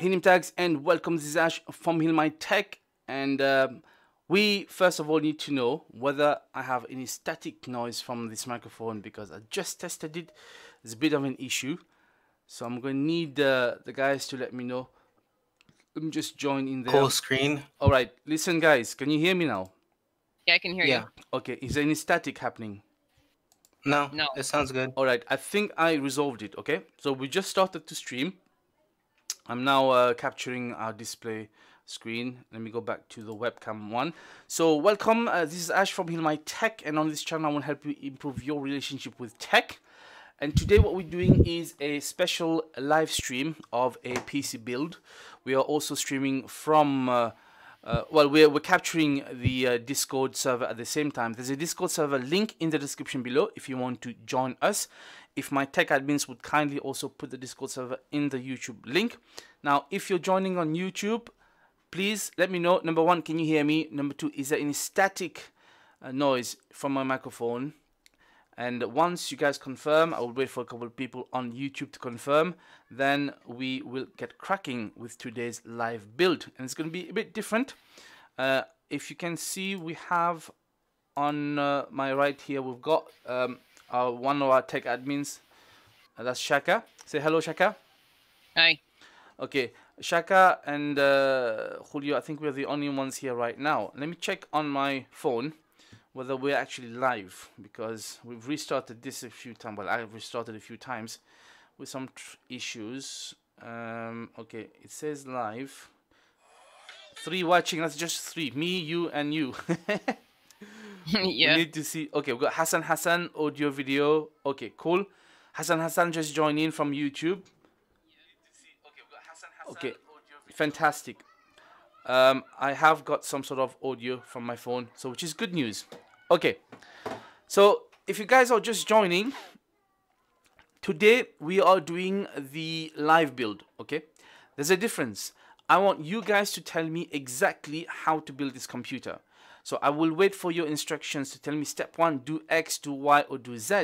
Hinim Tags and welcome. This is Ash from Heal My Tech and um, we first of all need to know whether I have any static noise from this microphone because I just tested it. It's a bit of an issue. So I'm going to need uh, the guys to let me know. Let me just join in there. Full screen. All right, listen guys, can you hear me now? Yeah, I can hear you. Yeah. Okay, is there any static happening? No. No. It sounds good. All right, I think I resolved it. Okay, so we just started to stream. I'm now uh, capturing our display screen. Let me go back to the webcam one. So welcome. Uh, this is Ash from Heal My Tech, and on this channel, I want to help you improve your relationship with tech. And today, what we're doing is a special live stream of a PC build. We are also streaming from. Uh, uh, well, we're, we're capturing the uh, Discord server at the same time. There's a Discord server link in the description below if you want to join us. If my tech admins would kindly also put the Discord server in the YouTube link. Now, if you're joining on YouTube, please let me know. Number one, can you hear me? Number two, is there any static uh, noise from my microphone? And once you guys confirm, I will wait for a couple of people on YouTube to confirm. Then we will get cracking with today's live build. And it's going to be a bit different. Uh, if you can see, we have on uh, my right here, we've got um, our, one of our tech admins. Uh, that's Shaka. Say hello, Shaka. Hi. Okay, Shaka and uh, Julio, I think we're the only ones here right now. Let me check on my phone whether we're actually live because we've restarted this a few times. Well, I've restarted a few times with some tr- issues. Um, okay, it says live. Three watching. That's just three. Me, you, and you. yeah. We need to see. Okay, we've got Hassan Hassan audio video. Okay, cool. Hassan Hassan just joined in from YouTube. Okay, fantastic. Um, I have got some sort of audio from my phone, so which is good news. Okay, so if you guys are just joining, today we are doing the live build. Okay, there's a difference. I want you guys to tell me exactly how to build this computer. So I will wait for your instructions to tell me step one, do X, do Y, or do Z.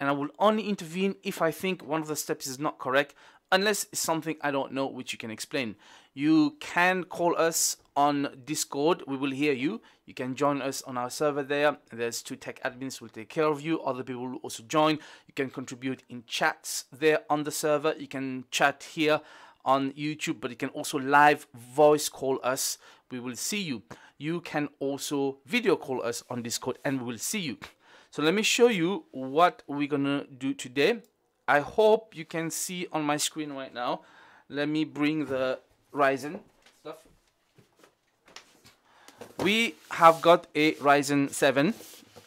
And I will only intervene if I think one of the steps is not correct, unless it's something I don't know which you can explain. You can call us on Discord. We will hear you. You can join us on our server there. There's two tech admins will take care of you. Other people will also join. You can contribute in chats there on the server. You can chat here on YouTube, but you can also live voice call us. We will see you. You can also video call us on Discord and we will see you. So let me show you what we're gonna do today. I hope you can see on my screen right now. Let me bring the Ryzen stuff. We have got a Ryzen 7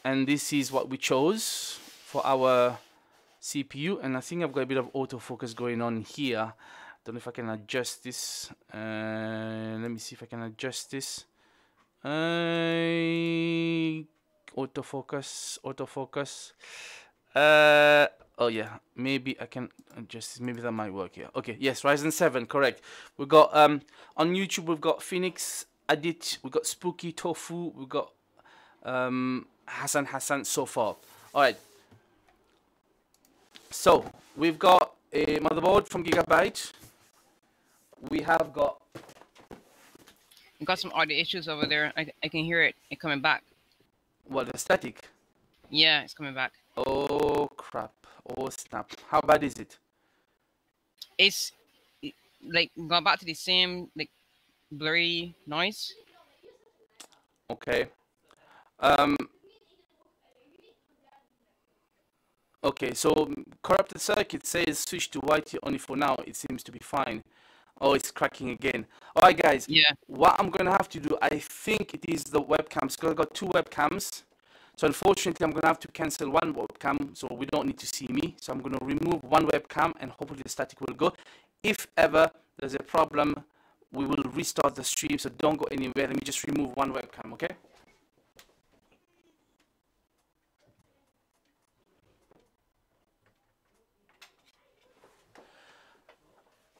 and this is what we chose for our CPU and I think I've got a bit of autofocus going on here. Don't know if I can adjust this. Uh, let me see if I can adjust this. Uh, autofocus, autofocus. Uh, oh yeah, maybe I can adjust. Maybe that might work here. Okay, yes, Ryzen 7, correct. We got um on YouTube. We've got Phoenix Adit. We got Spooky Tofu. We got um Hassan Hassan so far. All right. So we've got a motherboard from Gigabyte. We have got I've got some audio issues over there. I, I can hear it, it coming back. what the static. Yeah, it's coming back. Oh crap! Oh snap! How bad is it? It's like going back to the same like blurry noise. Okay. Um. Okay, so corrupted circuit says switch to white only for now. It seems to be fine. Oh, it's cracking again. All right, guys. Yeah. What I'm gonna have to do, I think it is the webcams. Cause I got two webcams. So unfortunately, I'm gonna have to cancel one webcam, so we don't need to see me. So I'm gonna remove one webcam, and hopefully the static will go. If ever there's a problem, we will restart the stream. So don't go anywhere. Let me just remove one webcam, okay?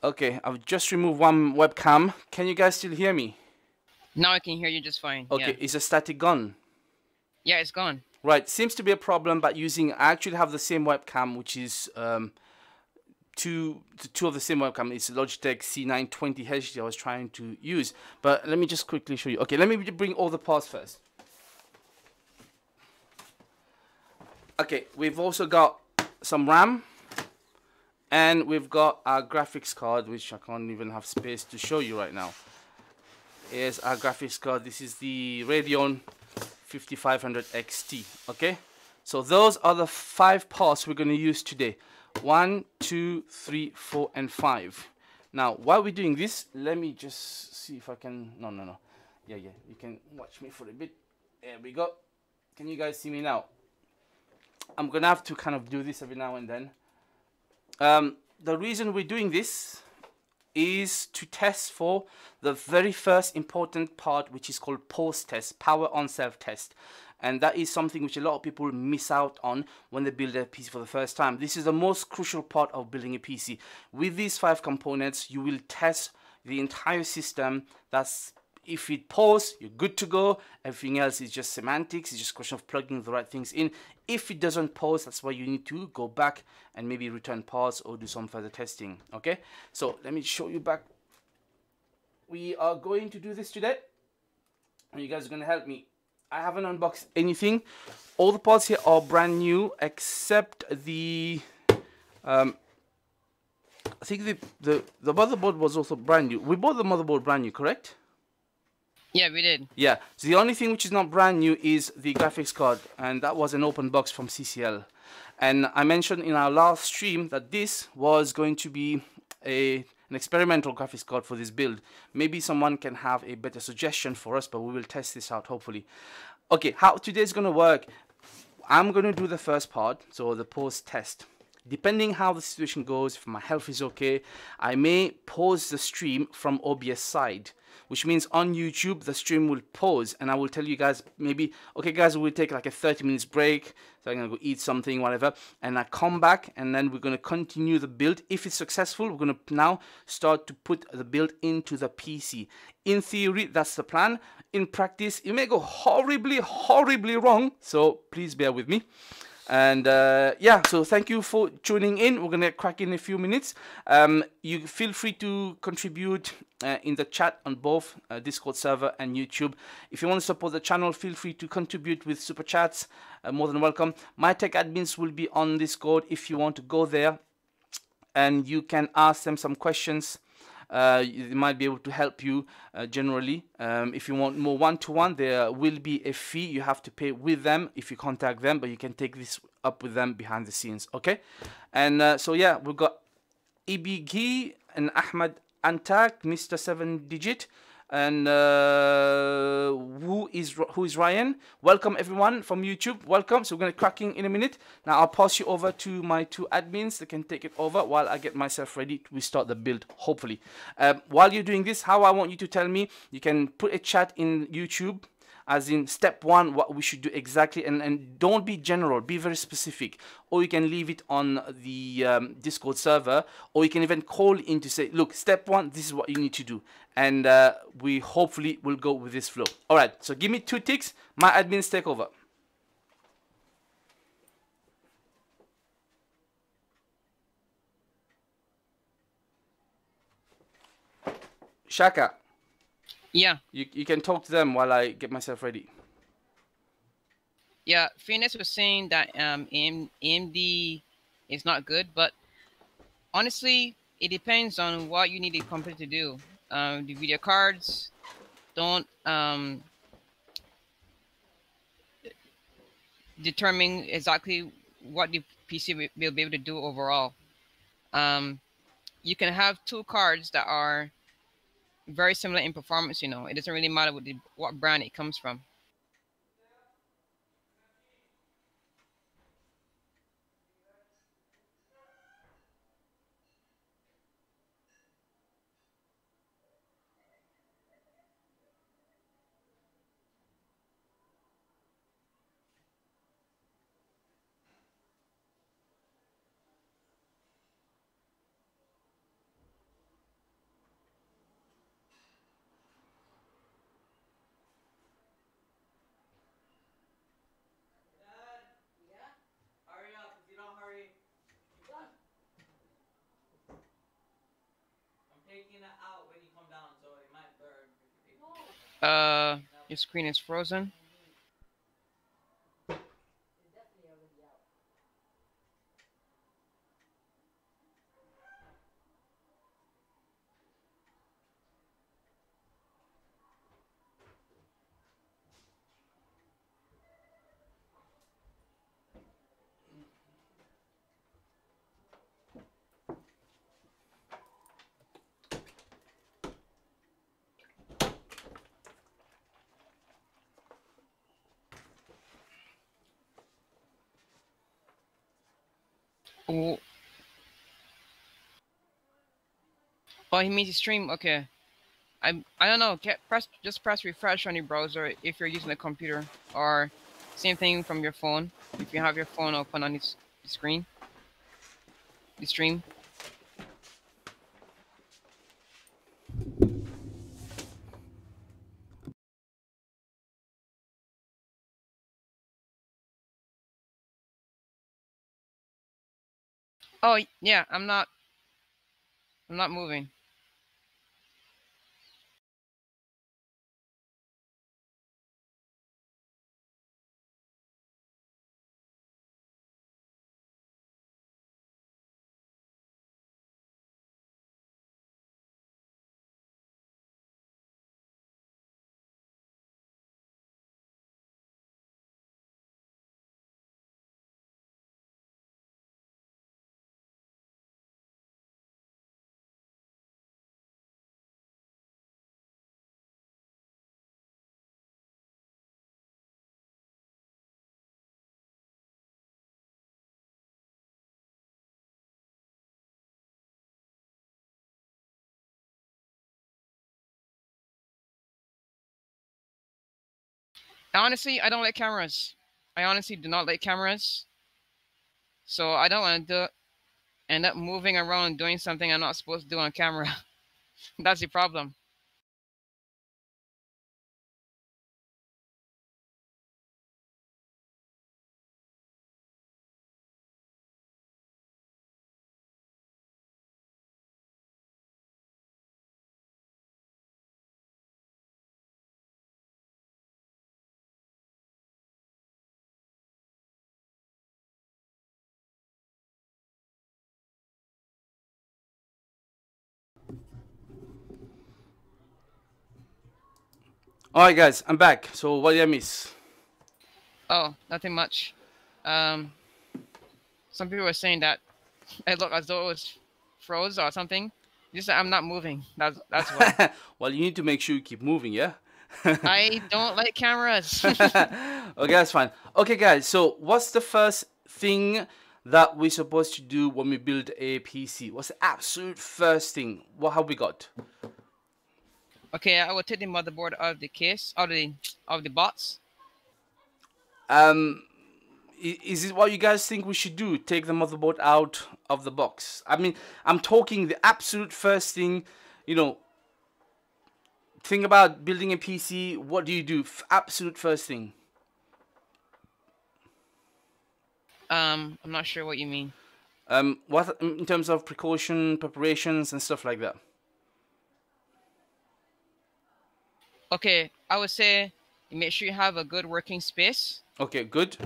Okay, I've just removed one webcam. Can you guys still hear me? Now I can hear you just fine. Okay, Yeah, is the static gone? yeah it's gone. Right, seems to be a problem, but using I actually have the same webcam, which is um, two two of the same webcam. It's Logitech C920 HD I was trying to use. But let me just quickly show you. Okay, let me bring all the parts first. Okay, we've also got some RAM and we've got our graphics card which I can't even have space to show you right now. Here's our graphics card. This is the Radeon 5500 XT. Okay, so those are the five parts we're going to use today. One, two, three, four, and five. Now, while we're doing this, let me just see if I can. No, no, no. Yeah, yeah. You can watch me for a bit. There we go. Can you guys see me now? I'm gonna have to kind of do this every now and then. Um, the reason we're doing this is to test for the very first important part, which is called post test, power on self test. And that is something which a lot of people miss out on when they build their PC for the first time. This is the most crucial part of building a PC. With these five components, you will test the entire system. That's if it pause, you're good to go. Everything else is just semantics. It's just a question of plugging the right things in. If it doesn't pause, that's why you need to go back and maybe return parts or do some further testing. Okay, so let me show you back. We are going to do this today. And you guys are going to help me. I haven't unboxed anything. All the parts here are brand new except the... Um, I think the, the, the motherboard was also brand new. We bought the motherboard brand new, correct? Yeah, we did. Yeah. So the only thing which is not brand new is the graphics card, and that was an open box from CCL. And I mentioned in our last stream that this was going to be a an experimental graphics card for this build. Maybe someone can have a better suggestion for us, but we will test this out hopefully. Okay, how today's gonna work? I'm gonna do the first part, so the post test. Depending how the situation goes, if my health is okay, I may pause the stream from OBS side which means on YouTube the stream will pause and I will tell you guys maybe okay guys we'll take like a 30 minutes break. So I'm gonna go eat something whatever. And I come back and then we're gonna continue the build. If it's successful we're gonna now start to put the build into the PC in theory that's the plan. In practice it may go horribly horribly wrong. So please bear with me and uh, yeah, so thank you for tuning in. We're gonna crack in a few minutes. Um, you feel free to contribute uh, in the chat on both uh, Discord server and YouTube. If you want to support the channel, feel free to contribute with super chats. Uh, more than welcome. My tech admins will be on Discord if you want to go there, and you can ask them some questions uh, they might be able to help you uh, generally. Um, if you want more one-to-one, -one, there will be a fee you have to pay with them if you contact them, but you can take this up with them behind the scenes, okay? And uh, so yeah, we've got Ibigi and Ahmad Antak, Mr. Seven Digit and uh, who is who is Ryan? Welcome everyone from YouTube. Welcome. So we're gonna cracking in a minute. Now I'll pass you over to my two admins. They can take it over while I get myself ready to start the build. Hopefully, um, while you're doing this, how I want you to tell me, you can put a chat in YouTube as in step one what we should do exactly and, and don't be general be very specific. Or you can leave it on the um, discord server or you can even call in to say look step one this is what you need to do. And uh, we hopefully will go with this flow. All right so give me two ticks. My admins take over. Shaka. Yeah. You you can talk to them while I get myself ready. Yeah, Phoenix was saying that um AMD is not good, but honestly, it depends on what you need the computer to do. Um, the video cards don't um determine exactly what the PC will be able to do overall. Um, you can have two cards that are very similar in performance. You know, it doesn't really matter what the, what brand it comes from. Uh, your screen is frozen. Oh, oh he means stream. Okay. I I don't know. Press just press refresh on your browser if you're using a computer, or same thing from your phone if you have your phone open on this screen. The stream. Oh yeah, I'm not. I'm not moving. Honestly, I don't like cameras. I honestly do not like cameras. So I don't want to do end up moving around doing something I'm not supposed to do on camera. That's the problem. Alright guys, I'm back. So what did I miss? Oh, nothing much. Um, some people were saying that it looked as though it was froze or something. Just I'm not moving. That's that's why. well, you need to make sure you keep moving, yeah? I don't like cameras. okay, that's fine. Okay, guys. So, what's the first thing that we're supposed to do when we build a PC? What's the absolute first thing? What have we got? Okay, I will take the motherboard out of the case, out of the out of the box. Um, is it what you guys think we should do? Take the motherboard out of the box? I mean, I'm talking the absolute first thing. You know, think about building a PC. What do you do? absolute first thing. Um, I'm not sure what you mean. Um, what in terms of precaution, preparations, and stuff like that. Okay, I would say make sure you have a good working space. Okay, good.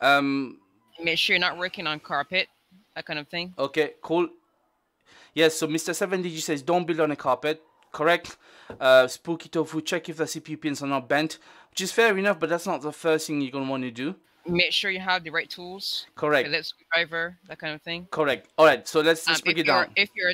Um, make sure you're not working on carpet, that kind of thing. Okay, cool. Yes, so Mr. 7DG says don't build on a carpet. Correct. Uh, Spooky Tofu, check if the CPU pins are not bent, which is fair enough, but that's not the first thing you're going to want to do. Make sure you have the right tools. Correct. Let's driver, that kind of thing. Correct. All right, so let's just um, break it down. If you're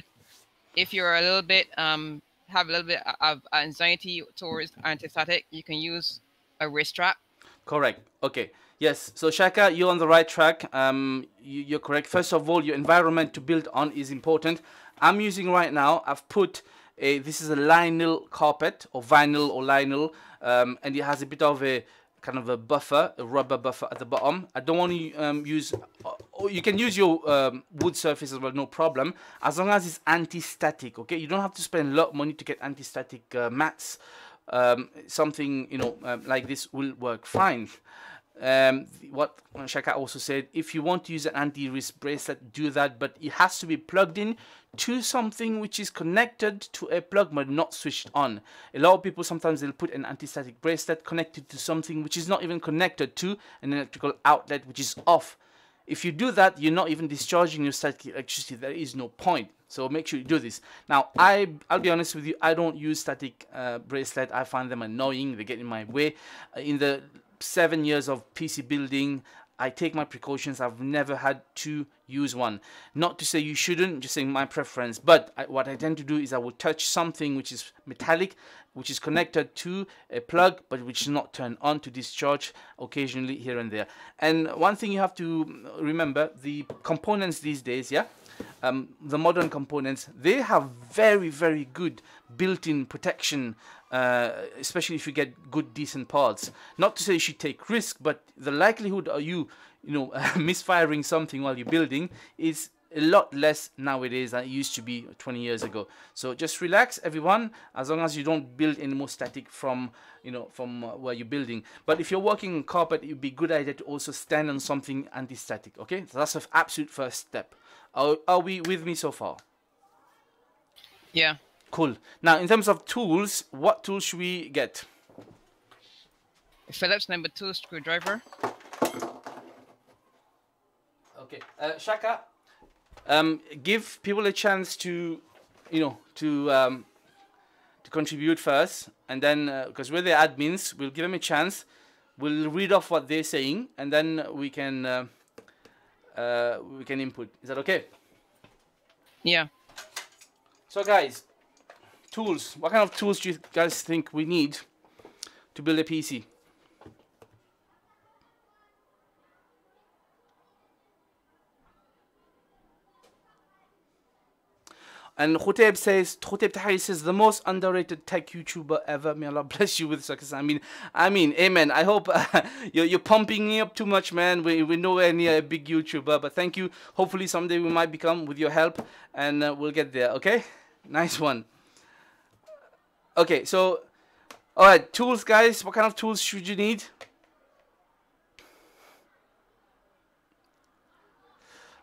if you're a little bit um have a little bit of anxiety towards antistatic, you can use a wrist strap. Correct. Okay. Yes. So Shaka, you're on the right track. Um, you, are correct. First of all, your environment to build on is important. I'm using right now. I've put a. This is a vinyl carpet or vinyl or vinyl, um, and it has a bit of a kind of a buffer, a rubber buffer at the bottom. I don't want to um, use, uh, you can use your um, wood surface as well, no problem, as long as it's anti-static, okay? You don't have to spend a lot of money to get anti-static uh, mats. Um, something, you know, um, like this will work fine. um, what Shaka also said, if you want to use an anti-wrist bracelet, do that, but it has to be plugged in to something which is connected to a plug but not switched on. A lot of people sometimes they'll put an anti-static bracelet connected to something which is not even connected to an electrical outlet which is off. If you do that, you're not even discharging your static electricity. There is no point. So make sure you do this. Now, I, I'll be honest with you, I don't use static uh, bracelet. I find them annoying. They get in my way. Uh, in the seven years of PC building, I take my precautions. I've never had to use one. Not to say you shouldn't, just saying my preference. But I, what I tend to do is I will touch something which is metallic, which is connected to a plug, but which is not turned on to discharge occasionally here and there. And one thing you have to remember, the components these days, yeah, um, the modern components, they have very, very good built-in protection, uh, especially if you get good, decent parts. Not to say you should take risk, but the likelihood of you, you know, misfiring something while you're building is a lot less nowadays than it used to be 20 years ago. So just relax, everyone, as long as you don't build any more static from, you know, from uh, where you're building. But if you're working on carpet, it would be a good idea to also stand on something anti-static, okay? So that's the absolute first step. Are, are we with me so far? Yeah. Cool. Now, in terms of tools, what tools should we get? Phillips number two screwdriver. Okay. Uh, Shaka, um, give people a chance to, you know, to um, to contribute first, and then because uh, we're the admins, we'll give them a chance. We'll read off what they're saying, and then we can uh, uh, we can input. Is that okay? Yeah. So guys, tools. What kind of tools do you guys think we need to build a PC? And Khoteb says, Khoteb Tahiri says, the most underrated tech YouTuber ever. May Allah bless you with success. I mean, I mean, amen. I hope uh, you're, you're pumping me up too much, man. We, we're nowhere near a big YouTuber, but thank you. Hopefully someday we might become with your help and uh, we'll get there, okay? Nice one. Okay, so, all right, tools, guys. What kind of tools should you need?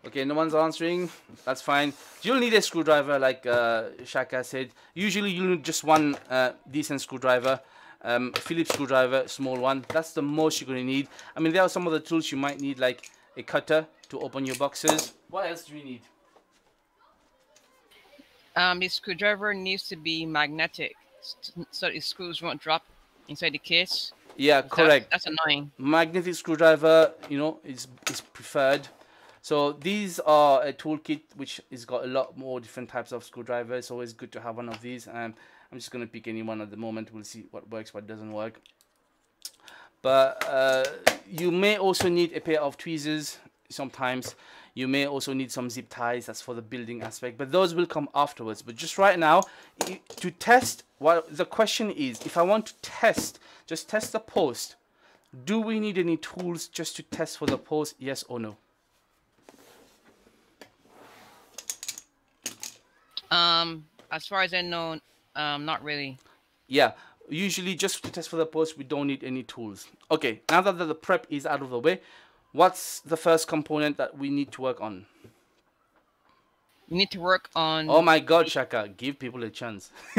Okay, no one's answering. That's fine. You'll need a screwdriver, like uh, Shaka said. Usually, you'll need just one uh, decent screwdriver. Um, Phillips screwdriver, small one. That's the most you're going to need. I mean, there are some other tools you might need, like a cutter to open your boxes. What else do you need? Um, the screwdriver needs to be magnetic, so the screws won't drop inside the case. Yeah, correct. That's, that's annoying. Magnetic screwdriver, you know, is is preferred. So these are a toolkit which has got a lot more different types of screwdrivers. It's always good to have one of these. Um, I'm just going to pick any one at the moment. We'll see what works, what doesn't work. But uh, you may also need a pair of tweezers sometimes. You may also need some zip ties. That's for the building aspect. But those will come afterwards. But just right now, to test, what the question is, if I want to test, just test the post. Do we need any tools just to test for the post? Yes or no? Um, as far as I know, um, not really. Yeah, usually just to test for the post, we don't need any tools. Okay, now that the prep is out of the way, what's the first component that we need to work on? We need to work on. Oh my God, Shaka, give people a chance.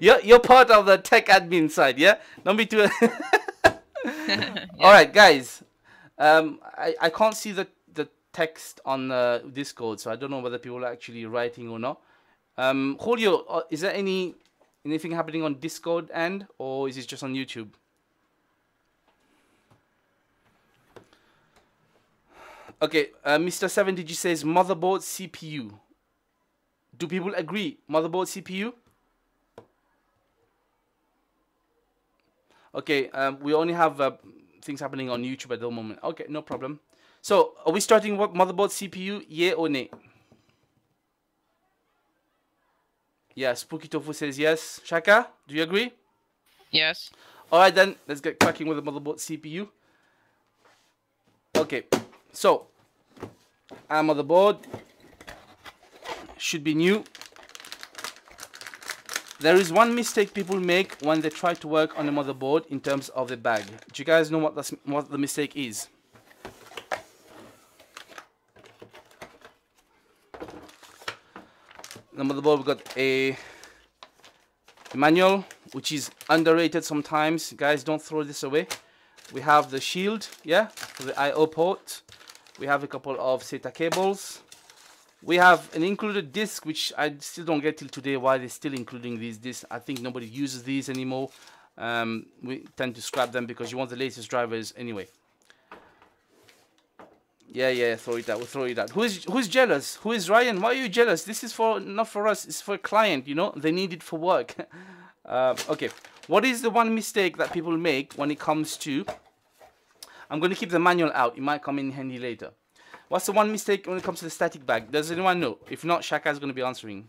you're you're part of the tech admin side, yeah. Don't be too. yeah. All right, guys. Um, I I can't see the the text on uh, Discord, so I don't know whether people are actually writing or not. Um, Julio, uh, is there any anything happening on Discord and or is it just on YouTube? Okay, uh, Mr. 70G says motherboard CPU. Do people agree? Motherboard CPU? Okay, um, we only have uh, things happening on YouTube at the moment. Okay, no problem. So, are we starting with motherboard CPU? Yeah or nay? Yeah, Spooky Tofu says yes. Shaka, do you agree? Yes. Alright then, let's get cracking with the motherboard CPU. Okay, so, our motherboard should be new. there is one mistake people make when they try to work on a motherboard in terms of the bag. Do you guys know what the, what the mistake is? The motherboard, we've got a, a manual, which is underrated sometimes. Guys, don't throw this away. We have the shield, yeah, for the I.O. port. We have a couple of SATA cables. We have an included disc which I still don't get till today why they're still including these discs. I think nobody uses these anymore. Um, we tend to scrap them because you want the latest drivers anyway. Yeah yeah throw it out we'll throw it out. Who's who's jealous? Who is Ryan? Why are you jealous? This is for not for us it's for a client you know? They need it for work. Uh, okay. What is the one mistake that people make when it comes to I'm going to keep the manual out it might come in handy later What's the one mistake when it comes to the static bag? Does anyone know? If not, Shaka is going to be answering.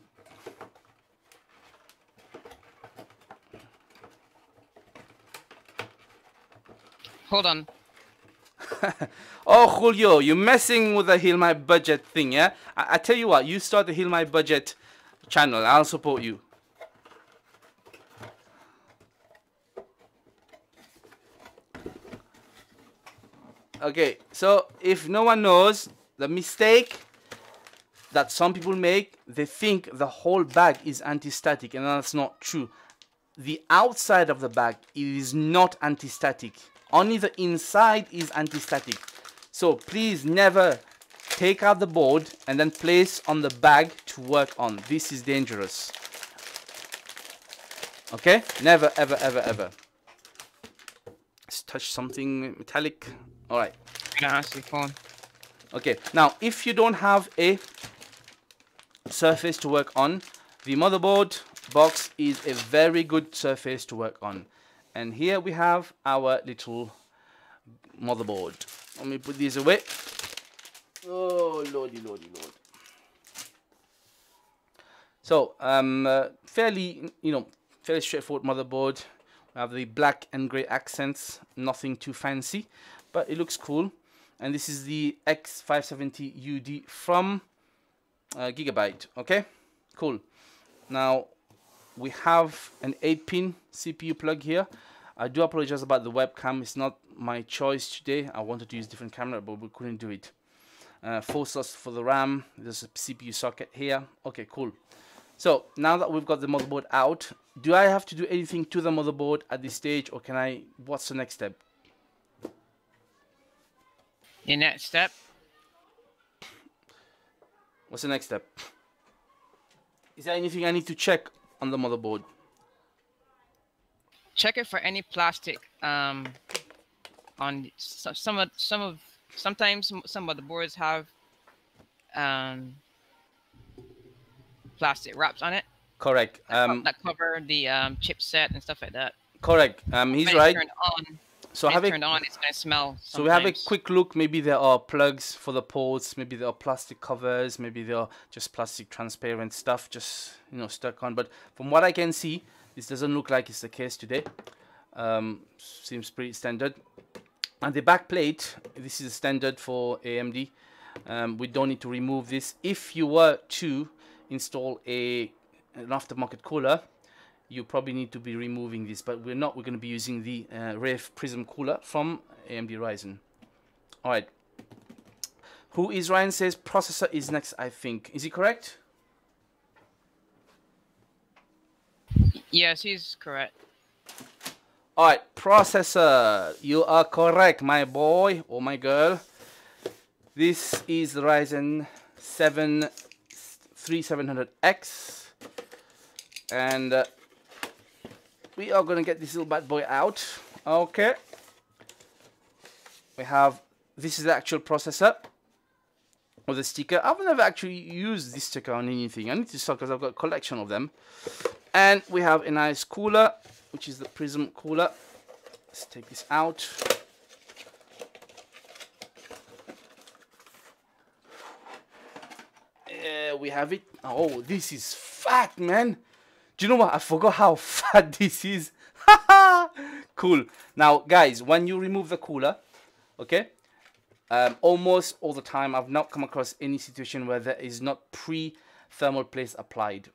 Hold on. oh, Julio, you're messing with the Heal My Budget thing, yeah? I, I tell you what, you start the Heal My Budget channel. I'll support you. Okay, so if no one knows, the mistake that some people make, they think the whole bag is anti-static, and that's not true. The outside of the bag is not anti-static. Only the inside is anti-static. So please never take out the board and then place on the bag to work on. This is dangerous. Okay? Never, ever, ever, ever. Let's touch something metallic. All right. Nasty phone. Okay. Now, if you don't have a surface to work on, the motherboard box is a very good surface to work on. And here we have our little motherboard. Let me put these away. Oh, lordy, lordy, lord. So, um, uh, fairly, you know, fairly straightforward motherboard. We have the black and grey accents, nothing too fancy but it looks cool. And this is the X570UD from uh, Gigabyte okay? Cool. Now we have an 8 pin CPU plug here. I do apologize about the webcam. It's not my choice today. I wanted to use different camera but we couldn't do it. Uh, four slots for the RAM. There's a CPU socket here. Okay cool. So now that we've got the motherboard out do I have to do anything to the motherboard at this stage or can I what's the next step the next step. What's the next step? Is there anything I need to check on the motherboard? Check it for any plastic. Um, on some of some of sometimes some of the boards have um, plastic wraps on it. Correct. That, um, that cover the um, chipset and stuff like that. Correct. Um, he's right. On, so have turned a, on, it's gonna smell. Sometimes. So we have a quick look. Maybe there are plugs for the ports. Maybe there are plastic covers. Maybe there are just plastic transparent stuff, just you know stuck on. But from what I can see, this doesn't look like it's the case today. Um, seems pretty standard. And the back plate, this is a standard for AMD. Um, we don't need to remove this. If you were to install a an aftermarket cooler, you probably need to be removing this but we're not we're going to be using the uh, Wraith Prism cooler from AMD Ryzen. Alright. Who is Ryan says processor is next I think. Is he correct? Yes he's correct. Alright processor you are correct my boy or my girl. This is the Ryzen 7 3700X and uh, we are gonna get this little bad boy out. Okay. We have this is the actual processor with the sticker. I've never actually used this sticker on anything. I need to start because I've got a collection of them. And we have a nice cooler which is the prism cooler. Let's take this out. Yeah, we have it. Oh this is fat man do you know what? I forgot how fat this is. cool. Now, guys, when you remove the cooler, okay, um, almost all the time, I've not come across any situation where there is not pre-thermal paste applied.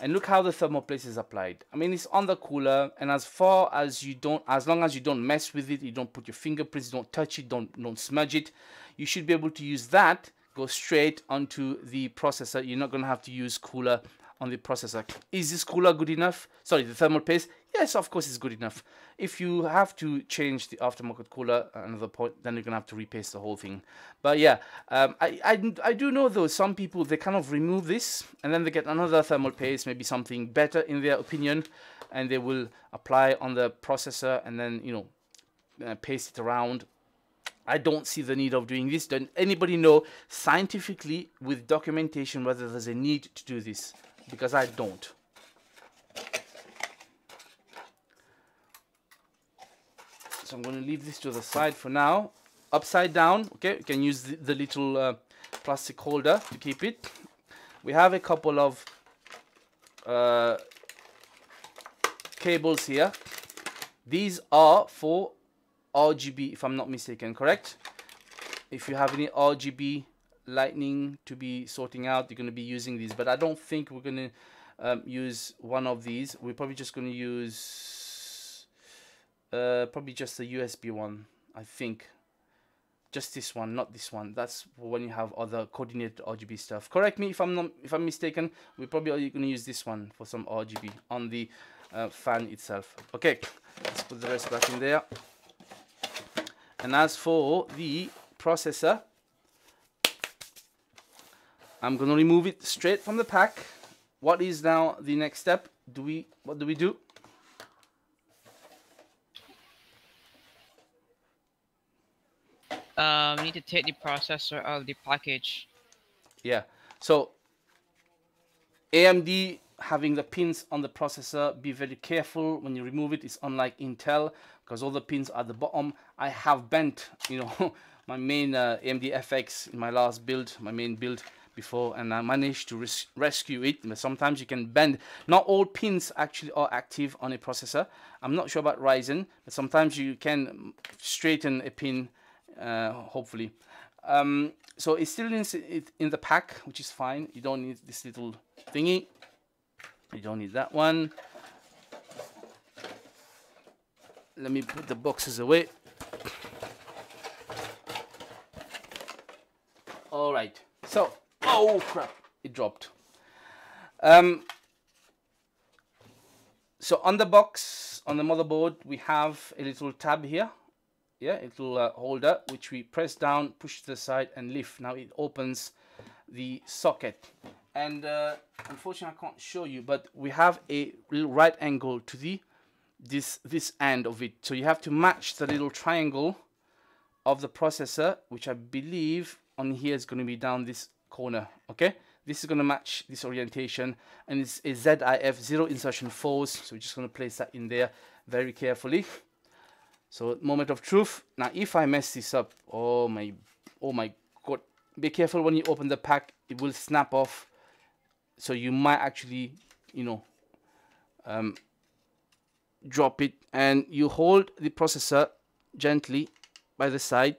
and look how the thermal paste is applied i mean it's on the cooler and as far as you don't as long as you don't mess with it you don't put your fingerprints don't touch it don't don't smudge it you should be able to use that go straight onto the processor you're not going to have to use cooler on the processor. Is this cooler good enough? Sorry, the thermal paste? Yes, of course it's good enough. If you have to change the aftermarket cooler, another point, then you're gonna have to repaste the whole thing. But yeah, um, I, I, I do know though, some people, they kind of remove this and then they get another thermal paste, maybe something better in their opinion, and they will apply on the processor and then, you know, uh, paste it around I don't see the need of doing this. Does anybody know scientifically with documentation whether there's a need to do this? Because I don't. So I'm going to leave this to the side for now. Upside down, okay, you can use the, the little uh, plastic holder to keep it. We have a couple of uh, cables here. These are for RGB, if I'm not mistaken, correct? If you have any RGB lightning to be sorting out. You're going to be using these but I don't think we're going to um, use one of these. We're probably just going to use uh, probably just a USB one I think. Just this one not this one. That's when you have other coordinated RGB stuff. Correct me if I'm not if I'm mistaken. We're probably going to use this one for some RGB on the uh, fan itself. Okay let's put the rest back in there. And as for the processor I'm gonna remove it straight from the pack. What is now the next step? Do we what do we do? Uh, we need to take the processor out of the package. Yeah. So AMD having the pins on the processor, be very careful when you remove it. It's unlike Intel because all the pins are at the bottom. I have bent, you know, my main uh, AMD FX in my last build, my main build before and I managed to res rescue it. But sometimes you can bend. Not all pins actually are active on a processor. I'm not sure about Ryzen, but sometimes you can straighten a pin, uh, hopefully. Um, so it's still in, in the pack, which is fine. You don't need this little thingy. You don't need that one. Let me put the boxes away. All right, so Oh crap, it dropped. Um, so on the box, on the motherboard, we have a little tab here. Yeah, a little uh, holder, which we press down, push to the side and lift. Now it opens the socket. And uh, unfortunately, I can't show you, but we have a little right angle to the this this end of it. So you have to match the little triangle of the processor, which I believe on here is going to be down this corner okay? This is going to match this orientation and it's a ZIF zero insertion force. So we're just going to place that in there very carefully. So moment of truth. Now if I mess this up oh my oh my god. Be careful when you open the pack it will snap off. So you might actually you know um, drop it and you hold the processor gently by the side.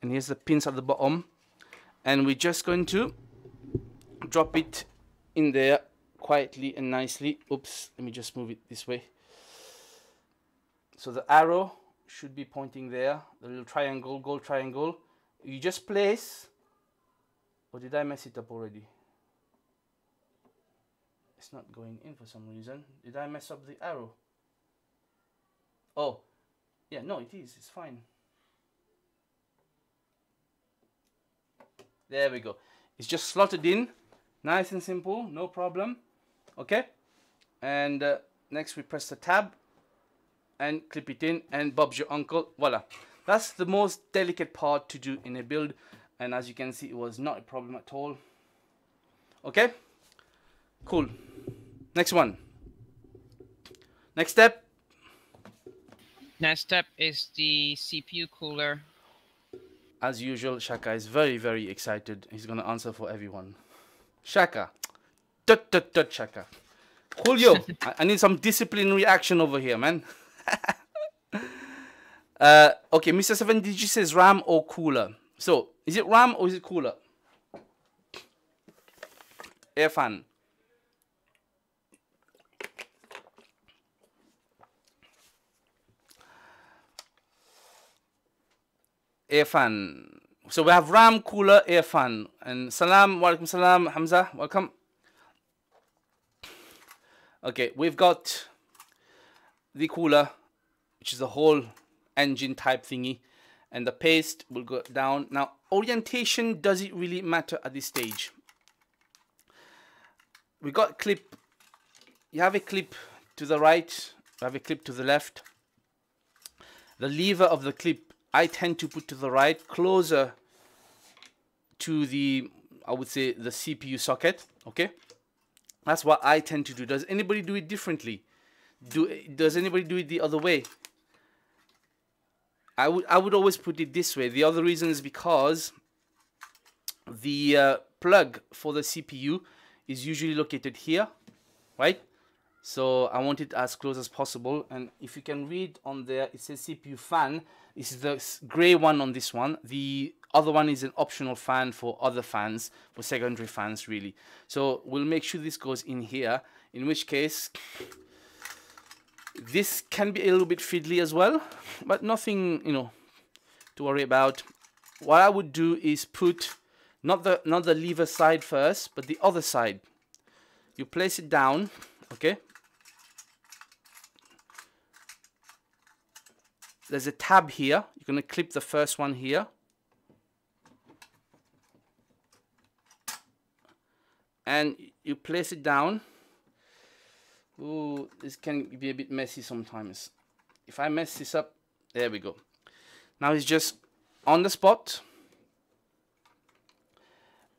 And here's the pins at the bottom and we're just going to drop it in there quietly and nicely. Oops let me just move it this way. So the arrow should be pointing there the little triangle gold triangle. You just place or did I mess it up already? It's not going in for some reason. Did I mess up the arrow? Oh yeah no it is. It's fine There we go. It's just slotted in, nice and simple, no problem. Okay, and uh, next we press the tab and clip it in and Bob's your uncle. Voila. That's the most delicate part to do in a build and as you can see it was not a problem at all. Okay, cool. Next one. Next step. Next step is the CPU cooler as usual, Shaka is very, very excited. He's going to answer for everyone. Shaka. Tut, tut, tut, Shaka. Julio, I, I need some disciplinary action over here, man. uh, okay, Mr. 7 DG says RAM or cooler. So, is it RAM or is it cooler? Air fan. Air fan. So we have RAM, cooler, air fan. And salam, walaikum salam, Hamza, welcome. Okay, we've got the cooler, which is a whole engine type thingy. And the paste will go down. Now, orientation, does it really matter at this stage? We got clip. You have a clip to the right. You have a clip to the left. The lever of the clip I tend to put to the right, closer to the, I would say, the CPU socket, okay? That's what I tend to do. Does anybody do it differently? Do Does anybody do it the other way? I would, I would always put it this way. The other reason is because the uh, plug for the CPU is usually located here, right? So I want it as close as possible. And if you can read on there, it says CPU fan. This is the gray one on this one. The other one is an optional fan for other fans, for secondary fans really. So we'll make sure this goes in here, in which case this can be a little bit fiddly as well, but nothing, you know, to worry about. What I would do is put not the not the lever side first, but the other side. You place it down, okay? There's a tab here. You're going to clip the first one here. And you place it down. Ooh, this can be a bit messy sometimes. If I mess this up, there we go. Now it's just on the spot.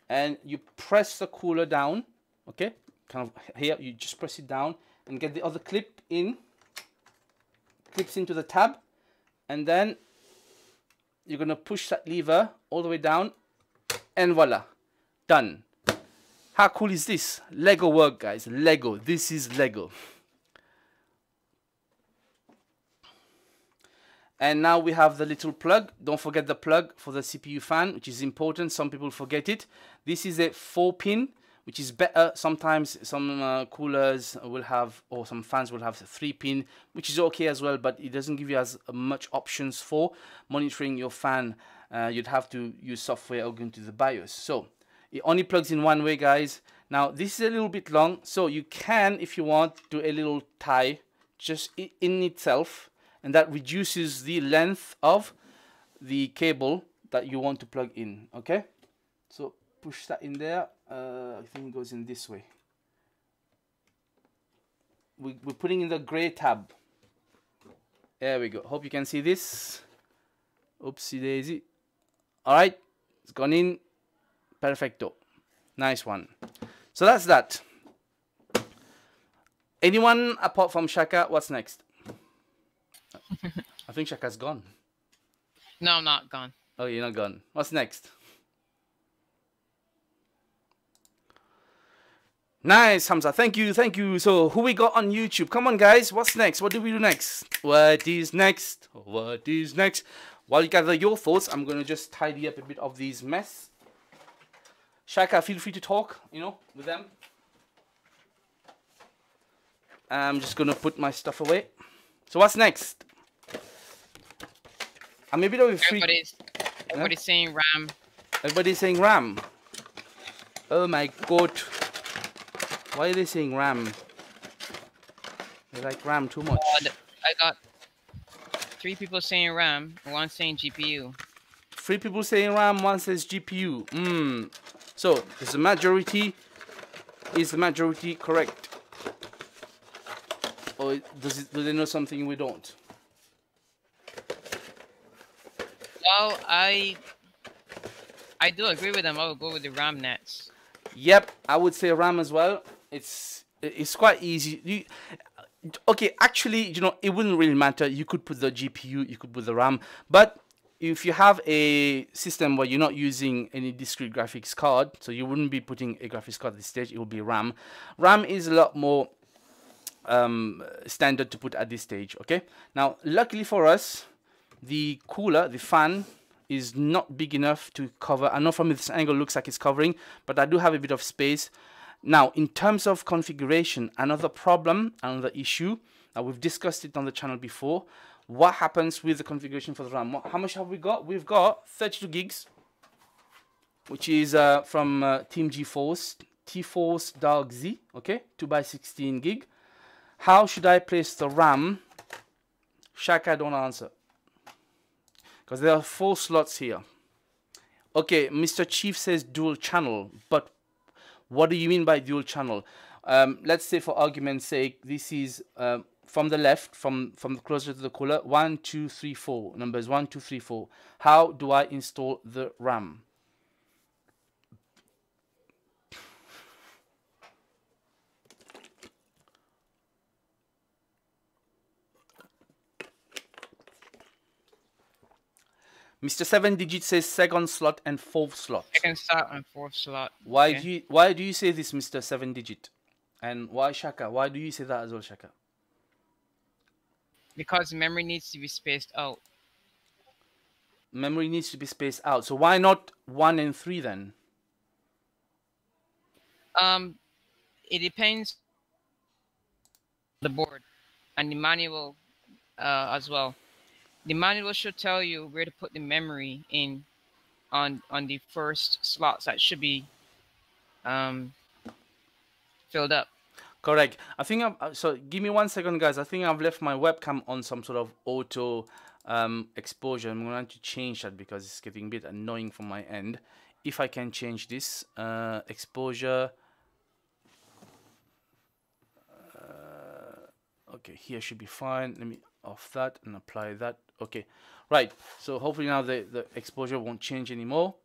And you press the cooler down, okay? Kind of here, you just press it down and get the other clip in. Clips into the tab and then you're gonna push that lever all the way down and voila done. How cool is this? Lego work guys. Lego. This is lego. And now we have the little plug. Don't forget the plug for the cpu fan which is important. Some people forget it. This is a four pin which is better. Sometimes some uh, coolers will have, or some fans will have three pin, which is okay as well, but it doesn't give you as much options for monitoring your fan. Uh, you'd have to use software or go into the BIOS. So it only plugs in one way, guys. Now this is a little bit long, so you can, if you want, do a little tie just in itself, and that reduces the length of the cable that you want to plug in. Okay, so push that in there uh, I think it goes in this way. We, we're putting in the gray tab. There we go. Hope you can see this. Oopsie daisy. All right. It's gone in. Perfecto. Nice one. So that's that. Anyone apart from shaka what's next? I think shaka's gone. No i'm not gone. Oh you're not gone. What's next Nice, Hamza. Thank you, thank you. So, who we got on YouTube? Come on, guys. What's next? What do we do next? What is next? What is next? While you gather your thoughts, I'm going to just tidy up a bit of these mess. Shaka, feel free to talk, you know, with them. I'm just going to put my stuff away. So, what's next? I'm a bit of a freak. Everybody's, everybody's yeah? saying RAM. Everybody's saying RAM. Oh my god. Why are they saying RAM? They like RAM too much. I got three people saying RAM, one saying GPU. Three people saying RAM, one says GPU. Hmm. So, is the majority, is the majority correct? Or does it, do they know something we don't? Well, I I do agree with them. I would go with the RAM nets. Yep, I would say RAM as well it's it's quite easy. You, okay, actually, you know, it wouldn't really matter. You could put the GPU, you could put the RAM, but if you have a system where you're not using any discrete graphics card, so you wouldn't be putting a graphics card at this stage, it will be RAM. RAM is a lot more um, standard to put at this stage, okay? Now, luckily for us, the cooler, the fan, is not big enough to cover. I know from this angle looks like it's covering, but I do have a bit of space. Now, in terms of configuration, another problem, another issue, uh, we've discussed it on the channel before. what happens with the configuration for the RAM. How much have we got? We've got 32 gigs, which is uh, from uh, Team GeForce, T-Force Dark Z, okay, 2 by 16 gig. How should I place the RAM? Shaka, don't answer. Because there are four slots here. Okay, Mr. Chief says dual channel, but what do you mean by dual channel? Um, let's say for argument's sake, this is um, from the left, from, from closer to the cooler, one, two, three, four. Numbers one, two, three, four. How do I install the RAM? Mr. Seven Digit says second slot and fourth slot. Second slot and fourth slot. Why okay. do you why do you say this, Mr. Seven Digit? And why Shaka? Why do you say that as well, Shaka? Because memory needs to be spaced out. Memory needs to be spaced out. So why not one and three then? Um, it depends the board and the manual uh, as well. The manual should tell you where to put the memory in on on the first slots that should be um, filled up. Correct. I think I'm, uh, so. Give me one second, guys. I think I've left my webcam on some sort of auto um, exposure. I'm going to change that because it's getting a bit annoying from my end. If I can change this uh, exposure. Uh, okay, here should be fine. Let me off that and apply that. Okay, right. So hopefully now the, the exposure won't change anymore.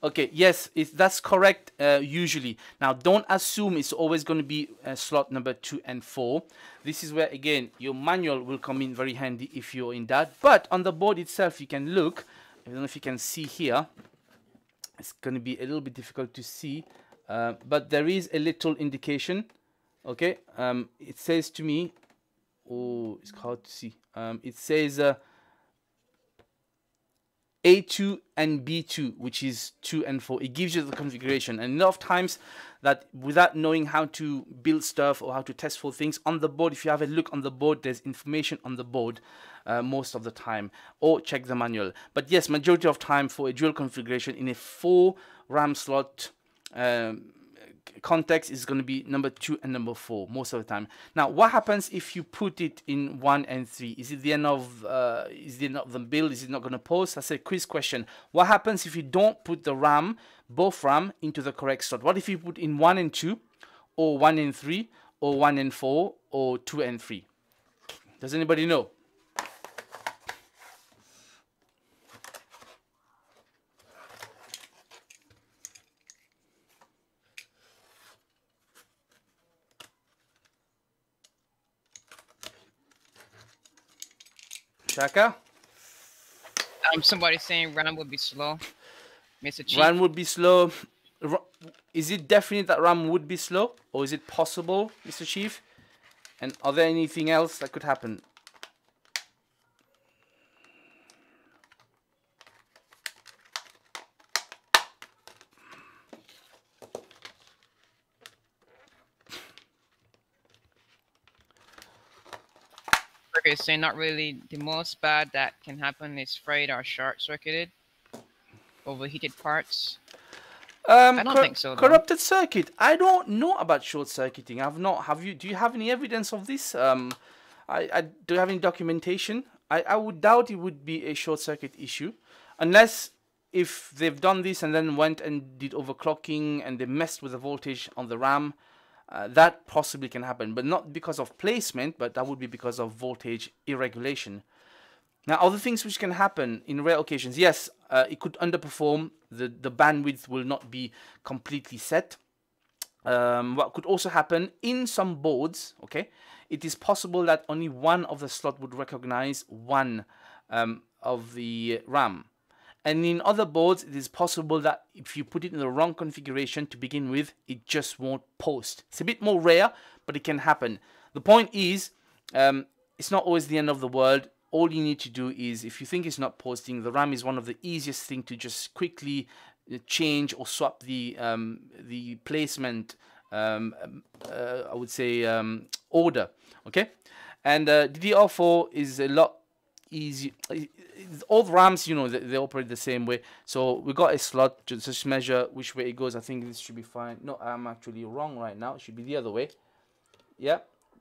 Okay, yes, that's correct uh, usually. Now, don't assume it's always going to be uh, slot number 2 and 4. This is where, again, your manual will come in very handy if you're in that. But on the board itself, you can look. I don't know if you can see here. It's going to be a little bit difficult to see. Uh, but there is a little indication. Okay, um, it says to me, oh, it's hard to see. Um, it says uh, a2 and B2, which is 2 and 4. It gives you the configuration. And enough times that without knowing how to build stuff or how to test for things on the board, if you have a look on the board, there's information on the board uh, most of the time. Or check the manual. But yes, majority of time for a dual configuration in a 4 RAM slot um, context is going to be number two and number four most of the time. Now, what happens if you put it in one and three? Is it the end of uh, is the of the build? Is it not going to post? That's a quiz question. What happens if you don't put the RAM, both RAM, into the correct slot? What if you put in one and two, or one and three, or one and four, or two and three? Does anybody know? Shaka? Um, somebody saying Ram would be slow. Mr. Chief. Ram would be slow. Is it definite that RAM would be slow, or is it possible, Mr. Chief? And are there anything else that could happen? Okay, so not really. The most bad that can happen is frayed or short circuited, overheated parts. Um, I don't think so. Though. Corrupted circuit. I don't know about short circuiting. I've not. Have you? Do you have any evidence of this? Um, I, I do you have any documentation. I, I would doubt it would be a short circuit issue, unless if they've done this and then went and did overclocking and they messed with the voltage on the RAM uh, that possibly can happen, but not because of placement, but that would be because of voltage irregulation. Now, other things which can happen in rare occasions, yes, uh, it could underperform, the, the bandwidth will not be completely set. Um, what could also happen in some boards, okay, it is possible that only one of the slot would recognize one um, of the RAM. And in other boards, it is possible that if you put it in the wrong configuration to begin with, it just won't post. It's a bit more rare, but it can happen. The point is, um, it's not always the end of the world. All you need to do is, if you think it's not posting, the RAM is one of the easiest thing to just quickly uh, change or swap the um, the placement. Um, uh, I would say um, order. Okay, And uh, DDR4 is a lot easy. All the RAMs, you know, they, they, operate the same way. So we got a slot to just measure which way it goes. I think this should be fine. No, I'm actually wrong right now. It should be the other way. Yeah.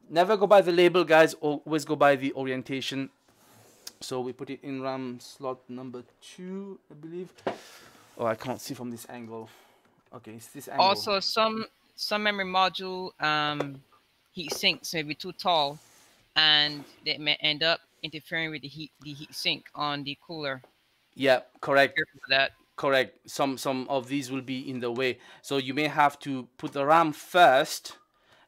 Never go by the label, guys. Always go by the orientation. So we put it in RAM slot number two, I believe. Oh, I can't see from this angle. Okay, it's this angle. Also, some some memory module um, heat sinks may be too tall, and they may end up interfering with the heat the heat sink on the cooler. Yeah, correct. That. Correct. Some some of these will be in the way, so you may have to put the RAM first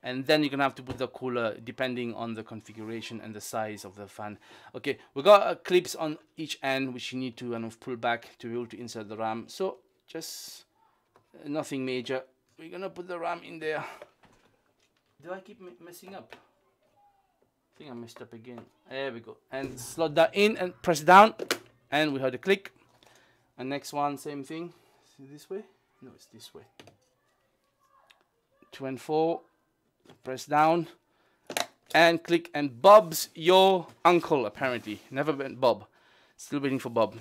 and then you're gonna have to put the cooler depending on the configuration and the size of the fan okay we got uh, clips on each end which you need to kind of pull back to be able to insert the RAM so just uh, nothing major we're gonna put the RAM in there do I keep messing up think I messed up again. There we go. And slot that in and press down. And we heard a click. And next one same thing. See this way? No it's this way. Two and four. Press down. And click. And Bob's your uncle apparently. Never been Bob. Still waiting for Bob.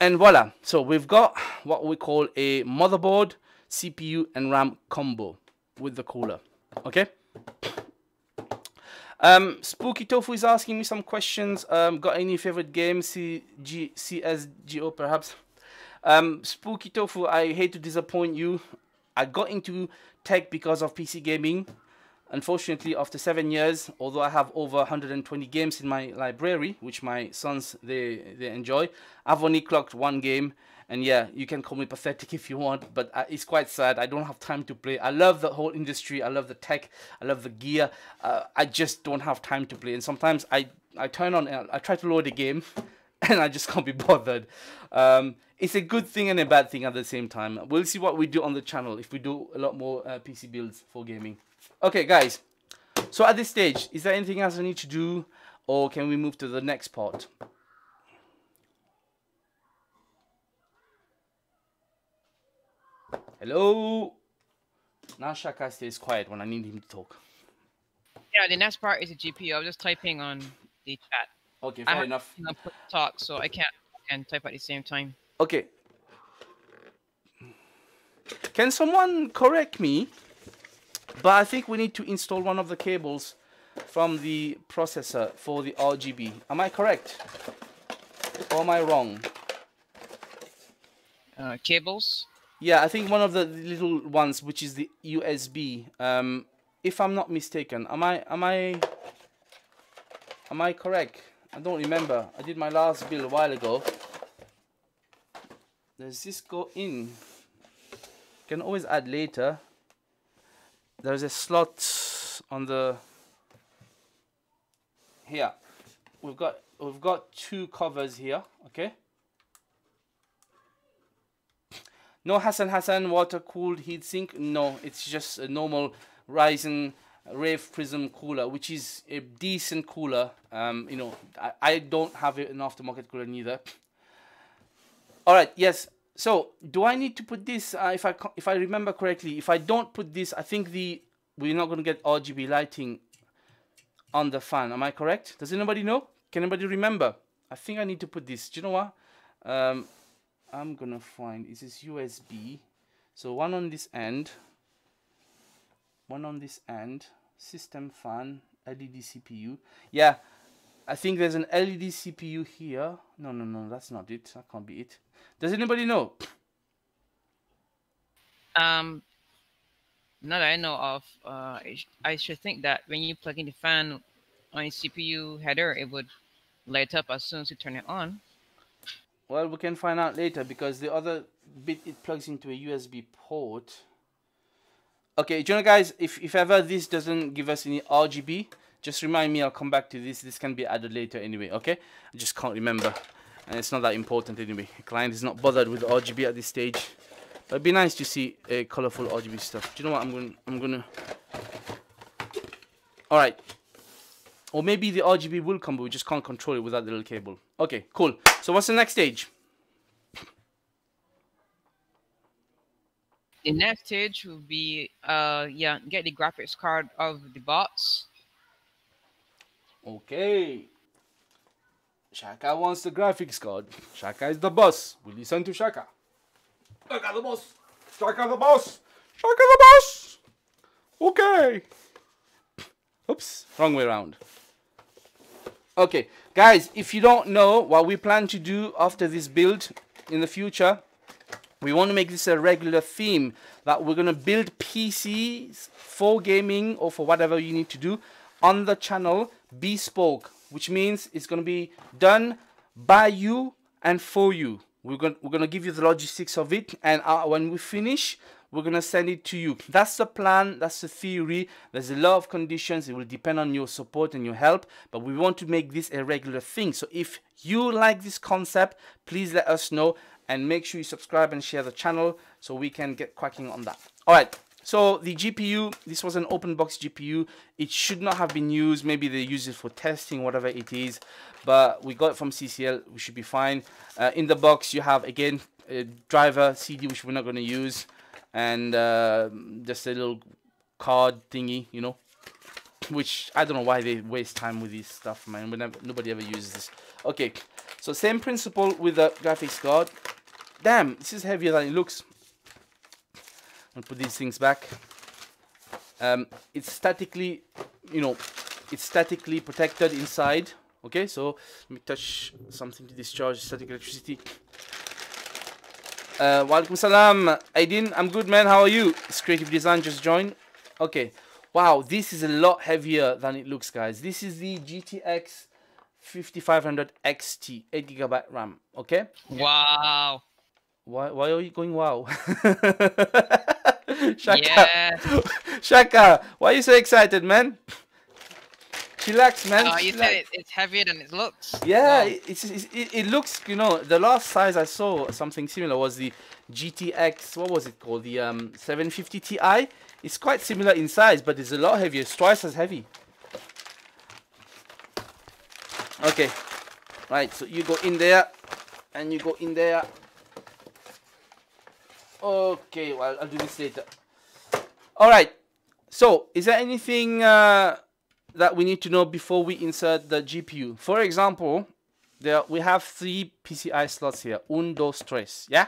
And voila. So we've got what we call a motherboard CPU and RAM combo with the cooler okay um, Spooky Tofu is asking me some questions. Um, got any favorite games? CG, CSGO perhaps? Um, Spooky Tofu, I hate to disappoint you. I got into tech because of PC gaming. Unfortunately, after seven years, although I have over 120 games in my library, which my sons they they enjoy, I've only clocked one game. And yeah, you can call me pathetic if you want, but uh, it's quite sad. I don't have time to play. I love the whole industry. I love the tech. I love the gear. Uh, I just don't have time to play. And sometimes I I turn on. I try to load a game, and I just can't be bothered. Um, it's a good thing and a bad thing at the same time. We'll see what we do on the channel if we do a lot more uh, PC builds for gaming. Okay, guys. So at this stage, is there anything else I need to do or can we move to the next part? Hello? Now Shaka stays quiet when I need him to talk. Yeah, the next part is a GPU. I was just typing on the chat. Okay, fair I enough. talk, so I can't and type at the same time. Okay. Can someone correct me? But I think we need to install one of the cables from the processor for the RGB. Am I correct? Or am I wrong? Uh, cables? Yeah, I think one of the little ones, which is the USB. Um, if I'm not mistaken, am I am I am I correct? I don't remember. I did my last build a while ago. Does this go in? Can always add later. There's a slot on the here. We've got we've got two covers here. Okay. No Hassan Hassan water cooled heatsink. No, it's just a normal Ryzen Wraith Prism cooler, which is a decent cooler. Um, you know, I, I don't have an aftermarket cooler neither. All right, yes. So, do I need to put this? Uh, if I if I remember correctly, if I don't put this, I think the we're not going to get RGB lighting on the fan. Am I correct? Does anybody know? Can anybody remember? I think I need to put this. Do you know what? Um, I'm gonna find is this USB. So one on this end one on this end system fan LED CPU yeah I think there's an LED CPU here. No no no that's not it. That can't be it. Does anybody know? Um not that I know of uh, I should think that when you plug in the fan on a CPU header it would light up as soon as you turn it on well we can find out later because the other bit it plugs into a USB port Okay, you know guys, if, if ever this doesn't give us any RGB, just remind me, I'll come back to this. This can be added later anyway, okay? I just can't remember. And it's not that important anyway. The client is not bothered with RGB at this stage. But it'd be nice to see a colorful RGB stuff. Do you know what? I'm going I'm gonna Alright. Or maybe the RGB will come, but we just can't control it without the little cable. Okay, cool. So what's the next stage? the next stage will be uh yeah get the graphics card of the box Okay. Shaka wants the graphics card. Shaka is the boss. We listen to Shaka. Shaka the boss. Shaka the boss. Shaka the boss. Okay. Oops, wrong way around. Okay, guys, if you don't know what we plan to do after this build in the future, we want to make this a regular theme that we're going to build PCs for gaming or for whatever you need to do on the channel bespoke, which means it's going to be done by you and for you. We're going, we're going to give you the logistics of it, and uh, when we finish, we're going to send it to you. That's the plan, that's the theory. There's a lot of conditions. It will depend on your support and your help, but we want to make this a regular thing. So if you like this concept, please let us know and make sure you subscribe and share the channel so we can get cracking on that. All right. So the GPU, this was an open box GPU. It should not have been used. Maybe they use it for testing, whatever it is. But we got it from CCL. We should be fine. Uh, in the box, you have, again, a driver CD, which we're not going to use and uh, just a little card thingy, you know. Which I don't know why they waste time with this stuff, man. Whenever nobody ever uses this. Okay, so same principle with the graphics card. Damn, this is heavier than it looks. I'll put these things back. Um, it's statically, you know, it's statically protected inside. Okay, so let me touch something to discharge static electricity. Uh, Walaikum salam. Aidin, I'm good, man. How are you? It's Creative Design just joined. Okay. Wow, this is a lot heavier than it looks, guys. This is the GTX 5500 XT, 8 gigabyte RAM. Okay. Wow. Why? Why are you going wow? Shaka. Yeah. Shaka, why are you so excited, man? Chillax, man. Oh, you chillax. said it, it's heavier than it looks. Yeah, Wow. it, it's, it's, it, it looks, you know, the last size I saw something similar was the GTX, what was it called? The um, 750 Ti. It's quite similar in size, but it's a lot heavier. It's twice as heavy. Okay, right, so you go in there, and you go in there. Okay, well, I'll do this later. All right, so is there anything uh, that we need to know before we insert the GPU. For example, there we have three PCI slots here. Un, dos, tres. Yeah?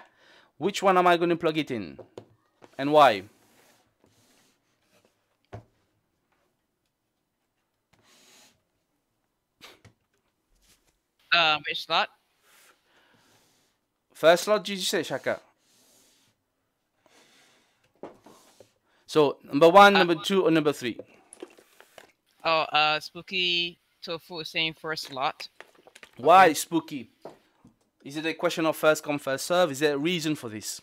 Which one am I going to plug it in? And why? Uh, which slot? First slot, did you say, Shaka? So, number one, Uh, number two, or number three? Uh, Spooky Tofu is saying first slot. Why spooky? Is it a question of first come, first serve? Is there a reason for this?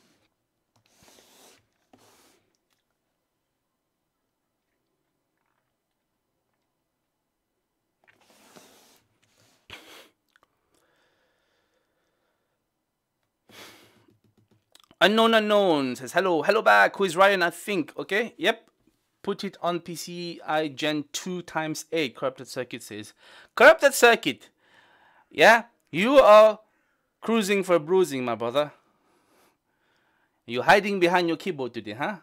Unknown Unknown says hello, hello back. Who is Ryan? I think. Okay, yep. Put it on PCI Gen 2 times 8. Corrupted Circuit says. Corrupted Circuit. Yeah, you are cruising for bruising, my brother. You're hiding behind your keyboard today, huh?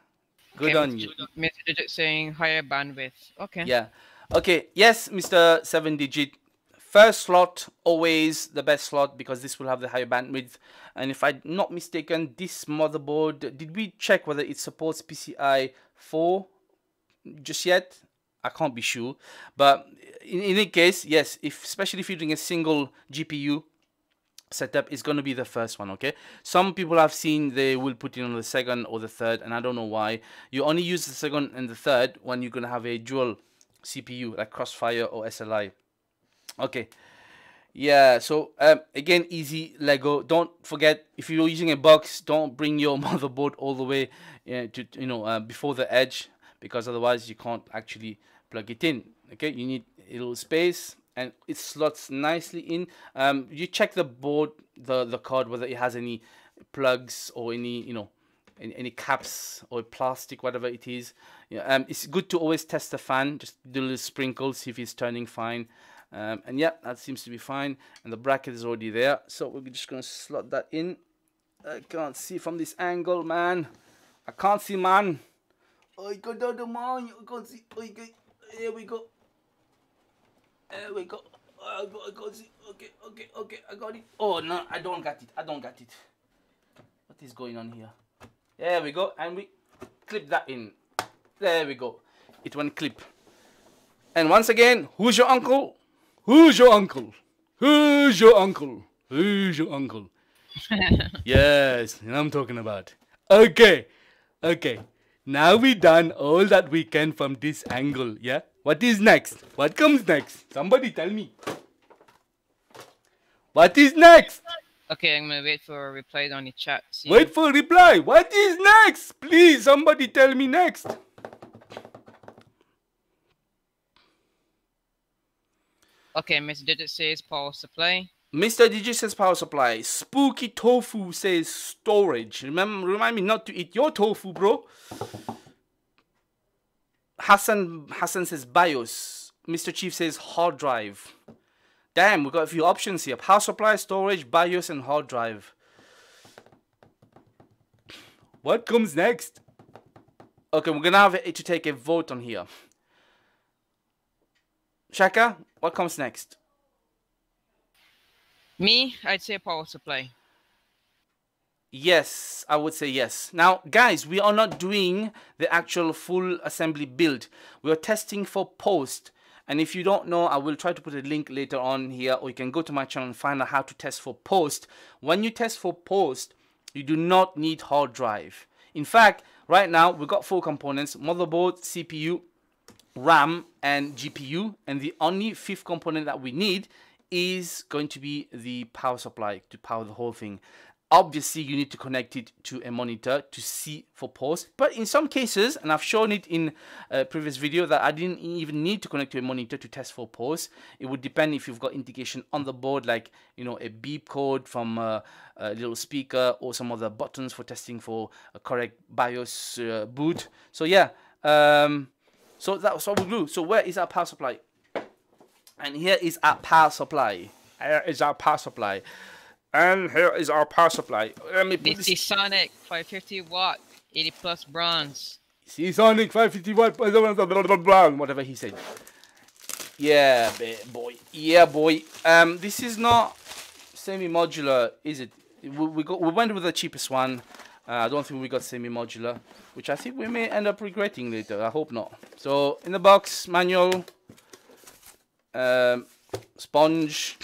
Good Okay, on you. Mr. Digit saying higher bandwidth. Okay. Yeah. Okay. Yes, Mr. Seven Digit. First slot always the best slot because this will have the higher bandwidth. And if I'm not mistaken, this motherboard did we check whether it supports PCI 4 just yet? I can't be sure. But in, in any case, yes, if especially if you're doing a single GPU setup it's going to be the first one okay? Some people I've seen they will put it on the second or the third and i don't know why. You only use the second and the third when you're going to have a dual cpu like crossfire or sli okay. Yeah so um, again easy lego. Don't forget if you're using a box don't bring your motherboard all the way uh, to you know uh, before the edge because otherwise you can't actually plug it in. Okay you need a little space and it slots nicely in. Um, you check the board the the card whether it has any plugs or any you know any, any caps or plastic whatever it is. Yeah, um, it's good to always test the fan just do a little sprinkle see if it's turning fine. Um, and yeah that seems to be fine. And the bracket is already there. So we're just going to slot that in. I can't see from this angle man. I can't see man oh you got down the mine. you can't see you got, here we go There we go. I got, I got it. Okay, okay, okay. I got it. Oh no, I don't got it. I don't got it. What is going on here? There we go, and we clip that in. There we go. It went clip. And once again, who's your uncle? Who's your uncle? Who's your uncle? Who's your uncle? yes, and I'm talking about. Okay, okay. Now we done all that we can from this angle, yeah? What is next? What comes next? Somebody tell me. What is next? Okay, I'm gonna wait for a reply on the chat. See. Wait for a reply. What is next? Please, somebody tell me next. Okay, Mr. Digit says power supply. Mr. DJ says power supply. Spooky Tofu says storage. Remember, remind me not to eat your tofu, bro. Hassan Hassan says BIOS. Mr. Chief says hard drive. Damn, we got a few options here. Power supply, storage, BIOS, and hard drive. What comes next? Okay, we're gonna have to take a vote on here. Shaka, what comes next? Me, I'd say power supply. Yes, I would say yes. Now, guys, we are not doing the actual full assembly build. We are testing for post. And if you don't know, I will try to put a link later on here, or you can go to my channel and find out how to test for post. When you test for post, you do not need hard drive. In fact, right now, we've got four components, motherboard, CPU, RAM, and GPU. And the only fifth component that we need is going to be the power supply to power the whole thing. Obviously, you need to connect it to a monitor to see for post. But in some cases, and I've shown it in a previous video that I didn't even need to connect to a monitor to test for post. It would depend if you've got indication on the board, like, you know, a beep code from a, a little speaker or some other buttons for testing for a correct BIOS uh, boot. So yeah, um, so that's what we do. So where is our power supply? And here is our power supply. Here is our power supply. And here is our power supply. Let me put This is Sonic 550 watt, 80 plus bronze. Seasonic 550 watt, whatever he said. Yeah, boy. Yeah, boy. Um, this is not semi-modular, is it? We, we, got, we went with the cheapest one. Uh, I don't think we got semi-modular, which I think we may end up regretting later. I hope not. So, in the box, manual, um, sponge,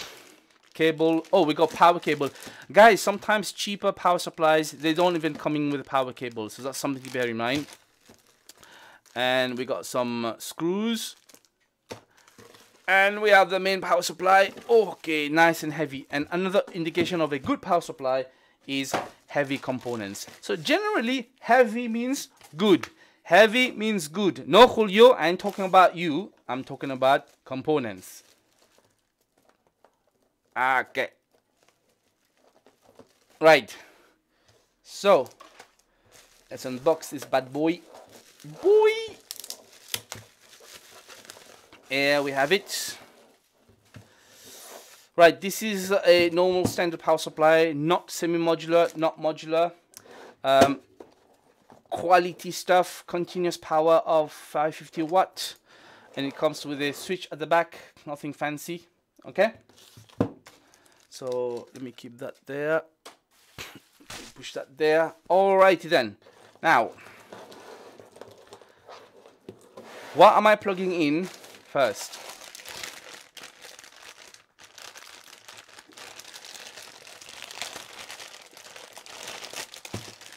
cable. Oh, we got power cable. Guys, sometimes cheaper power supplies, they don't even come in with a power cable. So that's something to bear in mind. And we got some screws. And we have the main power supply. Okay, nice and heavy. And another indication of a good power supply is heavy components. So generally, heavy means good. Heavy means good. No, Julio, I ain't talking about you. I'm talking about components. Okay. Right. So, let's unbox this bad boy. Boy! Here we have it. Right, this is a normal standard power supply, not semi-modular, not modular. Um, quality stuff, continuous power of 550 watt. And it comes with a switch at the back, nothing fancy, okay? So let me keep that there. Push that there. Alrighty then. Now, what am I plugging in first?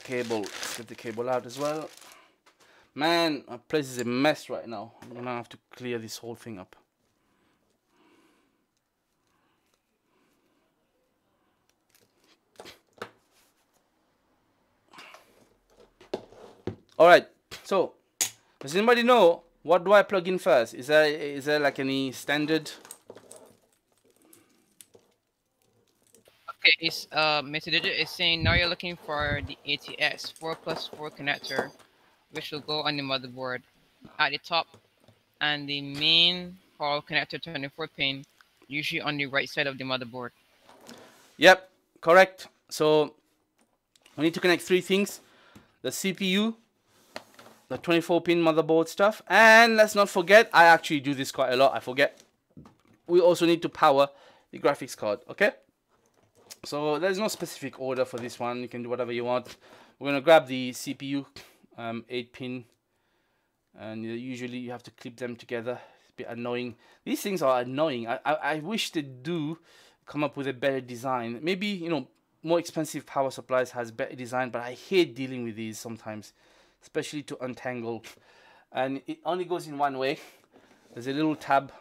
Cable. Let's get the cable out as well. Man, my place is a mess right now. I'm gonna have to clear this whole thing up. All right. So, does anybody know what do I plug in first? Is there is there like any standard? Okay, it's uh, Mr. Digit is saying now you're looking for the ATX 4 plus 4 connector, which will go on the motherboard at the top, and the main hall connector 24 pin, usually on the right side of the motherboard. Yep, correct. So we need to connect three things: the CPU, the 24 pin motherboard stuff, and let's not forget. I actually do this quite a lot. I forget we also need to power the graphics card okay so there's no specific order for this one you can do whatever you want we're gonna grab the CPU um, 8 pin and usually you have to clip them together. It's a bit annoying. These things are annoying. I, I, I wish they do come up with a better design. Maybe you know more expensive power supplies has better design but I hate dealing with these sometimes especially to untangle. And it only goes in one way. There's a little tab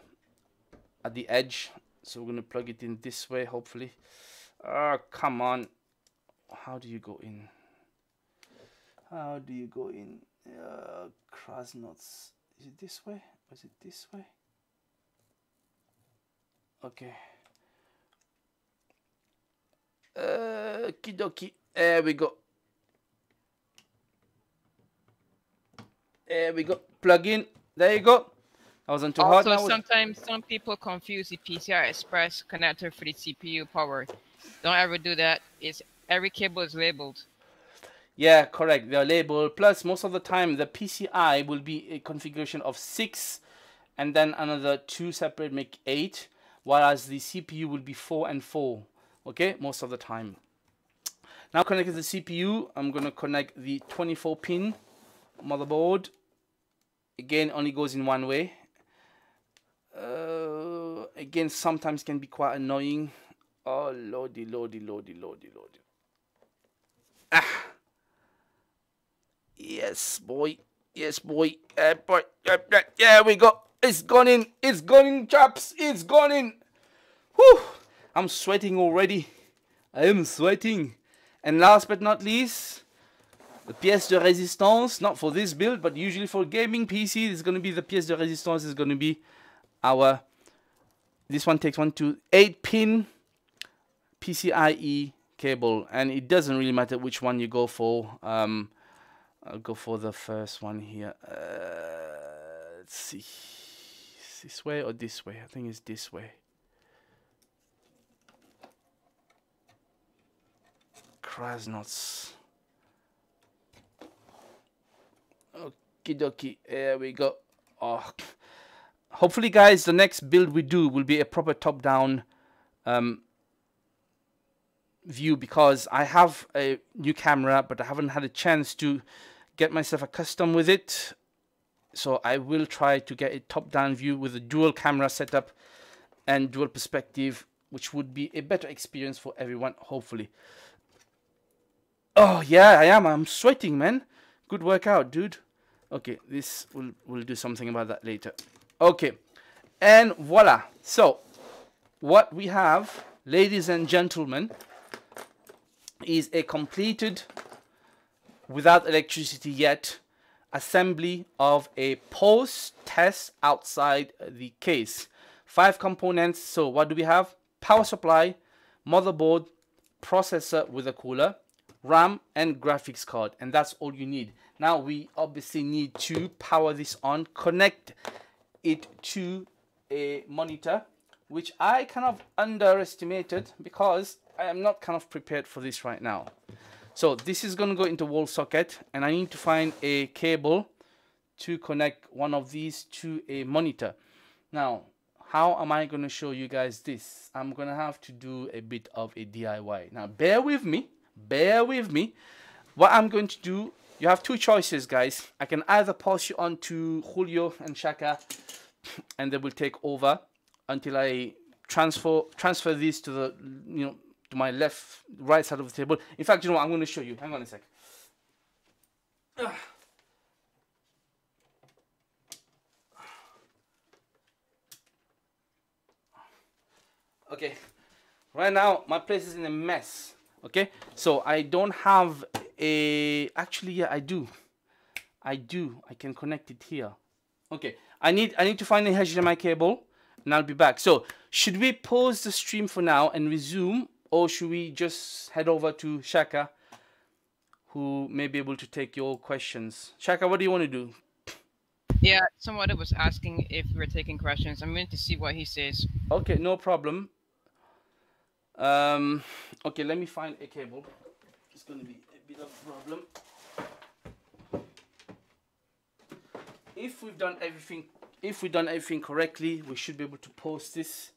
at the edge so we're going to plug it in this way hopefully. Oh come on. How do you go in how do you go in uh, Krasnots is it this way? Was it this way? Okay. Uh, kidoki there we go. There we go. Plug in. There you go. I wasn't too also, hot. Also, sometimes some people confuse the PCI Express connector for the CPU power. Don't ever do that. It's every cable is labeled. Yeah, correct. They're labeled. Plus, most of the time, the PCI will be a configuration of six, and then another two separate make eight, whereas the CPU will be four and four. Okay, most of the time. Now connected the CPU, I'm gonna connect the 24 pin motherboard. Again, only goes in one way uh, again sometimes can be quite annoying oh lordy lordy lordy lordy lordy ah yes boy. Yes boy. Uh, boy. Uh, yeah we go. It's gone in. It's gone in chaps. It's gone in. Whew. i'm sweating already. I am sweating. And last but not least the pièce de résistance not for this build but usually for gaming pc it's going to be the pièce de résistance. Is going to be our this one takes one to eight pin PCIe cable. And it doesn't really matter which one you go for. Um, I'll go for the first one here. Uh, let's see. This way or this way? I think it's this way. Krasnots. Okie dokie there we go. Oh. Hopefully guys the next build we do will be a proper top-down um, view because I have a new camera but I haven't had a chance to get myself accustomed with it. So I will try to get a top-down view with a dual camera setup and dual perspective which would be a better experience for everyone hopefully. Oh yeah I am. I'm sweating man. Good workout dude. Okay this will we'll do something about that later. Okay, and voila. So, what we have, ladies and gentlemen, is a completed, without electricity yet, assembly of a post test outside the case. Five components. So, what do we have? Power supply, motherboard, processor with a cooler, RAM, and graphics card. And that's all you need. Now, we obviously need to power this on, connect it to a monitor which I kind of underestimated because I am not kind of prepared for this right now. So this is going to go into wall socket and I need to find a cable to connect one of these to a monitor. Now, how am I going to show you guys this? I'm going to have to do a bit of a DIY. Now, bear with me. Bear with me. What I'm going to do you have two choices, guys. I can either pass you on to Julio and Shaka, and they will take over until I transfer transfer these to the you know to my left right side of the table. In fact, you know what? I'm going to show you. Hang on a sec. Okay, right now my place is in a mess. Okay, so I don't have a actually yeah I do I do I can connect it here okay I need I need to find a HDMI cable and I'll be back so should we pause the stream for now and resume or should we just head over to Shaka who may be able to take your questions? Shaka what do you want to do? Yeah somebody was asking if we are taking questions I'm going to see what he says. Okay no problem. Um okay let me find a cable. It's going to be a bit of a problem. If we've done everything, if we've done everything correctly, we should be able to post this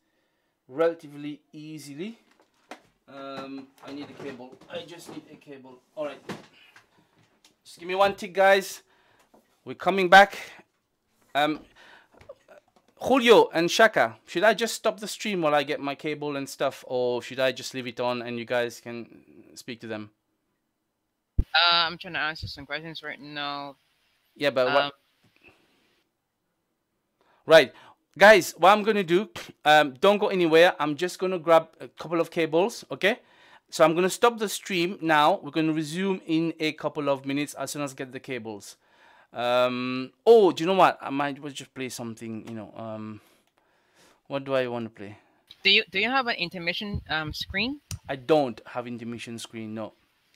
relatively easily. Um, I need a cable. I just need a cable. All right. Just give me one tick, guys. We're coming back. Um, Julio and Shaka, should I just stop the stream while I get my cable and stuff, or should I just leave it on and you guys can speak to them? Uh, I'm trying to answer some questions right now. Yeah, but um, what? Right, guys. What I'm gonna do? Um, don't go anywhere. I'm just gonna grab a couple of cables. Okay. So I'm gonna stop the stream now. We're gonna resume in a couple of minutes as soon as I get the cables. Um, oh, do you know what? I might just play something. You know, um, what do I want to play? Do you do you have an intermission um screen? I don't have intermission screen. No.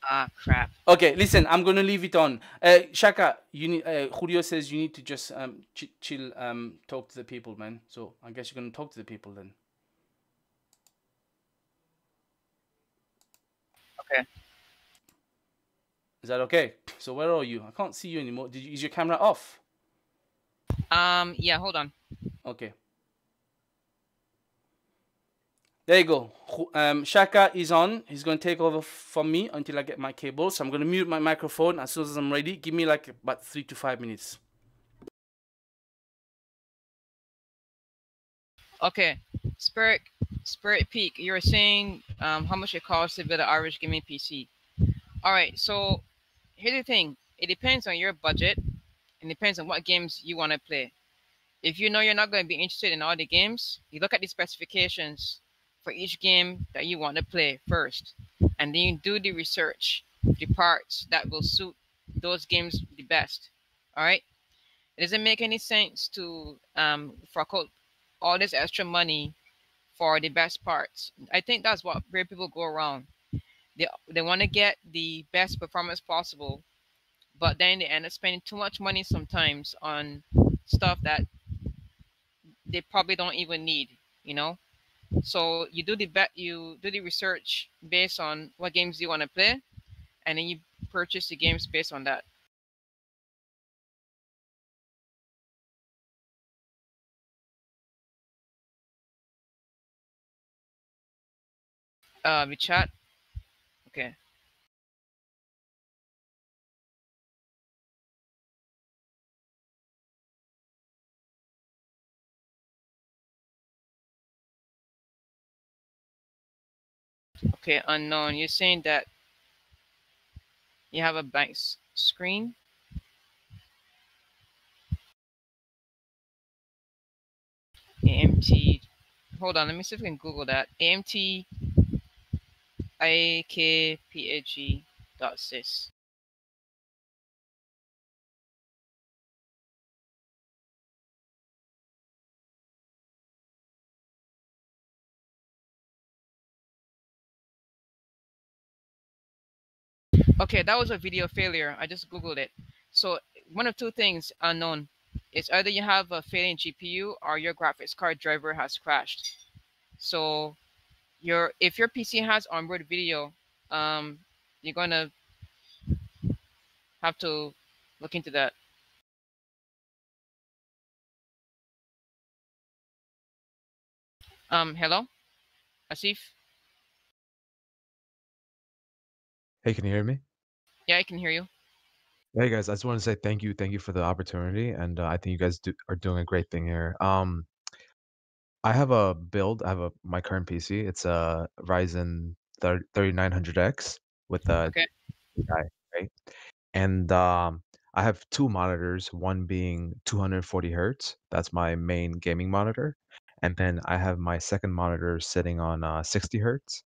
Ah, crap. Okay, listen, I'm gonna leave it on. Uh, Shaka, you need. Uh, Julio says you need to just um ch chill, um, talk to the people, man. So I guess you're gonna talk to the people then. Okay. Is that okay? So where are you? I can't see you anymore. Did you, is your camera off? Um. Yeah. Hold on. Okay. There you go. Um, Shaka is on. He's going to take over from me until I get my cable. So I'm going to mute my microphone as soon as I'm ready. Give me like about three to five minutes. Okay. Spirit Spirit Peak, you were saying um, how much it costs to build an average gaming PC. All right. So here's the thing. It depends on your budget. and depends on what games you want to play. If you know you're not going to be interested in all the games, you look at the specifications for each game that you want to play first. And then you do the research, the parts that will suit those games the best. All right. It doesn't make any sense to um, fork out all this extra money for the best parts. I think that's what where people go wrong. They they want to get the best performance possible, but then they end up spending too much money sometimes on stuff that they probably don't even need. You know, so you do the bet, you do the research based on what games you want to play, and then you purchase the games based on that. Uh, we chat. Okay. Okay, unknown. You're saying that you have a blank screen? AMT. Hold on, let me see if we can Google that. AMT IKPAG dot. Okay, that was a video failure. I just Googled it. So one of two things unknown. It's either you have a failing GPU or your graphics card driver has crashed. So your if your PC has onboard video, um, you're gonna have to look into that. Um, hello, Asif. Hey, can you hear me? Yeah, I can hear you. Hey guys, I just want to say thank you, thank you for the opportunity, and uh, I think you guys do, are doing a great thing here. Um, I have a build. I have a my current PC. It's a Ryzen 30, 3900X with a Okay. right? And um, I have two monitors. One being 240 hertz. That's my main gaming monitor, and then I have my second monitor sitting on uh, 60 hertz.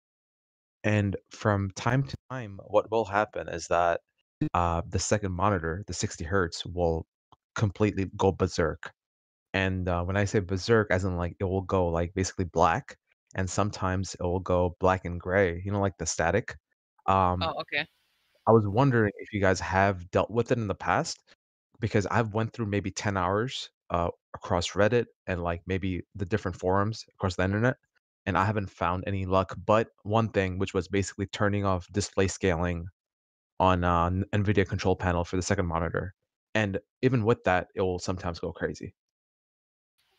And from time to time, what will happen is that uh, the second monitor, the 60 hertz, will completely go berserk. And uh, when I say berserk, as in like it will go like basically black, and sometimes it will go black and gray. You know, like the static. Um, Oh, okay. I was wondering if you guys have dealt with it in the past because I've went through maybe 10 hours uh, across Reddit and like maybe the different forums across the internet, and I haven't found any luck. But one thing, which was basically turning off display scaling on uh, NVIDIA control panel for the second monitor, and even with that, it will sometimes go crazy.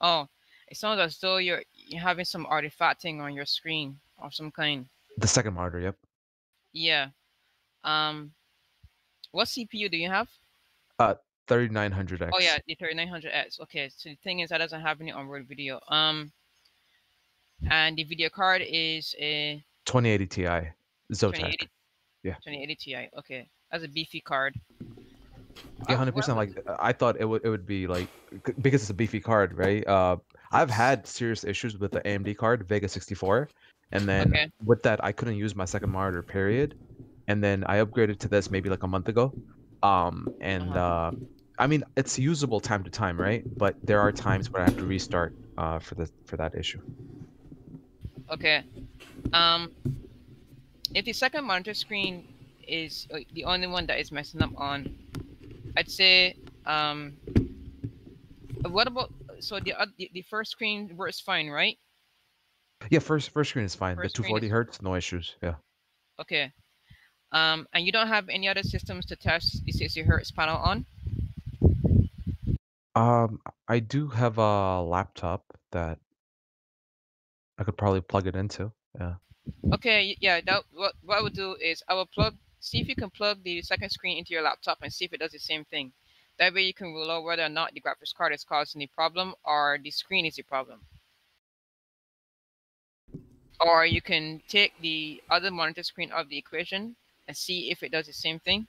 Oh, It sounds as though you're you're having some artifacting on your screen of some kind. The second monitor, yep. Yeah. Um, what CPU do you have? Uh, 3900X. Oh yeah, the 3900X. Okay, so the thing is that doesn't have any onboard video. Um, and the video card is a 2080 Ti. Zotac. 2080. Yeah. 2080 Ti. Okay, that's a beefy card. Yeah, Uh, hundred percent. Like I thought it would it would be like because it's a beefy card, right? Uh, I've had serious issues with the AMD card Vega 64, and then Okay. with that I couldn't use my second monitor. Period. And then I upgraded to this maybe like a month ago. Um, and Uh-huh. uh, I mean it's usable time to time, right? But there are times where I have to restart uh for the for that issue. Okay. Um, if the second monitor screen is uh, the only one that is messing up on, I'd say um, what about so the oth- the, the first screen works fine, right? Yeah, first first screen is fine. First the 240 is- hertz, no issues. Yeah. Okay. Um, and you don't have any other systems to test the 60 hertz panel on? Um, I do have a laptop that I could probably plug it into. Yeah. Okay, yeah. That what what I would do is I will plug. See if you can plug the second screen into your laptop and see if it does the same thing. That way you can rule out whether or not the graphics card is causing the problem or the screen is the problem. Or you can take the other monitor screen of the equation and see if it does the same thing.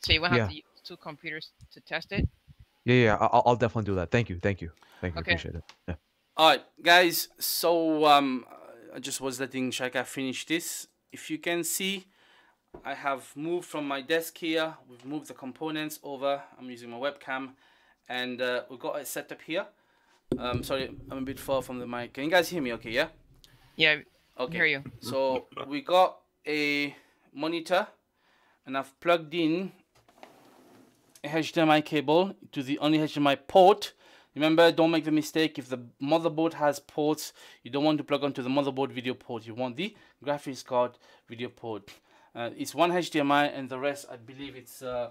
So you won't have Yeah. to use two computers to test it. Yeah, yeah, I'll, I'll definitely do that. Thank you, thank you, thank you. Okay. Appreciate it. Yeah. All right, guys. So um, I just was letting Shaka finish this. If you can see, I have moved from my desk here. We've moved the components over. I'm using my webcam, and uh, we've got it set up here. Um, sorry, I'm a bit far from the mic. Can you guys hear me? Okay, yeah. Yeah, I Okay. hear you. So we got a monitor, and I've plugged in a HDMI cable to the only HDMI port. Remember, don't make the mistake. If the motherboard has ports, you don't want to plug onto the motherboard video port. You want the graphics card video port. Uh, it's one HDMI, and the rest, I believe, it's uh,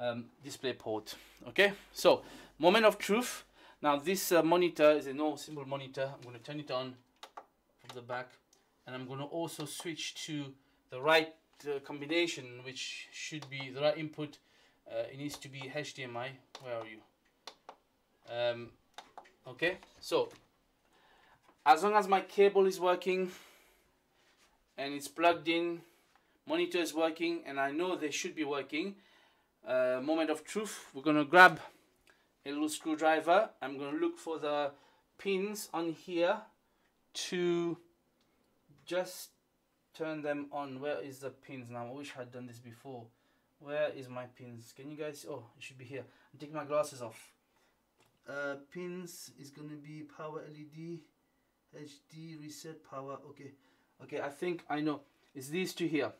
um, display port. Okay. So, moment of truth. Now, this uh, monitor is a no symbol monitor. I'm going to turn it on from the back and I'm going to also switch to the right uh, combination which should be the right input uh, it needs to be HDMI where are you um, okay so as long as my cable is working and it's plugged in monitor is working and I know they should be working uh, moment of truth we're gonna grab a little screwdriver. I'm gonna look for the pins on here to just turn them on. Where is the pins now? I wish I had done this before. Where is my pins? Can you guys oh it should be here. I'm taking my glasses off uh, pins is gonna be power LED HD reset power okay. Okay I think I know. It's these two here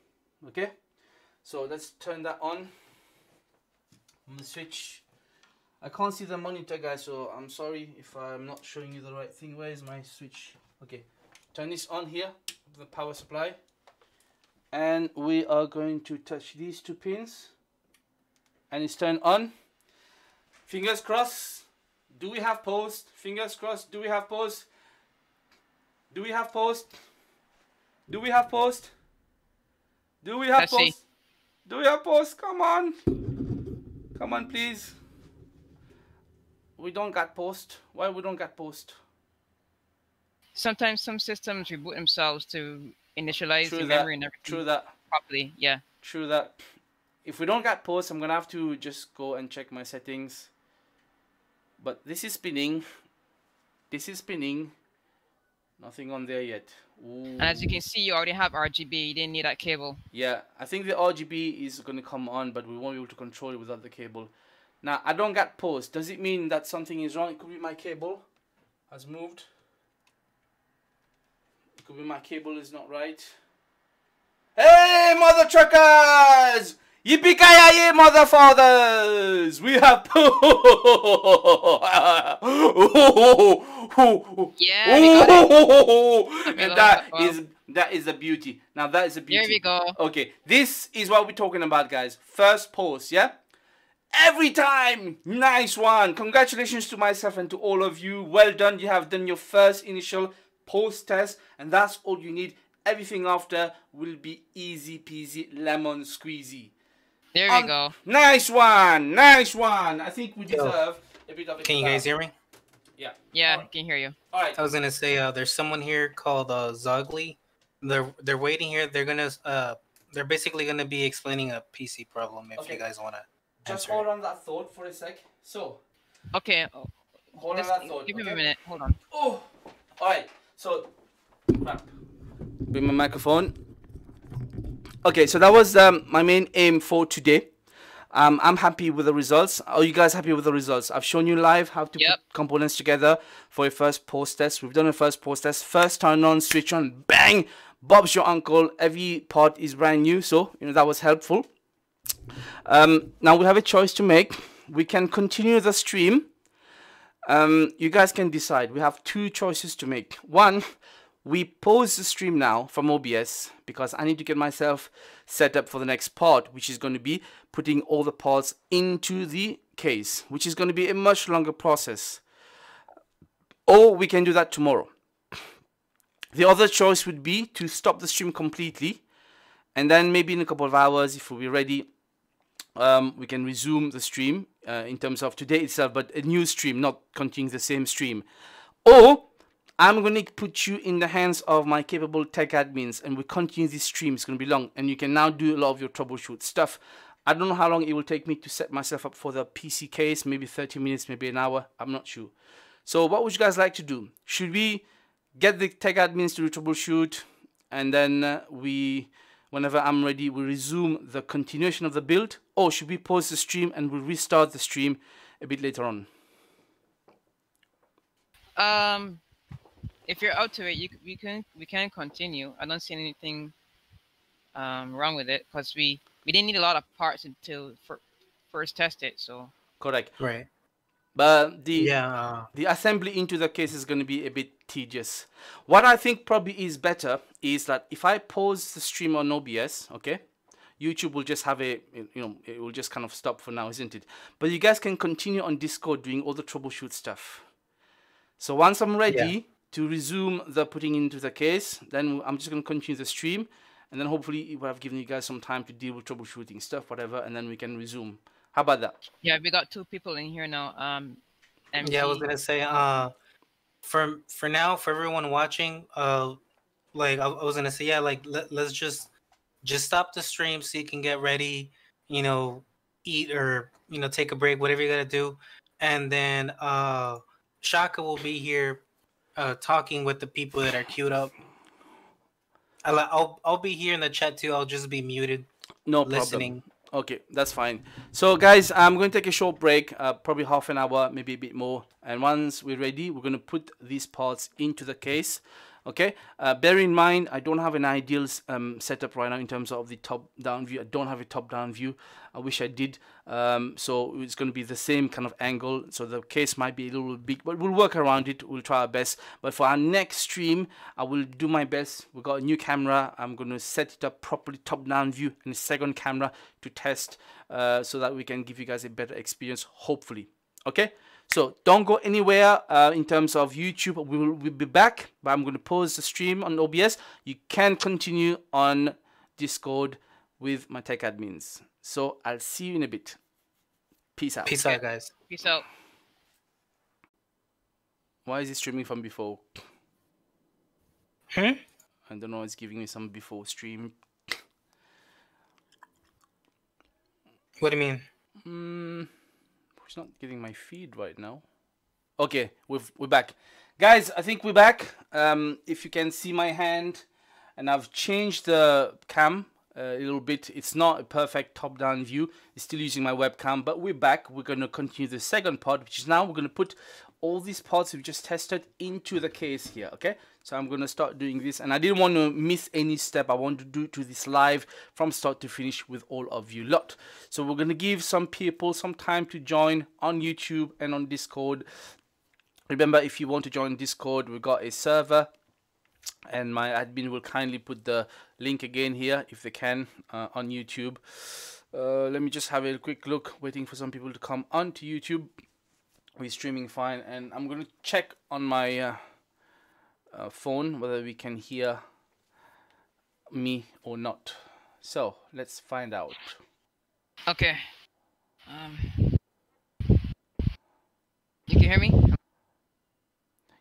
okay? So let's turn that on. I'm gonna switch. I can't see the monitor guys so I'm sorry if I'm not showing you the right thing. Where is my switch? Okay turn this on here the power supply. And we are going to touch these two pins. And it's turned on. Fingers crossed do we have post fingers crossed do we have post do we have post do we have post do we have Let's see. post do we have post come on come on please we don't got post why we don't got post Sometimes some systems reboot themselves to initialize True the that. memory and everything true that properly. Yeah. True that. If we don't get post, I'm gonna have to just go and check my settings. But this is spinning. This is spinning. Nothing on there yet. Ooh. And as you can see, you already have RGB. You didn't need that cable. Yeah, I think the RGB is gonna come on, but we won't be able to control it without the cable. Now I don't get post. Does it mean that something is wrong? It could be my cable has moved. It could be my cable is not right. Hey, mother truckers! Yippee ki yay, mother fathers! We have Yeah, we got and that is that is the beauty. Now that is the beauty. There we go. Okay, this is what we're talking about, guys. First post, yeah? every time. Nice one. Congratulations to myself and to all of you. Well done. You have done your first initial post test, and that's all you need. Everything after will be easy peasy lemon squeezy. There we Um, go. Nice one. Nice one. I think we deserve a bit of a Can you guys hear me? Yeah. Yeah, Alright. I can hear you. All right. I was gonna say uh, there's someone here called uh, Zogly. They're they're waiting here. They're gonna uh they're basically gonna be explaining a PC problem if Okay. you guys wanna Just hold it. on that thought for a sec. So, Okay, oh, hold just on that thought. give me a minute. Hold on. Oh, all right. So, crap. Bring my microphone. Okay, so that was um, my main aim for today. Um, I'm happy with the results. Are you guys happy with the results? I've shown you live how to Yep. put components together for a first post test. We've done a first post test. First turn on, switch on, bang! Bob's your uncle. Every part is brand new, so you know that was helpful. Um, now we have a choice to make. We can continue the stream um, you guys can decide. We have two choices to make. One, we pause the stream now from OBS because I need to get myself set up for the next part, which is going to be putting all the parts into the case, which is going to be a much longer process. Or we can do that tomorrow. The other choice would be to stop the stream completely and then maybe in a couple of hours, if we're ready, um, we can resume the stream uh, in terms of today itself, but a new stream, not continuing the same stream. Or I'm going to put you in the hands of my capable tech admins and we continue this stream. It's going to be long and you can now do a lot of your troubleshoot stuff. I don't know how long it will take me to set myself up for the PC case, maybe 30 minutes, maybe an hour. I'm not sure. So what would you guys like to do? Should we get the tech admins to do troubleshoot and then uh, we whenever I'm ready, we resume the continuation of the build, or should we pause the stream and we'll restart the stream a bit later on? Um, if you're out to it, you we can we can continue. I don't see anything um wrong with it because we we didn't need a lot of parts until fir- first test it. So Correct. Right. But the Yeah. Uh, the assembly into the case is going to be a bit tedious. What I think probably is better is that if I pause the stream on OBS, okay, YouTube will just have a, you know, it will just kind of stop for now, isn't it? But you guys can continue on Discord doing all the troubleshoot stuff. So once I'm ready to resume the putting into the case, then I'm just going to continue the stream. And then hopefully it will have given you guys some time to deal with troubleshooting stuff, whatever, and then we can resume. How about that? yeah, we got two people in here now. Um, MC. yeah, I was gonna say uh, for for now for everyone watching uh, like I, I was gonna say yeah like let, let's just just stop the stream so you can get ready, you know, eat or you know take a break, whatever you gotta do, and then uh, Shaka will be here uh, talking with the people that are queued up. I'll, I'll I'll be here in the chat too. I'll just be muted, No problem. listening. Okay, that's fine. So, guys, I'm going to take a short break, uh, probably half an hour, maybe a bit more. And once we're ready, we're going to put these parts into the case. Okay, uh, bear in mind, I don't have an ideal um, setup right now in terms of the top-down view. I don't have a top-down view. I wish I did. Um, so it's going to be the same kind of angle. So the case might be a little big, but we'll work around it. We'll try our best. But for our next stream, I will do my best. We've got a new camera. I'm going to set it up properly, top-down view, and a second camera to test uh, so that we can give you guys a better experience, hopefully. Okay? So don't go anywhere uh, in terms of YouTube. We will we'll be back, but I'm going to pause the stream on OBS. You can continue on Discord with my tech admins. So I'll see you in a bit. Peace out. Peace out, guys. Peace out. Why is it streaming from before? Hmm? I don't know. It's giving me some before stream. What do you mean? Hmm. It's not getting my feed right now. Okay, we've, we're back. Guys, I think we're back. Um, if you can see my hand, and I've changed the cam uh, a little bit. It's not a perfect top-down view. It's still using my webcam, but we're back. We're going to continue the second part, which is now we're going to put all these parts we've just tested into the case here, okay? So I'm to start doing this, and I didn't want to miss any step. I want to do to this live from start to finish with all of you lot. So we're to give some people some time to join on YouTube and on Discord. Remember, if you want to join Discord, we've got a server and my admin will kindly put the link again here if they can uh, on YouTube. Uh, let me just have a quick look, waiting for some people to come onto YouTube. We're streaming fine, and I'm gonna check on my uh, uh, phone whether we can hear me or not. So let's find out. Okay. Um, you can hear me?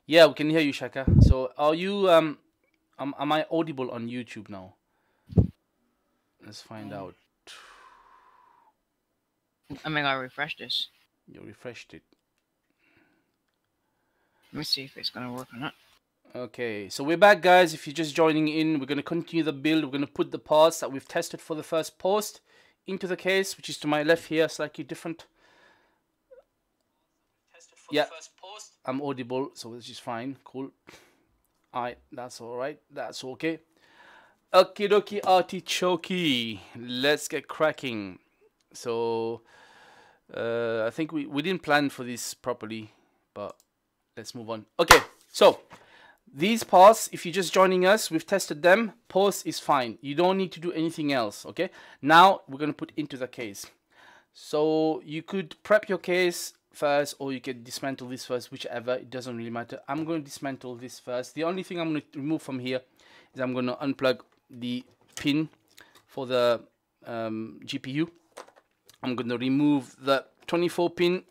Yeah, we can hear you, Shaka. So are you um, am, am I audible on YouTube now? Let's find out. I mean, I refreshed this. You refreshed it. Let me see if it's gonna work or not. Okay, so we're back, guys. If you're just joining in, we're going to continue the build. We're going to put the parts that we've tested for the first post into the case, which is to my left here, slightly different. Yeah, I'm audible, so which is fine. Cool. Alright, that's alright. That's okay. Okie dokie artichoke. Let's get cracking. So, uh, I think we, we didn't plan for this properly, but let's move on. Okay, so these parts, if you're just joining us, we've tested them. Pause is fine. You don't need to do anything else, okay? Now, we're going to put into the case. So, you could prep your case first or you can dismantle this first, whichever. It doesn't really matter. I'm going to dismantle this first. The only thing I'm going to remove from here is I'm going to unplug the pin for the um, GPU. I'm going to remove the 24 pin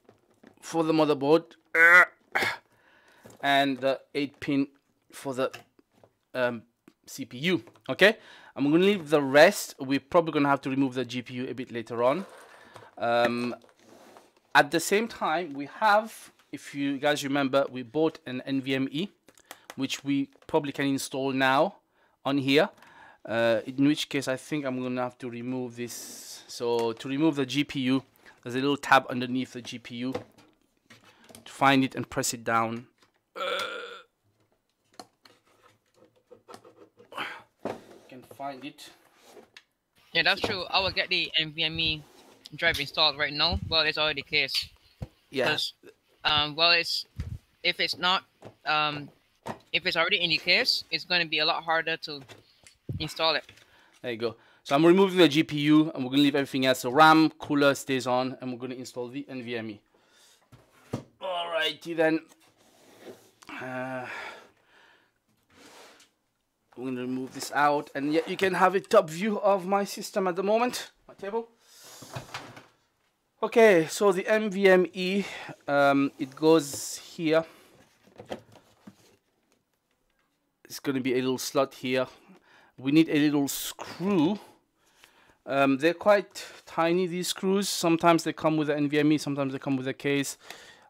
for the motherboard and the 8 pin for the um, CPU. Okay, I'm to leave the rest. We're probably to have to remove the GPU a bit later on. Um, at the same time, we have, if you guys remember, we bought an NVMe, which we probably can install now on here. Uh, in which case, I think I'm to have to remove this. So to remove the GPU, there's a little tab underneath the GPU. To find it and press it down. can find it. Yeah, that's true. I will get the NVMe drive installed right now. Well, it's already the case. Yes. Um, well, it's if it's not um, if it's already in the case, it's going to be a lot harder to install it. There you go. So I'm removing the GPU and we're going to leave everything else. So RAM, cooler stays on and we're going to install the NVMe. Alrighty then. Uh, I'm going to remove this out and yet you can have a top view of my system at the moment, my table. Okay, so the NVMe, um, it goes here. It's going to be a little slot here. We need a little screw. Um, they're quite tiny, these screws. Sometimes they come with the NVMe, sometimes they come with a case.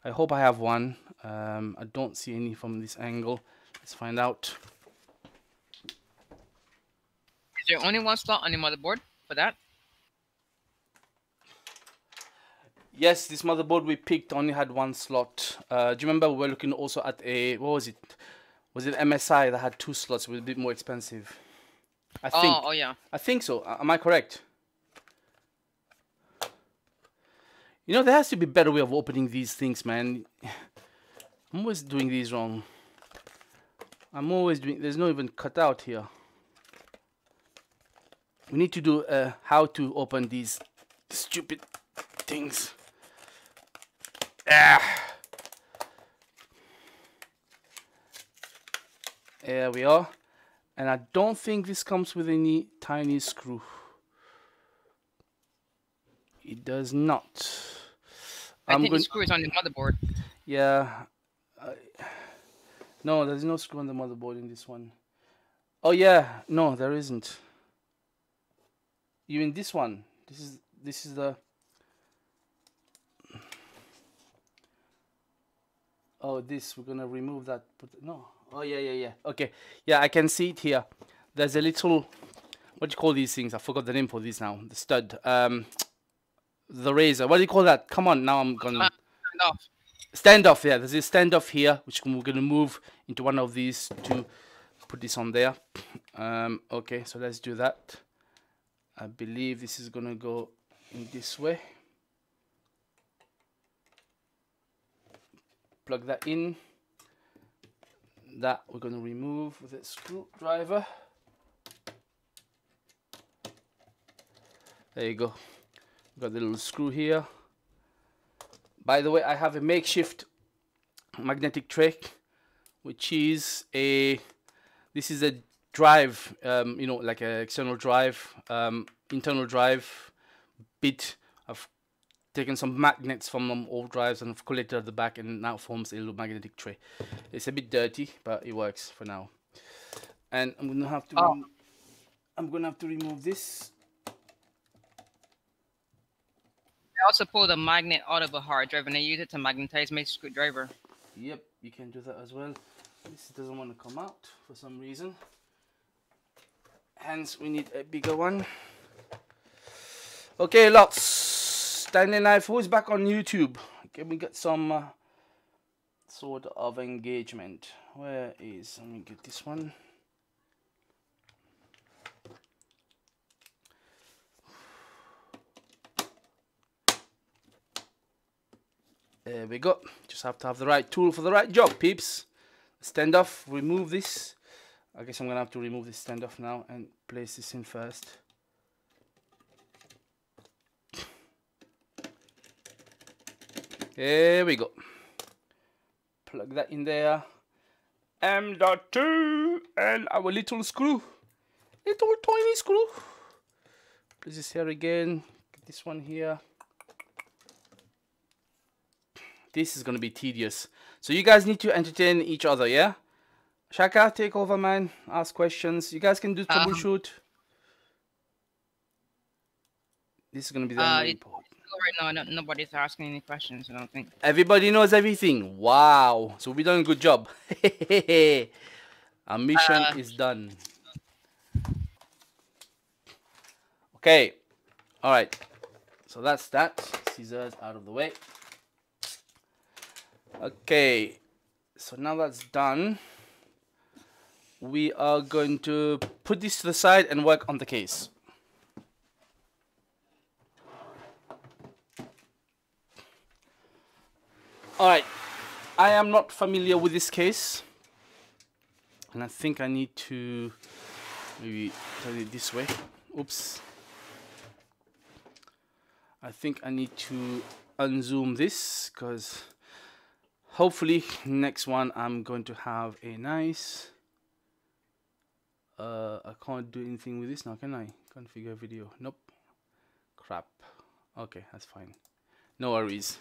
I hope I have one. Um, I don't see any from this angle. Let's find out. Is there only one slot on the motherboard for that? Yes, this motherboard we picked only had one slot. Uh, do you remember we were looking also at a, what was it? Was it MSI that had two slots? It was a bit more expensive. I Oh, think. oh yeah. I think so. Am I correct? You know, there has to be a better way of opening these things, man. I'm always doing these wrong. I'm always doing. There's no even cutout here. We need to do uh, how to open these stupid things. Ah. There we are. And I don't think this comes with any tiny screw. It does not. I I'm think the screw is on the motherboard. Yeah. I- no, there's no screw on the motherboard in this one. Oh yeah, no, there isn't. You mean this one? This is this is the. Oh, this we're gonna remove that. But no. Oh yeah, yeah, yeah. Okay, yeah, I can see it here. There's a little. What do you call these things? I forgot the name for these now. The stud. Um, the razor. What do you call that? Come on, now I'm gonna Uh, Turn off. standoff yeah there's a standoff here which we're going to move into one of these to put this on there um okay so let's do that i believe this is going to go in this way. Plug that in. That we're going to remove with a screwdriver. There you go. Got the little screw here. By the way I have a makeshift magnetic tray which is a this is a drive um, you know like an external drive um, internal drive bit I've taken some magnets from them old drives and I've collected at the back and now forms a little magnetic tray it's a bit dirty but it works for now and I'm gonna have to Oh. I'm gonna have to remove this I also pulled a magnet out of a hard drive and I use it to magnetize my screwdriver. Yep, you can do that as well. This doesn't want to come out for some reason. Hence, we need a bigger one. Okay, lots. Stanley Knife, who's back on YouTube? Can we get some uh, sort of engagement? Where is, let me get this one. There we go. Just have to have the right tool for the right job, peeps. Stand off, remove this. I guess I'm gonna have to remove this standoff now and place this in first. Here we go. Plug that in there. M.2 and our little screw. Little tiny screw. Place this here again. Get this one here this is to be tedious. So you guys need to entertain each other, yeah? Shaka, take over, man. Ask questions. You guys can do Um, troubleshoot. this is going to be the Uh, part. Right now, no, nobody's asking any questions. I don't think. Everybody knows everything. Wow. So we done a good job. Our mission Uh, is done. Okay. All right. So that's that. Scissors out of the way. Okay. So now that's done. We are going to put this to the side and work on the case. Alright, I am not familiar with this case. And I think I need to maybe turn it this way. Oops. I think I need to unzoom this because hopefully next one I'm going to have a nice uh, I can't do anything with this now can I configure video nope crap okay that's fine no worries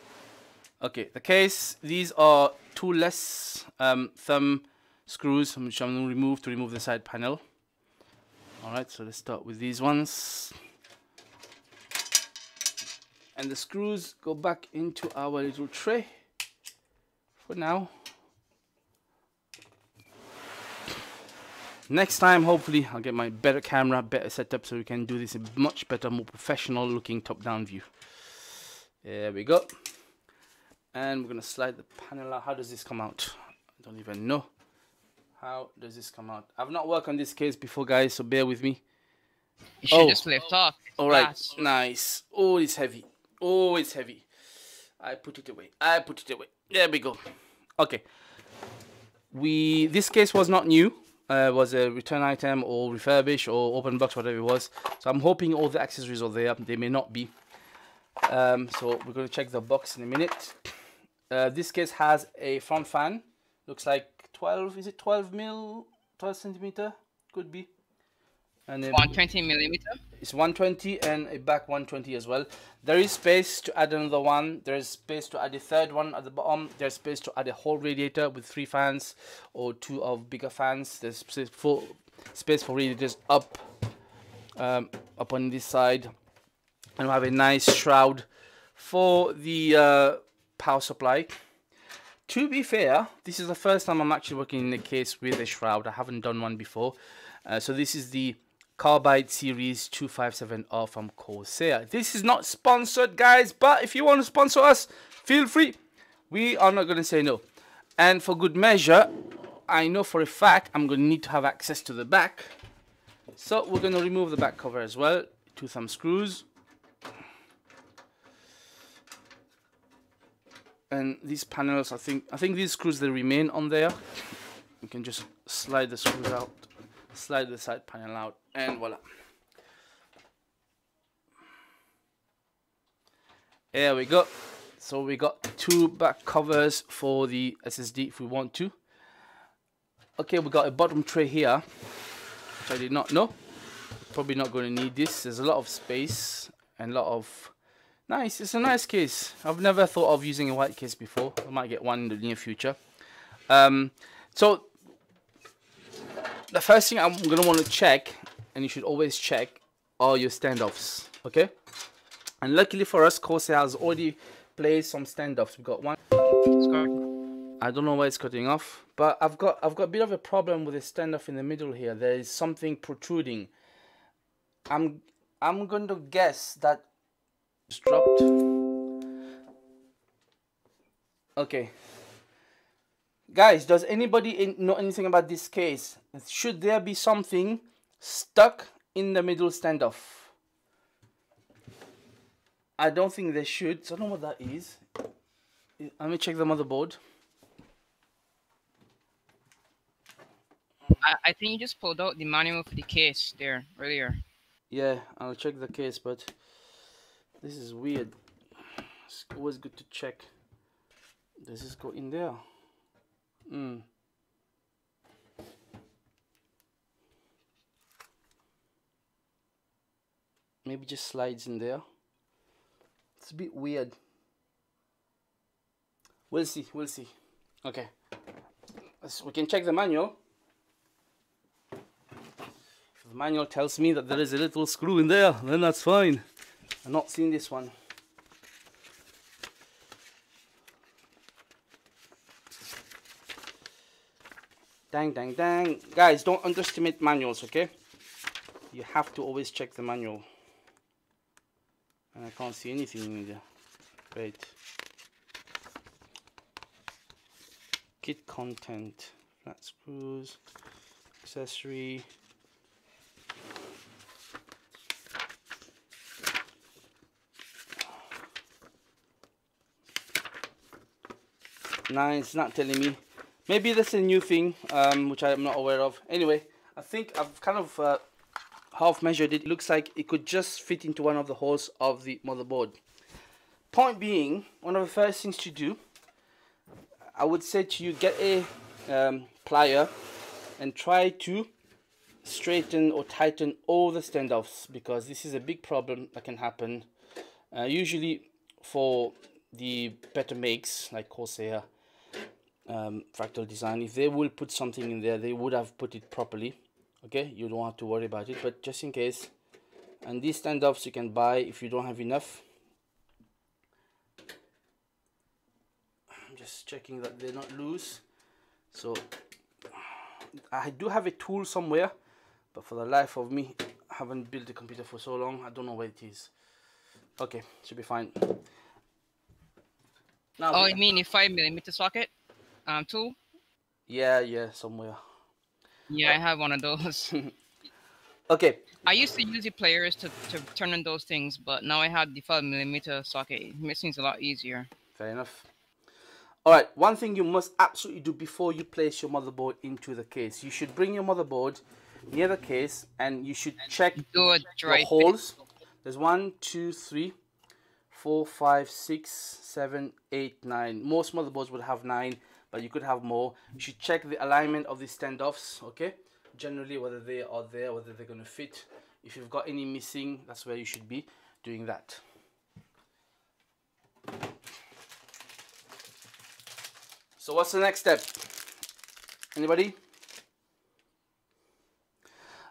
Okay, the case, these are two less um, thumb screws which I'm going to remove to remove the side panel. Alright, so let's start with these ones. And the screws go back into our little tray for now. Next time, hopefully, I'll get my better camera, better setup so we can do this in much better, more professional looking top-down view. There we go and we're gonna slide the panel out. How does this come out? I don't even know. How does this come out? I've not worked on this case before, guys, so bear with me. You should Oh. just lift off. All right, glass. nice. Oh, it's heavy. Oh, it's heavy. I put it away. I put it away. There we go. Okay. We this case was not new. Uh, was a return item or refurbish or open box, whatever it was. So I'm hoping all the accessories are there. They may not be. Um, so we're going to check the box in a minute. Uh, this case has a front fan. Looks like 12. Is it 12 mil? 12 centimeter? Could be. And then 120 millimeter. it's 120 and a back 120 as well. There is space to add another one. There is space to add a third one at the bottom. There's space to add a whole radiator with three fans or two of bigger fans. There's space for space for radiators up um, up on this side, and we have a nice shroud for the uh, power supply. To be fair, this is the first time I'm actually working in a case with a shroud. I haven't done one before. Uh, so this is the Carbide Series 257R from Corsair. This is not sponsored, guys, but if you want to sponsor us, feel free. We are not going to say no. And for good measure, I know for a fact I'm going to need to have access to the back. So we're going to remove the back cover as well. Two thumb screws. And these panels, I think, I think these screws they remain on there. You can just slide the screws out, slide the side panel out, and voila. There we go. So we got two back covers for the SSD if we want to. Okay, we got a bottom tray here, which I did not know. Probably not going to need this. There's a lot of space and a lot of nice. It's a nice case. I've never thought of using a white case before. I might get one in the near future. Um, so the first thing I'm gonna want to check, and you should always check, are your standoffs. Okay. And luckily for us, Corsair has already placed some standoffs. We've got one. I don't know why it's cutting off, but I've got I've got a bit of a problem with the standoff in the middle here. There is something protruding. I'm I'm going to guess that it's dropped. Okay. Guys, does anybody know anything about this case? Should there be something stuck in the middle standoff? I don't think they should. So I don't know what that is. Let me check the motherboard. I, I think you just pulled out the manual for the case there earlier. Yeah, I'll check the case, but this is weird. It's always good to check. Does this go in there? Hmm. Maybe just slides in there. It's a bit weird. We'll see, we'll see. Okay. So we can check the manual. If the manual tells me that there is a little screw in there, then that's fine. I'm not seeing this one. Dang, dang, dang. Guys, don't underestimate manuals, okay? You have to always check the manual. And I can't see anything in there. Wait. Kit content. Flat screws. Accessory. Nah, it's not telling me. Maybe that's a new thing, um, which I'm not aware of. Anyway, I think I've kind of uh, half measured it. Looks like it could just fit into one of the holes of the motherboard. Point being, one of the first things to do, I would say to you, get a um, plier and try to straighten or tighten all the standoffs because this is a big problem that can happen. Uh, usually for the better makes like Corsair, um, Fractal Design, if they will put something in there, they would have put it properly. Okay, you don't have to worry about it, but just in case. And these standoffs you can buy if you don't have enough. I'm just checking that they're not loose. So I do have a tool somewhere, but for the life of me, I haven't built a computer for so long. I don't know where it is. Okay, should be fine. Now, oh, you mean a five millimeter socket? Um, tool? Yeah, yeah, somewhere. Yeah, I have one of those. okay. I used to use the players to, to turn on those things, but now I have the 5 millimeter socket. It makes things a lot easier. Fair enough. All right, one thing you must absolutely do before you place your motherboard into the case. You should bring your motherboard near the case and you should check do the holes. There's one, two, three, four, five, six, seven, eight, nine. Most motherboards would have nine but you could have more. You should check the alignment of the standoffs, okay? Generally, whether they are there, whether they're to fit. If you've got any missing, that's where you should be doing that. So what's the next step? Anybody?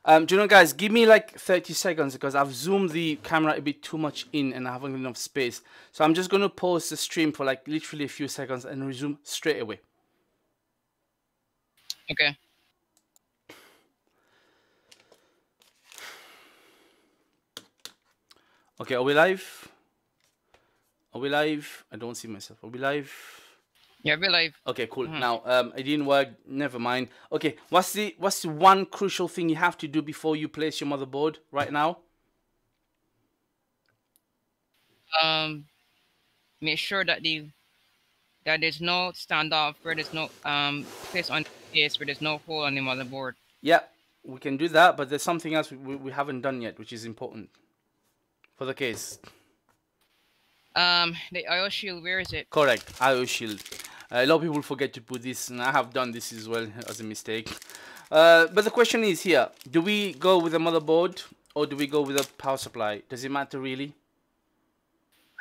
Um, do you know guys, give me like 30 seconds because I've zoomed the camera a bit too much in and I haven't enough space. So I'm just going to pause the stream for like literally a few seconds and resume straight away. Okay. Okay, are we live? Are we live? I don't see myself. Are we live? Yeah, we're live. Okay, cool. Mm -hmm. Now, um, it didn't work. Never mind. Okay, what's the what's the one crucial thing you have to do before you place your motherboard right now? Um, make sure that the that there's no standoff where there's no um place on case where there's no hole on the motherboard. Yeah, we can do that, but there's something else we, we haven't done yet, which is important for the case. Um, the IO shield, where is it? Correct, IO shield. Uh, a lot of people forget to put this, and I have done this as well as a mistake. Uh, but the question is here: Do we go with the motherboard or do we go with a power supply? Does it matter really?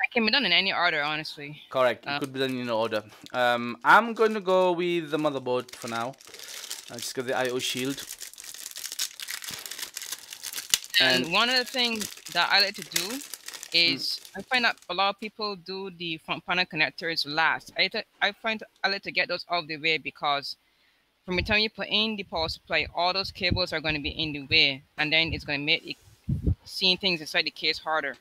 It can be done in any order, honestly. Correct. It Uh, could be done in order. Um, I'm going to go with the motherboard for now. I just got the IO shield. And, And one of the things that I like to do is I find that a lot of people do the front panel connectors last. I, I find I like to get those out of the way because from the time you put in the power supply, all those cables are going to be in the way, and then it's going to make it, seeing things inside the case harder.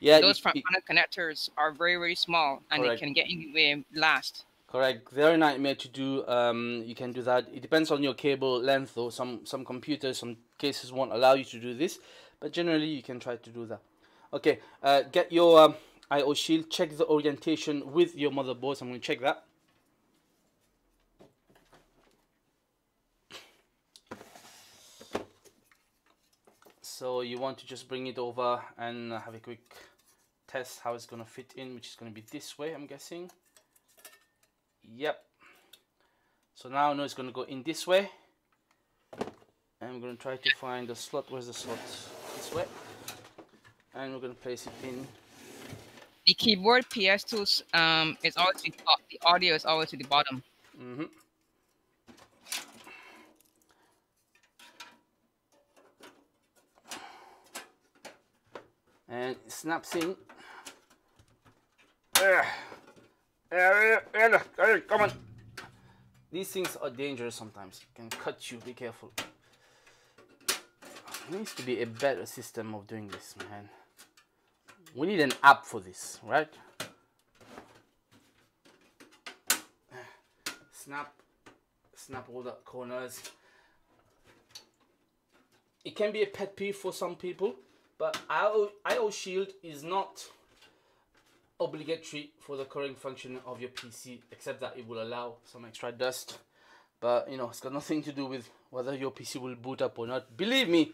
Yeah, those front panel connectors are very very small, and Correct. they can get in the way last. correct. They're a nightmare to do. Um, you can do that. It depends on your cable length, though. Some some computers, some cases won't allow you to do this, but generally you can try to do that. Okay, uh, get your um, IO shield. Check the orientation with your motherboard. So I'm going to check that. So you want to just bring it over and have a quick test how it's going to fit in, which is going to be this way, I'm guessing. Yep. So now I know it's going to go in this way. And we're going to try to find the slot. Where's the slot? This way. And we're going to place it in. The keyboard PS2 um is always the top. The audio is always to the bottom. hmm And it snaps in. Come on. These things are dangerous sometimes. Can cut you. Be careful. There needs to be a better system of doing this, man. We need an app for this, right? Snap, snap all the corners. It can be a pet peeve for some people, but IO, Shield is not obligatory for the current function of your PC, except that it will allow some extra dust. But you know, it's got nothing to do with whether your PC will boot up or not. Believe me,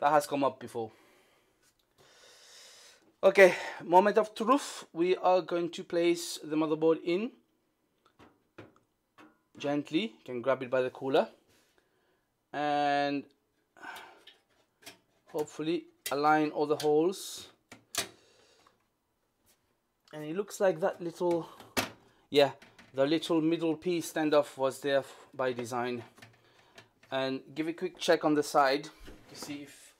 that has come up before. Okay, moment of truth. We are going to place the motherboard in gently. You can grab it by the cooler and hopefully align all the holes. And it looks like that little, yeah, the little middle piece standoff was there by design. And give a quick check on the side to see if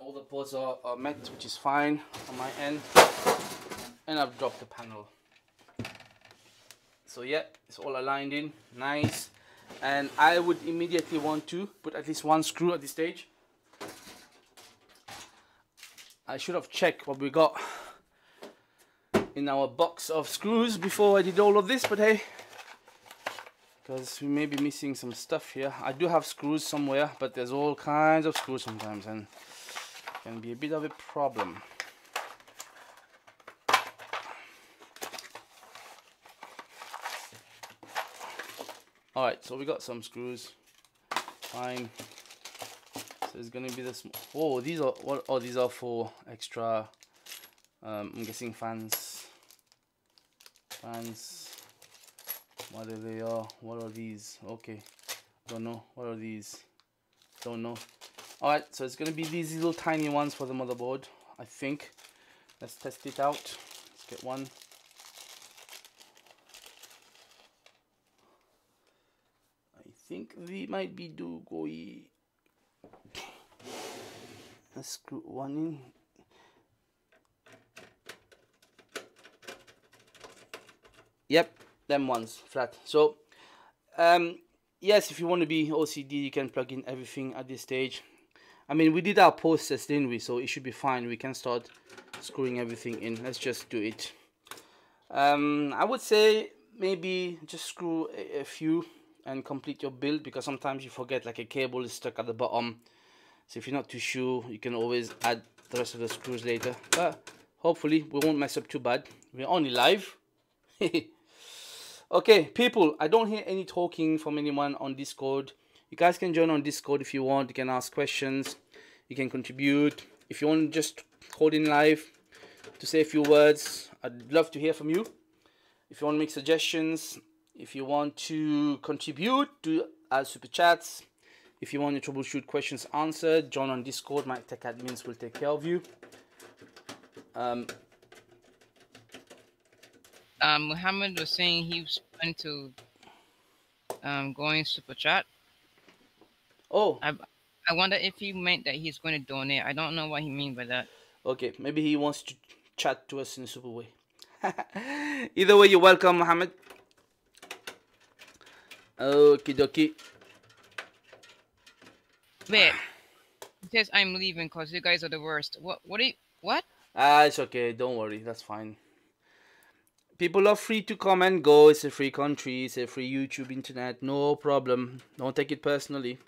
all the ports are, are met, which is fine on my end. And I've dropped the panel. So yeah, it's all aligned in, nice. And I would immediately want to put at least one screw at this stage. I should have checked what we got in our box of screws before I did all of this, but hey, because we may be missing some stuff here. I do have screws somewhere, but there's all kinds of screws sometimes, and can be a bit of a problem. All right, so we got some screws. Fine. So it's gonna be this. Oh, these are what? Oh, these are for extra. Um, I'm guessing fans. Fans. What are they are? What are these? Okay. Don't know. What are these? Don't know. All right, so it's gonna be these little tiny ones for the motherboard. I think. Let's test it out. Let's get one. I think they might be do. Screw one in. Yep, them ones flat. So, um, yes, if you want to be OCD, you can plug in everything at this stage. I mean, we did our test, didn't we? So it should be fine. We can start screwing everything in. Let's just do it. Um, I would say maybe just screw a, a few and complete your build because sometimes you forget like a cable is stuck at the bottom. So if you're not too sure, you can always add the rest of the screws later. But hopefully we won't mess up too bad. We're only live. okay, people, I don't hear any talking from anyone on Discord. You guys can join on Discord if you want. You can ask questions. You can contribute. If you want just call in live, to say a few words, I'd love to hear from you. If you want to make suggestions, if you want to contribute to our super chats, if you want to troubleshoot questions answered, join on Discord. My tech admins will take care of you. Um, Um, Muhammad was saying he was planning to um going super chat. oh, I I wonder if he meant that he's going to donate. I don't know what he mean by that. okay. Maybe he wants to chat to us in a super way. Either way, you're welcome, Mohammed. Okie dokie. Wait. He says I'm leaving because you guys are the worst. What? What? Are you, what? Ah, it's okay. Don't worry. That's fine. People are free to come and go. It's a free country. It's a free YouTube internet. No problem. Don't take it personally.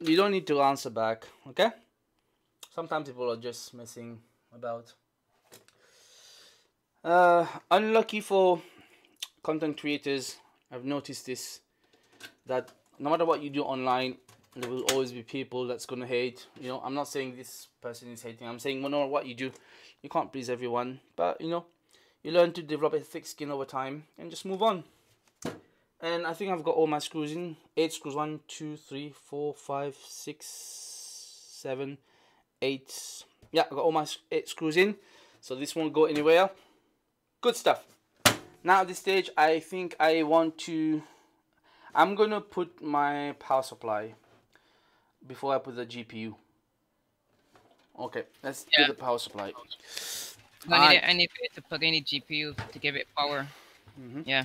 You don't need to answer back. Okay? Sometimes people are just messing about. Uh, unlucky for content creators. I've noticed this. That no matter what you do online, there will always be people that's gonna hate. You know, I'm not saying this person is hating. I'm saying no matter what you do, you can't please everyone. But you know, you learn to develop a thick skin over time and just move on. And I think I've got all my screws in. Eight screws. One, two, three, four, five, six, seven, eight. Yeah, I've got all my eight screws in. So this won't go anywhere. Good stuff. Now at this stage, I think I want to. I'm gonna put my power supply before I put the GPU. Okay, let's Yeah. do the power supply. I need I- I need to plug any GPU to give it power. Mhm. Yeah.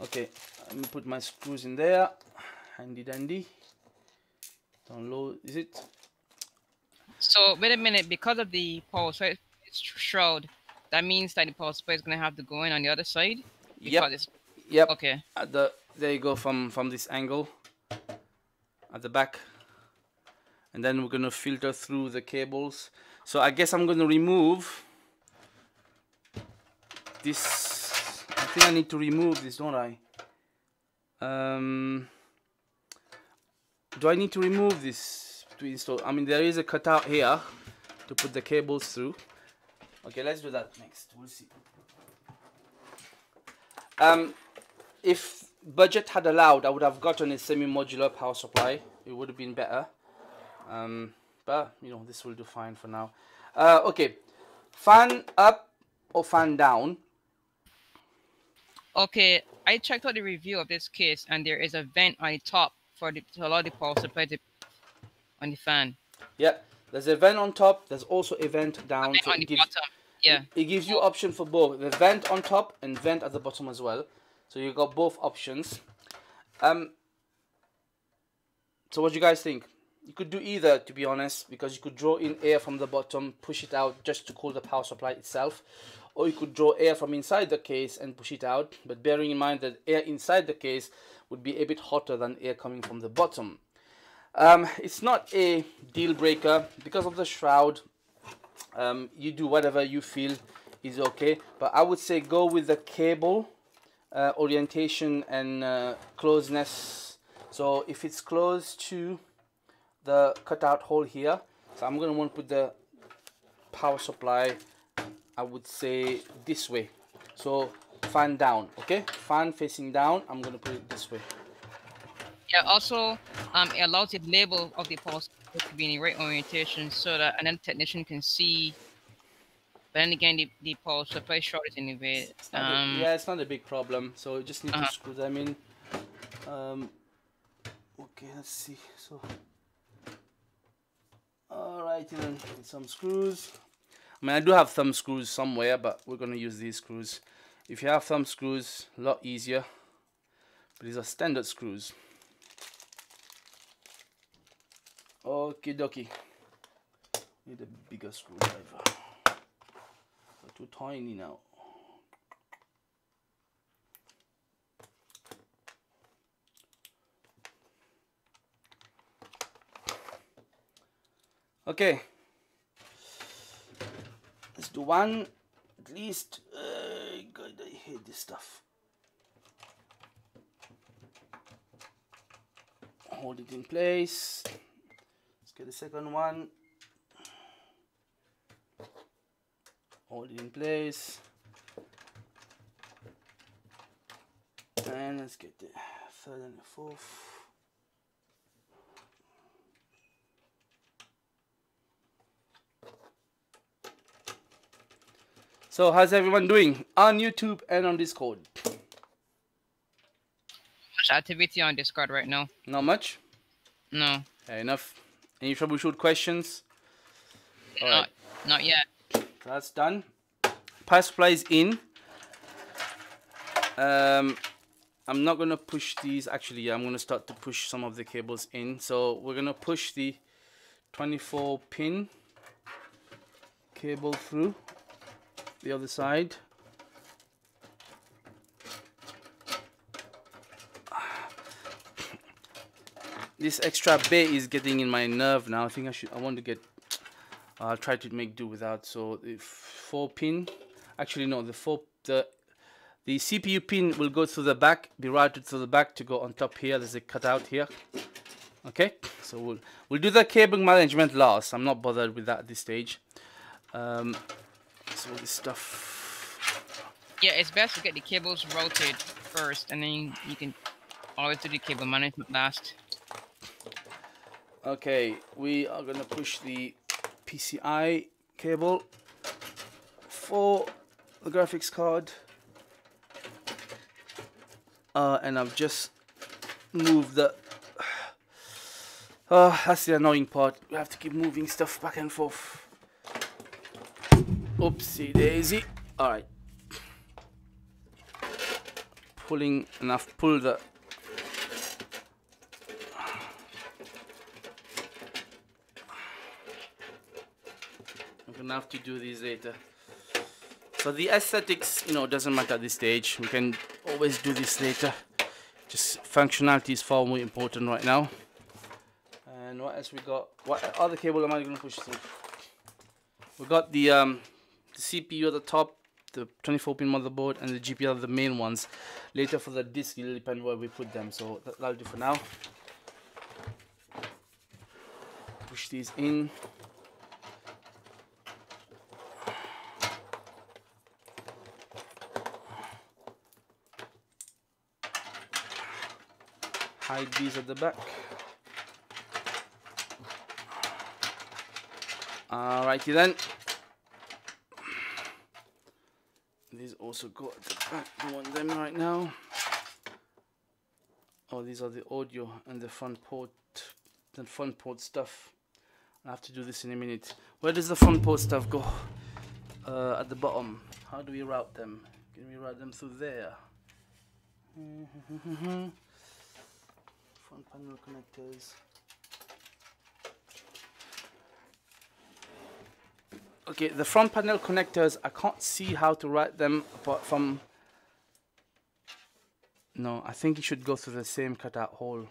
Okay, let me put my screws in there. Handy dandy. Download, is it? So wait a minute. Because of the power supply shroud, that means that the power supply is gonna have to go in on the other side. Yep. It's Yep. okay. At the there you go from from this angle at the back. And then we're gonna filter through the cables. So I guess I'm gonna remove this I think I need to remove this don't I? Um do I need to remove this to install? I mean there is a cutout here to put the cables through. Okay let's do that next. We'll see. Um if budget had allowed, I would have gotten a semi-modular power supply. It would have been better. Um, but you know, this will do fine for now. Uh, okay, fan up or fan down? Okay, I checked out the review of this case, and there is a vent on the top for the to allow the power supply to on the fan. Yeah, there's a vent on top. There's also a vent down. So on the it gives. Yeah. it gives you option for both the vent on top and vent at the bottom as well. So you got both options. Um. So what do you guys think? You could do either, to be honest, because you could draw in air from the bottom, push it out just to cool the power supply itself, or you could draw air from inside the case and push it out. But bearing in mind that air inside the case would be a bit hotter than air coming from the bottom. Um, it's not a deal breaker because of the shroud. Um, you do whatever you feel is okay, but I would say go with the cable uh, orientation and uh, closeness. So if it's close to the cutout hole here, so I'm gonna want to put the power supply. I would say this way. So fan down, okay? Fan facing down. I'm gonna put it this way. Yeah. Also, um, it allows the label of the power to be in the right orientation, so that another technician can see. But then again, the, the power supply shroud is in the way. It's not a- Um, yeah, it's not a big problem. So you just need Uh-huh. to screw them in. Um, okay, let's see. So, alright, then some screws. I mean, I do have thumb screws somewhere, but we're gonna use these screws. If you have thumb screws, a lot easier. But these are standard screws. Okie dokie. Need a bigger screwdriver. Too tiny now. Okay. Let's do one at least. Uh, God, I hate this stuff. Hold it in place. Let's get the second one. Hold it in place and let's get the third and the fourth So how's everyone doing on YouTube and on Discord? Much activity on Discord right now. Not much? No, Fair enough. Any troubleshoot questions? All right. not not yet. That's done. Power supply is in. Um, I'm not gonna push these. Actually, I'm gonna start to push some of the cables in. So we're gonna push the 24 pin cable through the other side. This extra bay is getting in my nerve now. I think I should. I want to get I'll try to make do without. So the four pin, actually no, the four the the CPU pin will go through the back, be routed through the back to go on top here. There's a cutout here. Okay, so we'll we'll do the cable management last. I'm not bothered with that at this stage. Um, so all this stuff. Yeah, it's best to get the cables routed first, and then you can always do the cable management last. Okay, we are gonna push the PCI cable for the graphics card. Uh, and I've just moved the. Uh, that's the annoying part. We have to keep moving stuff back and forth. Oopsie daisy. Alright. Pulling, and I've pulled the Have to do this later. So the aesthetics, you know, doesn't matter at this stage. We can always do this later. Just functionality is far more important right now. And what else we got? What other cable am I gonna push through? We got the um, the CPU at the top, the 24 pin motherboard, and the GPU are the main ones. Later for the disk, it'll depend where we put them. So that, that'll do for now. Push these in. Hide these at the back. Alrighty then. These also go at the back. Don't want them right now. Oh, these are the audio and the front port, the front port stuff. I have to do this in a minute. Where does the front port stuff go? Uh, at the bottom. How do we route them? Can we route them through there? front panel connectors. Okay, the front panel connectors, I can't see how to write them apart from... No, I think it should go through the same cutout hole.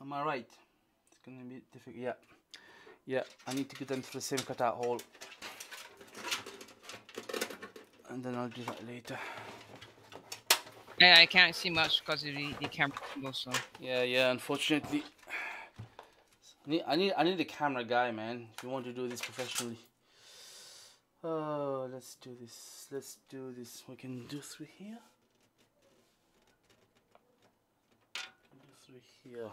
Am I right? It's gonna be difficult, yeah. Yeah, I need to get them through the same cutout hole. And then I'll do that later. I can't see much because of the, the camera angle, so. Yeah, yeah. Unfortunately, I need, I need, I need a camera guy, man. If you want to do this professionally. Oh, let's do this. Let's do this. We can do through here. Do through here.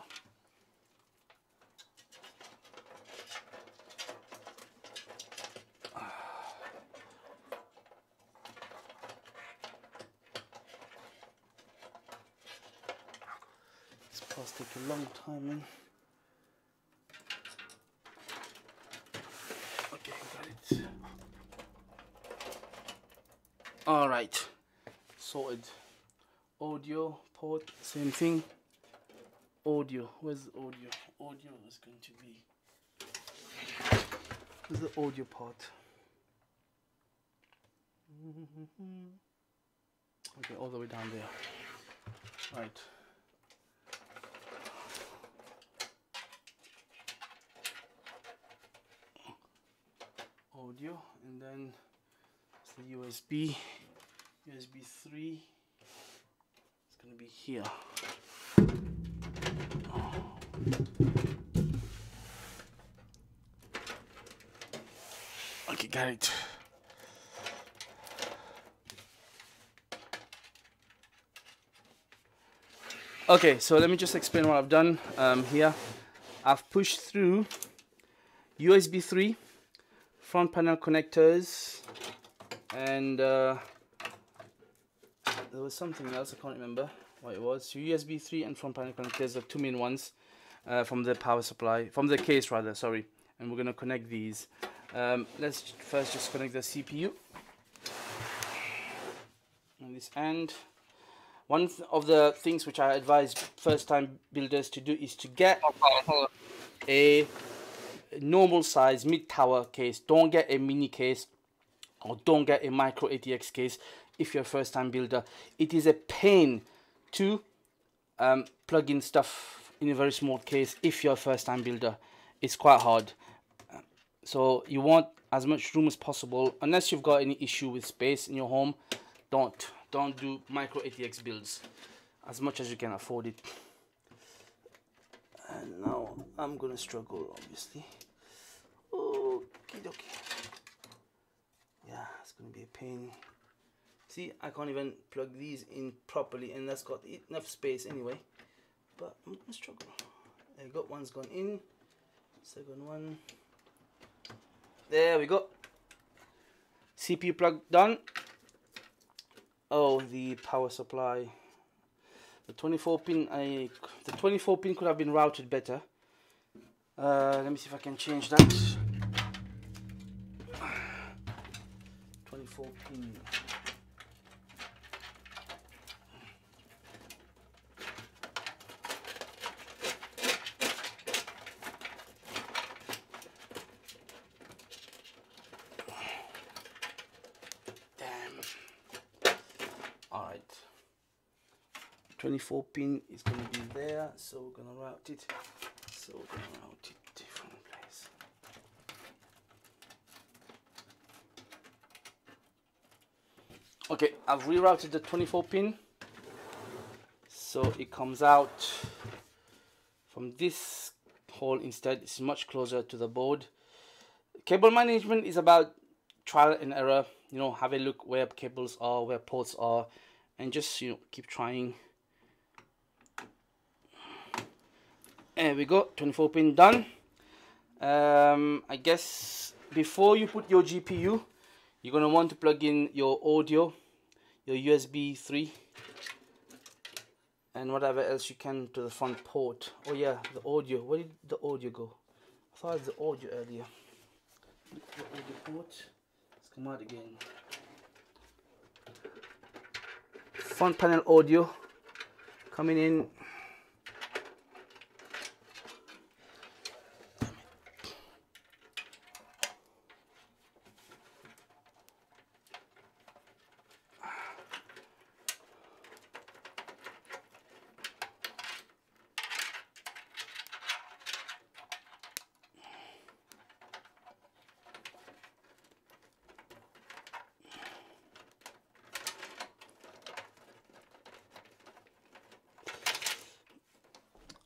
This parts take a long time, man. Okay, got it. All right, sorted. Audio port, same thing. Audio, where's the audio? Audio is going to be. Where's the audio part? Okay, all the way down there. Right. Audio and then it's the USB USB 3 it's gonna be here okay got it. Okay, so let me just explain what I've done um, here. I've pushed through USB 3, front panel connectors, and uh, there was something else, I can't remember what it was. USB 3 and front panel connectors, the two main ones uh, from the power supply, from the case rather, sorry. And we're gonna connect these. Um, let's first just connect the CPU on this end. One of the things which I advise first time builders to do is to get a normal size mid tower case. Don't get a mini case or don't get a micro ATX case if you're a first time builder. It is a pain to um, plug in stuff in a very small case if you're a first time builder. It's quite hard so you want as much room as possible unless you've got any issue with space in your home don't don't do micro ATX builds as much as you can afford it and now I'm gonna struggle obviously. Okay okay yeah it's gonna be a pain. See I can't even plug these in properly and that's got enough space anyway. But I'm gonna struggle. I got one's gone in. Second one. There we go. CPU plug done. Oh, the power supply. The 24 pin, I the 24 pin could have been routed better. Uh, let me see if I can change that. 24 pin. all right 24 pin is going to be there. So we're going to route it. So we're going to route it different place. Okay I've rerouted the 24 pin. So it comes out from this hole instead. It's much closer to the board. Cable management is about trial and error. You know have a look where cables are where ports are and just you know keep trying there we go 24 pin done. Um, I guess before you put your GPU you're gonna want to plug in your audio your USB 3 and whatever else you can to the front port. Oh yeah the audio. Where did the audio go? I thought it was the audio earlier. The audio port. Let's come out again. Front panel audio coming in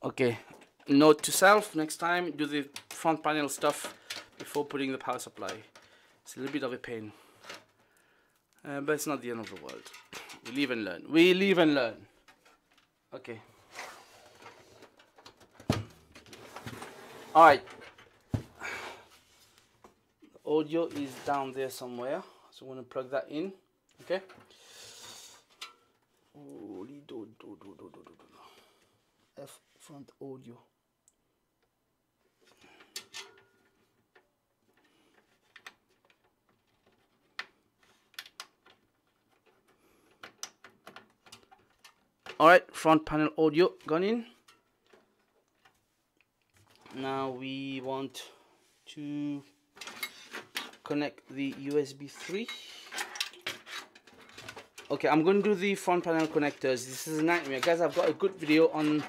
okay note to self next time do the front panel stuff before putting the power supply. It's a little bit of a pain. Uh, but it's not the end of the world. We live and learn. We live and learn. Okay. All right. The audio is down there somewhere so I'm going to plug that in. Okay F front audio all right front panel audio gone in. Now we want to connect the USB 3 okay I'm going to do the front panel connectors. This is a nightmare. Guys I've got a good video on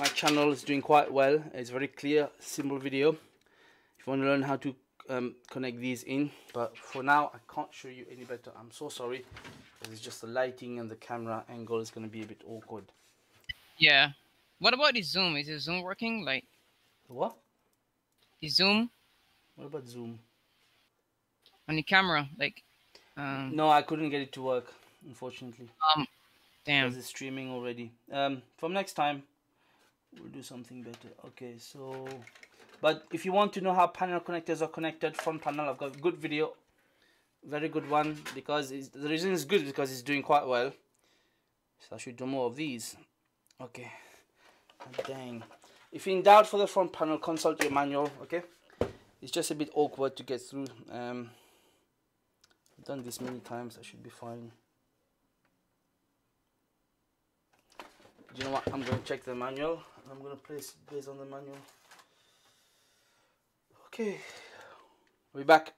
my channel. Is doing quite well. It's very clear simple video. If you want to learn how to um, connect these in. But for now I can't show you any better. I'm so sorry. It's just the lighting and the camera angle is going to be a bit awkward Yeah. What about the Zoom? Is the Zoom working? Like what the Zoom? what about zoom on the camera? Like, um, No, I couldn't get it to work, unfortunately. um, damn. Because it's streaming already. Um, from next time, we'll do something better. Okay, so, but if you want to know how panel connectors are connected, front panel, I've got a good video, very good one because it's, the reason it's good is because it's doing quite well. So I should do more of these. Okay. Dang. If in doubt for the front panel, consult your manual. Okay. It's just a bit awkward to get through. Um, I've done this many times. I should be fine. Do you know what? I'm going to check the manual. I'm going to place it based on the manual. Okay. We'll be back.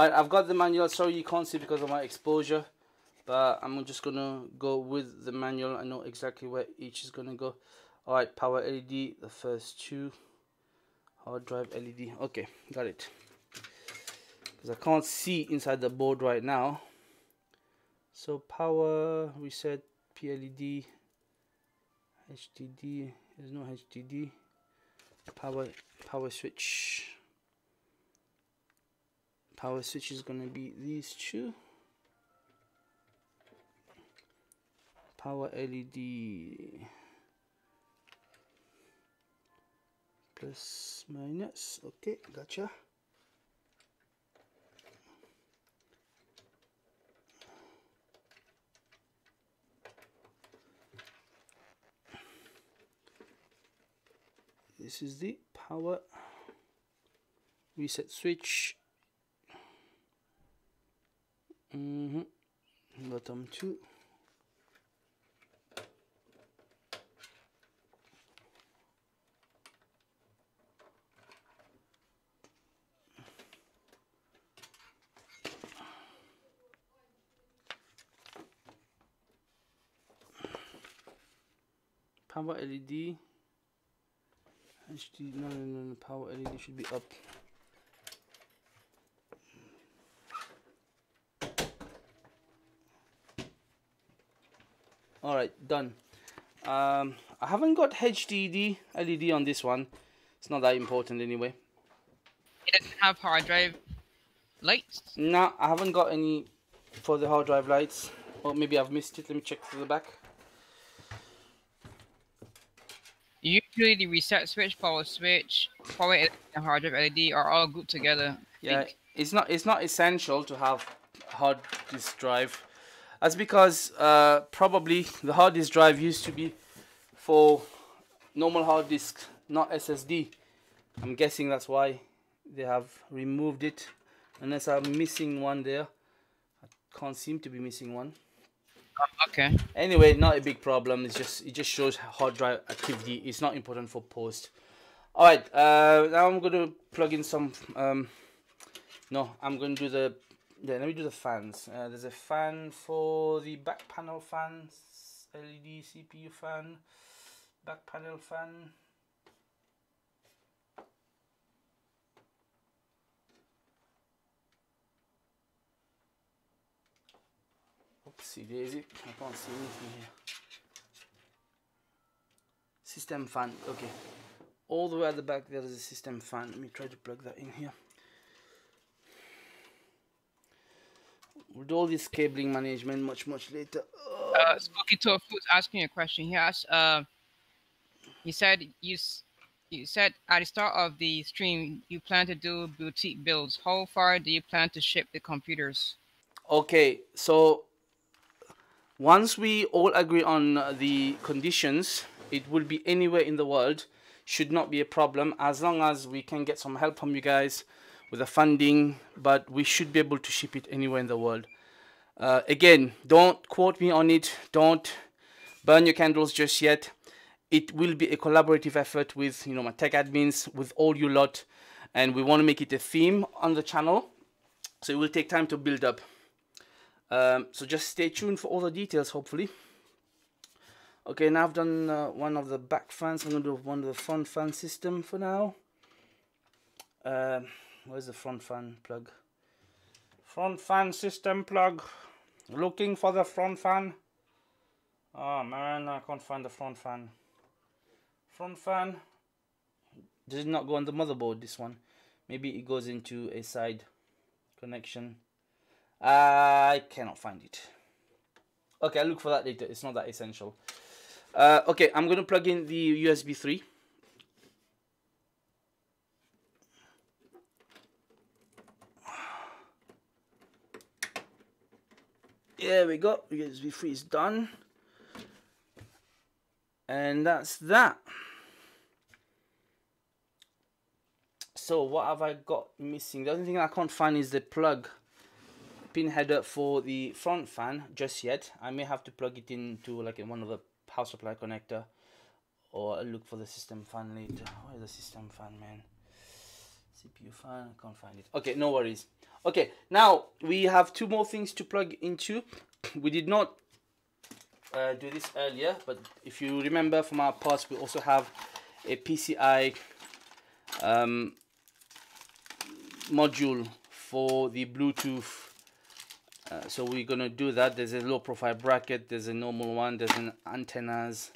Alright, I've got the manual. Sorry you can't see because of my exposure. But I'm just going to go with the manual. I know exactly where each is going to go. Alright, power LED, the first two. Hard drive LED. Okay, got it. Because I can't see inside the board right now. So power, reset, PLED, HDD. There's no HDD. Power, power switch power switch is going to be these two. Power LED plus minus. Okay gotcha. This is the power reset switch Hmm Bottom two. Power LED. HD, no, no, no, power LED should be up. Alright, done. Um, I haven't got HDD LED on this one. It's not that important anyway. It doesn't have hard drive lights. No, I haven't got any for the hard drive lights. Or maybe I've missed it. Let me check to the back. Usually the reset switch, power switch, power and hard drive LED are all grouped together. I Yeah, think. it's not it's not essential to have hard disk drive. That's because uh, probably the hard disk drive used to be for normal hard disk, not SSD. I'm guessing that's why they have removed it. Unless I'm missing one there. I can't seem to be missing one. Okay. Anyway, not a big problem. It's just it just shows hard drive activity. It's not important for post. All right. Uh, now I'm going to plug in some. Um, no, I'm going to do the. Yeah, let me do the fans. Uh, there's a fan for the back panel fans. LED CPU fan. Back panel fan. Oopsie daisy. I can't see anything here. System fan. Okay. All the way at the back there is a system fan. Let me try to plug that in here. We'll do all this cabling management much much later. Uh, Spooky Tofu's asking a question. He asked, uh, he said you you said at the start of the stream you plan to do boutique builds. How far do you plan to ship the computers? Okay, so once we all agree on the conditions, it will be anywhere in the world. Should not be a problem as long as we can get some help from you guys with the funding. But we should be able to ship it anywhere in the world. Uh, again, don't quote me on it. Don't burn your candles just yet. It will be a collaborative effort with you know my tech admins, with all you lot, and we want to make it a theme on the channel so it will take time to build up um, so just stay tuned for all the details hopefully okay now I've done uh, one of the back fans I'm going to do one of the front fan system for now um, where's the front fan plug? Front fan system plug. Looking for the front fan. Oh man I can't find the front fan. Front fan. Does not go on the motherboard this one? Maybe it goes into a side connection. I cannot find it. Okay I'll look for that later. It's not that essential. Uh, okay I'm gonna plug in the USB 3 there we go. USB 3 is done. And that's that. So what have I got missing? The only thing I can't find is the plug pin header for the front fan just yet. I may have to plug it into like in one of the power supply connector or look for the system fan later. Where's the system fan man CPU fan I can't find it. Okay no worries. Okay now we have two more things to plug into. We did not uh, do this earlier but if you remember from our past we also have a PCI um, module for the Bluetooth. Uh, so we're gonna do that. There's a low profile bracket. There's a normal one. There's an antennas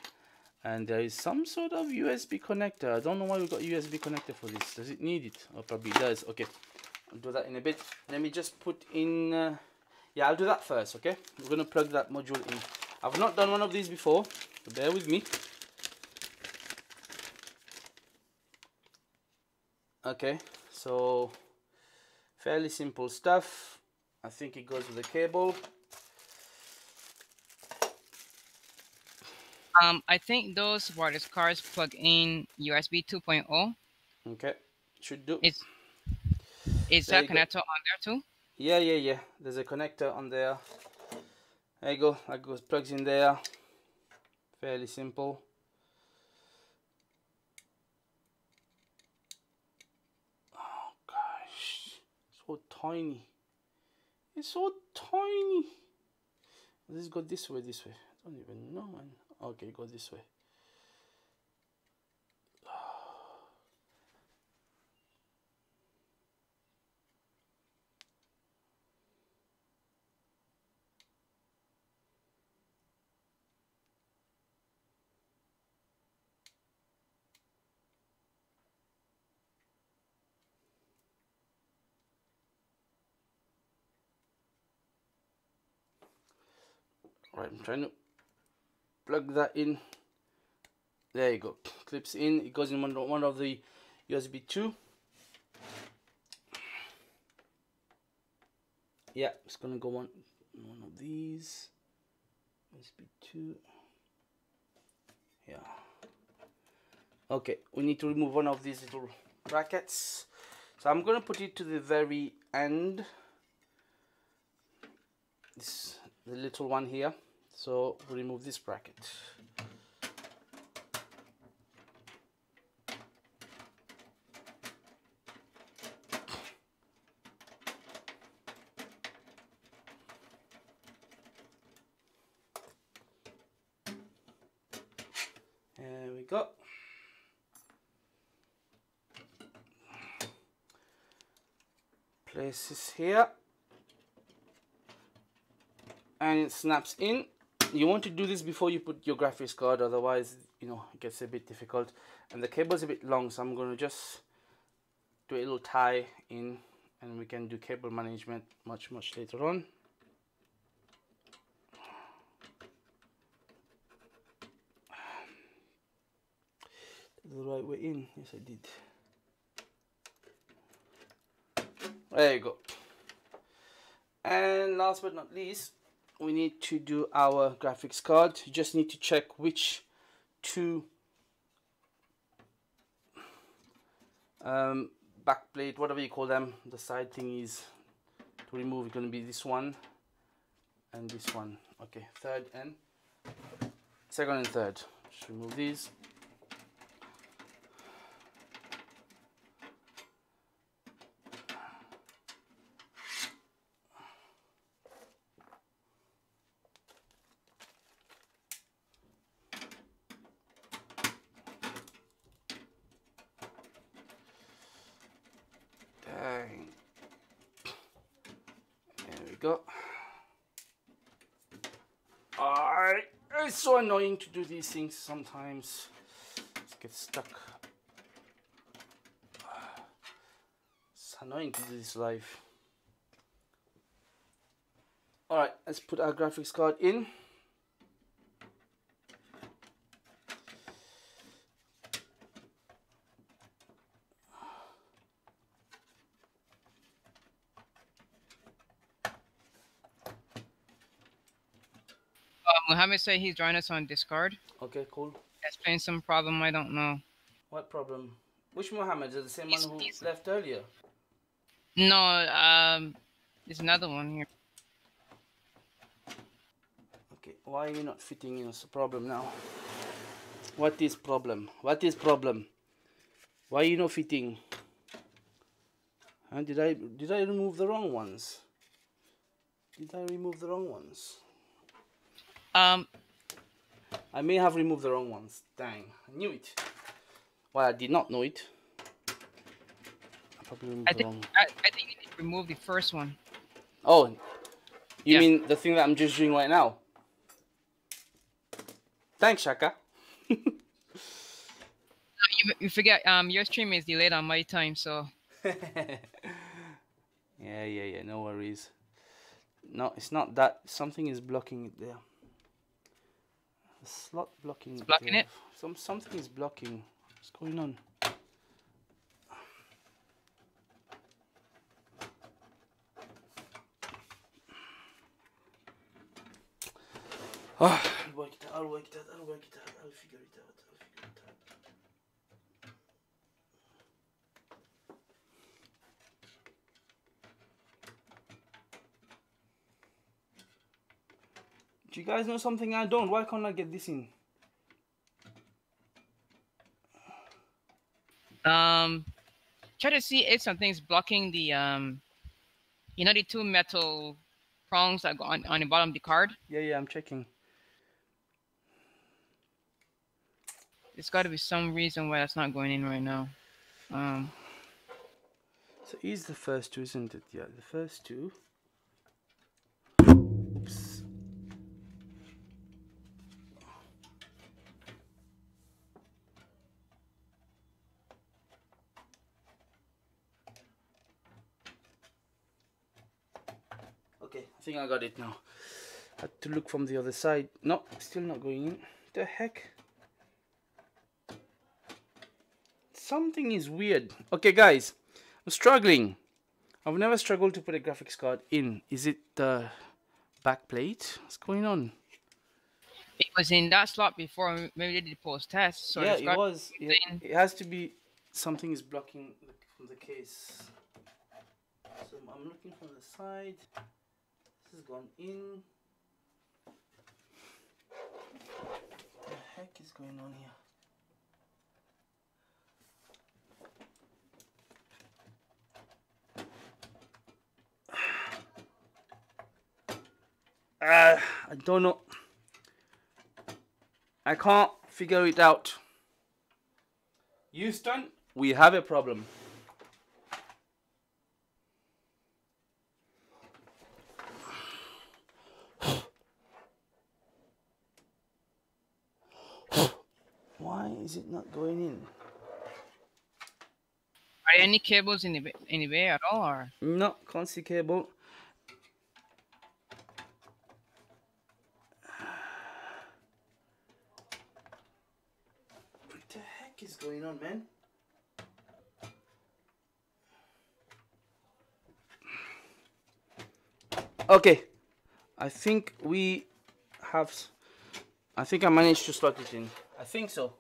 and there is some sort of USB connector. I don't know why we got USB connector for this. Does it need it? Oh, probably does. Okay. I'll do that in a bit. Let me just put in uh, yeah I'll do that first okay? We're gonna plug that module in. I've not done one of these before so bear with me. Okay so fairly simple stuff. I think it goes with the cable um I think those wireless cards plug in USB 2.0 okay should do it's is that connector go. on there too? Yeah, yeah, yeah. There's a connector on there. There you go. That goes plugs in there. Fairly simple. Oh gosh, so tiny. It's so tiny. Let's go this way, this way. I don't even know, man. Okay, go this way. right I'm trying to plug that in. There you go. Clips in. It goes in one, one of the USB 2 yeah it's gonna go on one of these. USB 2 yeah. Okay we need to remove one of these little brackets. So I'm gonna put it to the very end. This the little one here so remove this bracket. There we go. Place this here. And it snaps in you want to do this before you put your graphics card otherwise you know it gets a bit difficult. And the cable is a bit long so I'm going to just do a little tie in and we can do cable management much much later on. The right way in? Yes I did. There you go. And last but not least we need to do our graphics card. You just need to check which two um, backplate whatever you call them the side thing is to remove. It's going to be this one and this one. Okay third and second and third. Just remove these go. Alright. It's to do these things sometimes. Get stuck. It's annoying to do this live. Alright, let's put our graphics card in. Muhammad said he's joining us on Discord. Okay, cool. Explain some problem I don't know. What problem? Which Mohammed? Is the same one who he's- left earlier? No, um, there's another one here. Okay, why are you not fitting in? What's the problem now? What is problem? What is problem? Why are you not fitting? And Did I did I remove the wrong ones? Did I remove the wrong ones? Um, I may have removed the wrong ones. Dang, I knew it. Well, I did not know it. I probably removed I the think wrong. I, I think you need to remove the first one. Oh, you Yeah. mean the thing that I'm just doing right now? Thanks, Shaka. You, you forget um your stream is delayed on my time, so yeah, yeah, yeah. No worries. No, it's not that. Something is blocking it there. The slot blocking. it blocking there. it? Some something is blocking. What's going on? Ah, I'll work it out. I'll work it out. I'll work it out. I'll figure it out. I'll figure it out. Do you guys know something I don't? Why can't I get this in? um, try to see if something's blocking the um, you know the two metal prongs that go on on the bottom of the card. Yeah, yeah, I'm checking. There's got to be some reason why that's not going in right now. Um, So he's the first two, isn't it? Yeah, the first two. Think I got it now. Had to look from the other side. No, still not going in. The heck? Something is weird. Okay, guys, I'm struggling. I've never struggled to put a graphics card in. Is it the back plate? What's going on? it was in that slot before. Maybe they did post test. So yeah, it was. It, it has to be something is blocking from the case. So I'm looking from the side. Has gone in. What the heck is going on here? Uh, I don't know. I can't figure it out. Houston, we have a problem. Why is it not going in? Are any cables in the ba- in the bay at all, or No, can't see cable. What the heck is going on, man? Okay, I think we have. I think I managed to slot it in. I think so.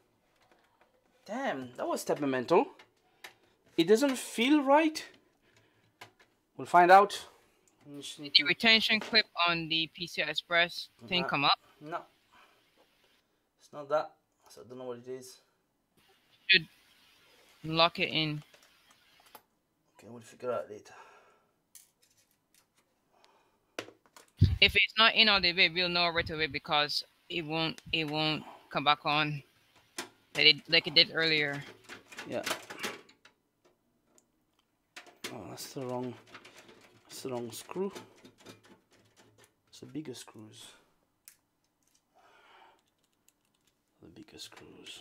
Damn, that was temperamental. It doesn't feel right. We'll find out. Just need the to- retention clip on the PCI Express thing come up? No. It's not that. So I don't know what it is. Should Lock it in. Okay, we'll figure out later. If it's not in all the way, we'll know right away because it won't it won't come back on like it, like it did earlier. Yeah. Oh, that's the wrong. That's the wrong screw. It's the bigger screws. The bigger screws.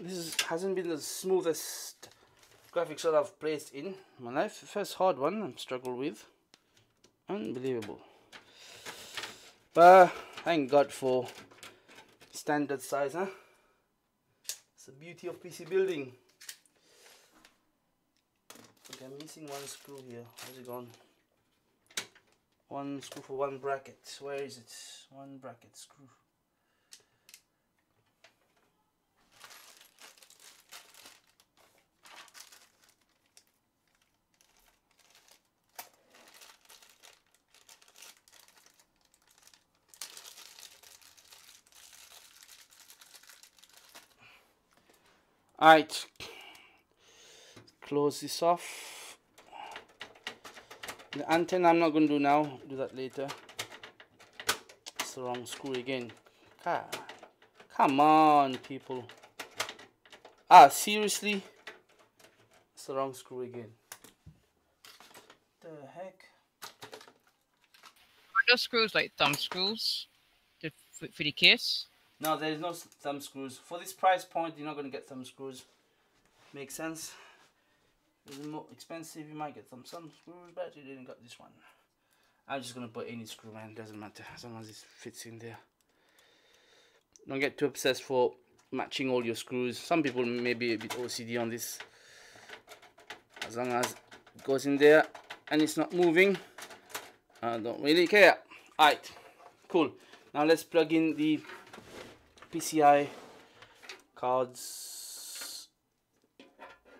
This is, hasn't been the smoothest graphics that I've placed in my life. First hard one I'm struggled with. Unbelievable. But thank God for standard size, huh? It's the beauty of PC building. Okay, I'm missing one screw here. Where's it gone? One screw for one bracket. Where is it? One bracket screw. Alright, close this off. The antenna I'm not going to do now, do that later. It's the wrong screw again. Come on, people. Ah, seriously? It's the wrong screw again. The heck? Are those screws like thumb screws for the case? No, there is no thumb screws. For this price point, you're not going to get thumb screws. Makes sense. It's more expensive, you might get some thumb screws, but you didn't got this one. I'm just going to put any screw, man. Doesn't matter, as long as it fits in there. Don't get too obsessed for matching all your screws. Some people may be a bit OCD on this. As long as it goes in there and it's not moving, I don't really care. Alright, cool. Now let's plug in the PCI cards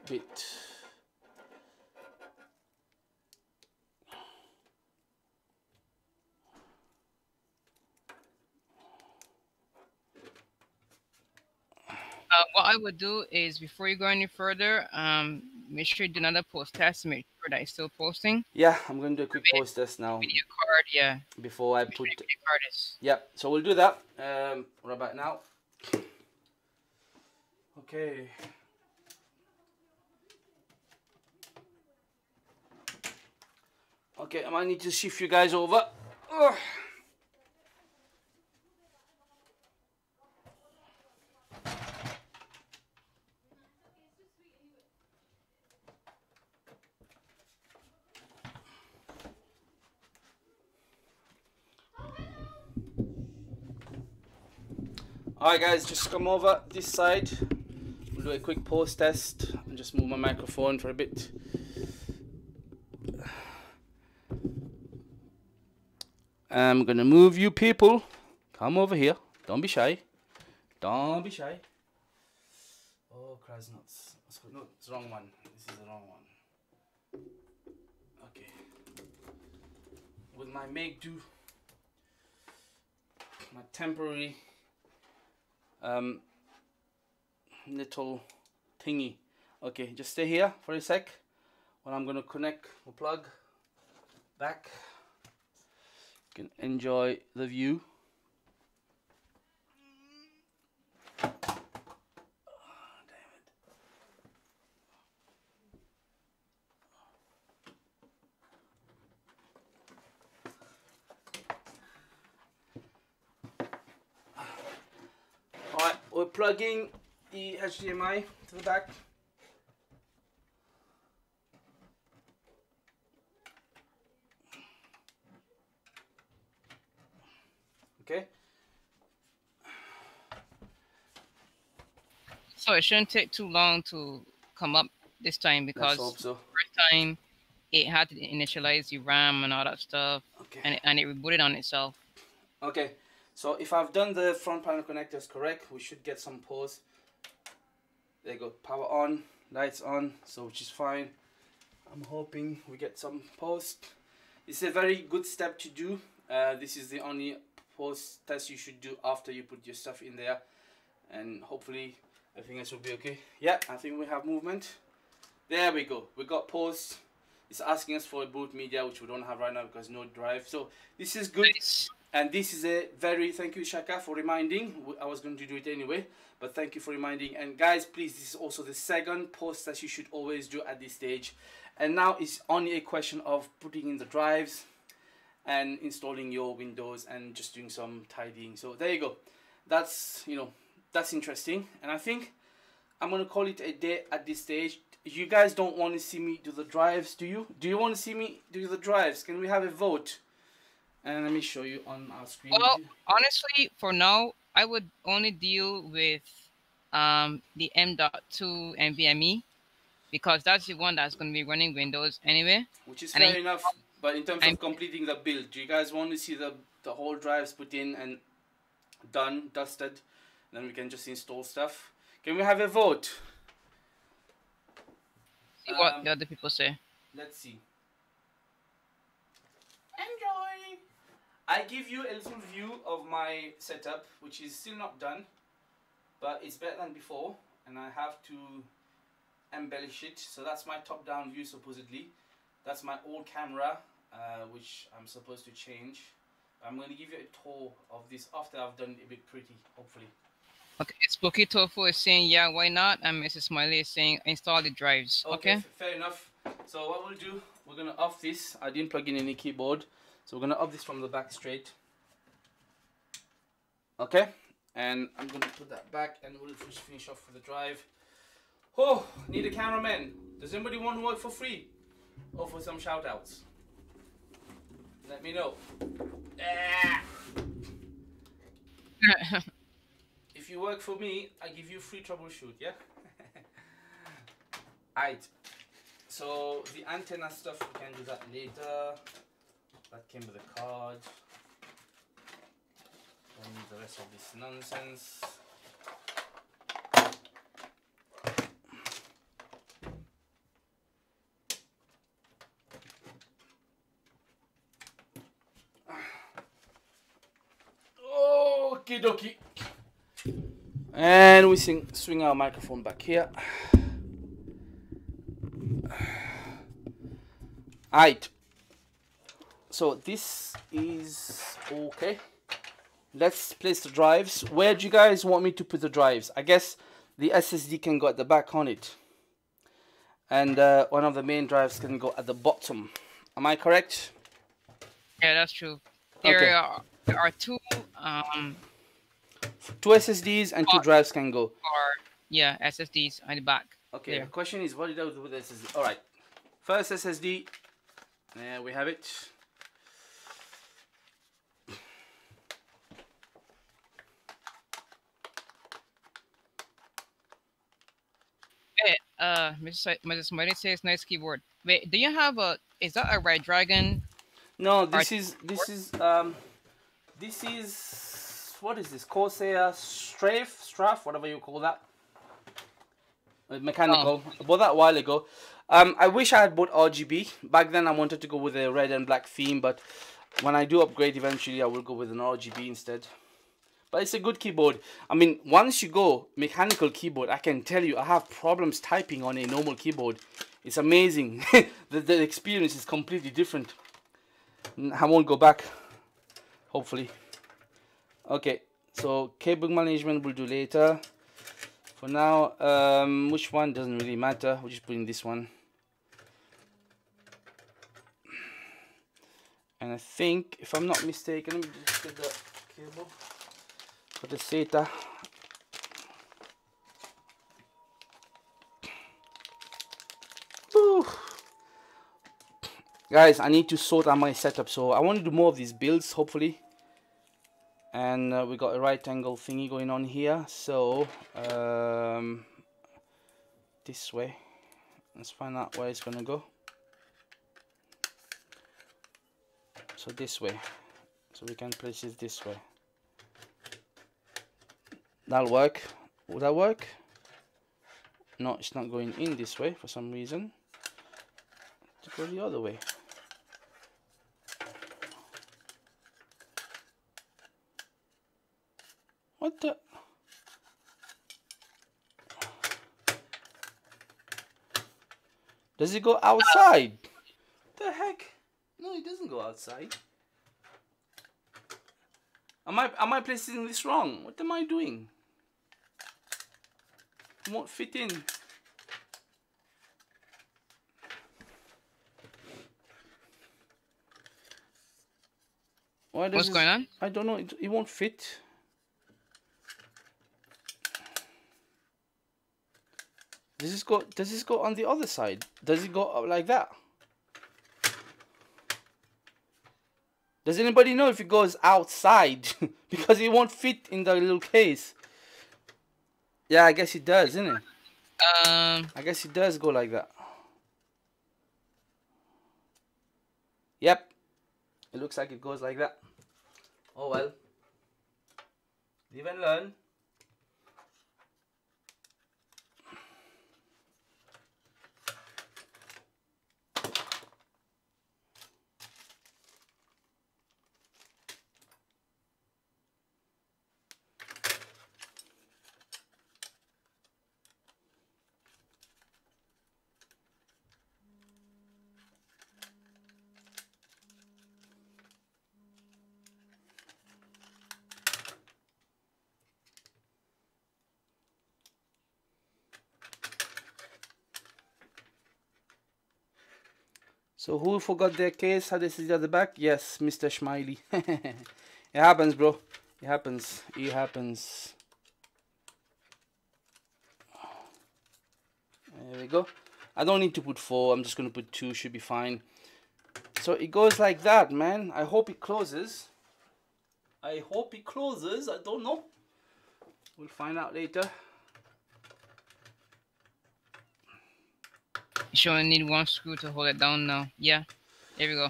bit. Uh, what I would do is before you go any further, um, make sure you do another post test. Make it's still posting. Yeah, I'm going to do a quick post this now Video card, yeah. before I put. video card is. Yep, so we'll do that um, right about now. Okay. Okay, I might need to shift you guys over. Ugh. Alright guys, just come over this side. We'll do a quick post test and just move my microphone for a bit. I'm gonna move you people. Come over here. Don't be shy. Don't be shy. Oh, Christ nuts. No, it's the wrong one. This is the wrong one. Okay. With my make do, my temporary um, little thingy. Okay, just stay here for a sec. When I'm gonna connect the plug back, you can enjoy the view. Plugging the HDMI to the back. Okay, So it shouldn't take too long to come up this time because so. first time it had to initialize the RAM and all that stuff, Okay. and it, and it rebooted on itself. Okay, so if I've done the front panel connectors correct, we should get some pause. There you go, power on, lights on, so which is fine. I'm hoping we get some post. It's a very good step to do. Uh, this is the only post test you should do after you put your stuff in there, and hopefully everything else will be okay. Yeah, I think we have movement. There we go. We got post. It's asking us for a boot media, which we don't have right now because no drive. So this is good. Nice. And this is a very thank you Shaka for reminding. I was going to do it anyway but thank you for reminding. And guys please this is also the second post that you should always do at this stage. And now it's only a question of putting in the drives and installing your windows and just doing some tidying. So there you go. That's you know that's interesting. And I think I'm gonna call it a day at this stage. You guys don't want to see me do the drives do you? Do you want to see me do the drives? Can we have a vote and let me show you on our screen. Well, honestly, for now, I would only deal with um, the M.2 NVMe because that's the one that's going to be running Windows anyway. which is and fair I- enough but in terms I'm- of completing the build do you guys want to see the the whole drives put in and done dusted? Then we can just install stuff. Can we have a vote? See what Um, the other people say. let's see. Enjoy i give you a little view of my setup which is still not done but it's better than before and i have to embellish it so that's my top down view supposedly that's my old camera uh, which i'm supposed to change i'm going to give you a tour of this after i've done it a bit pretty hopefully Okay, Spooky Tofu is saying, yeah, why not? And Mrs. Smiley is saying, install the drives. Okay. f- fair enough. So what we'll do, we're gonna off this. I didn't plug in any keyboard, so we're gonna off this from the back straight. Okay, and I'm gonna put that back, and we'll just finish off with the drive. Oh, need a cameraman. Does anybody want to work for free, or for some shout outs? Let me know. Ah. If you work for me, I give you free troubleshoot, yeah? Alright. So the antenna stuff we can do that later. That came with a card. Don't the rest of this nonsense. Okie dokie. And we sing, swing our microphone back here. Alright. So this is okay. Let's place the drives. Where do you guys want me to put the drives? I guess the SSD can go at the back on it. And uh, one of the main drives can go at the bottom. Am I correct? yeah, that's true. There Okay. are there are two um Two SSDs and two drives can go. or yeah SSDs on the back. Okay, There. the question is, what did I do with SSD? All right, first SSD. There we have it. Wait, uh, Mrs. Mrs. Smiley says nice keyboard. Wait, do you have a? Is that a Redragon? No, this is this is um, this is what is this? Corsair Strafe, Strafe, whatever you call that. Uh, Mechanical. I bought that a while ago. Um, I wish I had bought RGB. Back then, I wanted to go with a red and black theme, but when I do upgrade eventually, I will go with an RGB instead. But it's a good keyboard. I mean, once you go mechanical keyboard, I can tell you, I have problems typing on a normal keyboard. It's amazing. the, the experience is completely different. I won't go back. Hopefully. Okay, so cable management we'll do later. For now, um, which one doesn't really matter. We'll just put in this one. And I think, if I'm not mistaken, let me just get the cable for the SATA. Whew. Guys, I need to sort out my setup, so I want to do more of these builds, hopefully. And uh, we got a right angle thingy going on here, so um, this way. Let's find out where it's gonna go. So this way, so we can place it this way. That'll work. Will that work? No, it's not going in this way for some reason. To go the other way. What the? Does it go outside? The heck? No, it doesn't go outside. Am I am I placing this wrong? What am I doing? It won't fit in. Why What's going on? I don't know. It, it won't fit. Does this go? Does this go on the other side? Does it go up like that? Does anybody know if it goes outside? because it won't fit in the little case. Yeah, I guess it does, isn't it? Um, I guess it does go like that. Yep. It looks like it goes like that. Oh well. Live and learn. So who forgot their case? How this is at the back? Yes, Mr. Smiley. it happens, bro. It happens. It happens. There we go. I don't need to put four. I'm just gonna put two. Should be fine. So it goes like that, man. I hope it closes. I hope it closes. I don't know. We'll find out later. You I need one screw to hold it down now. Yeah. There we go.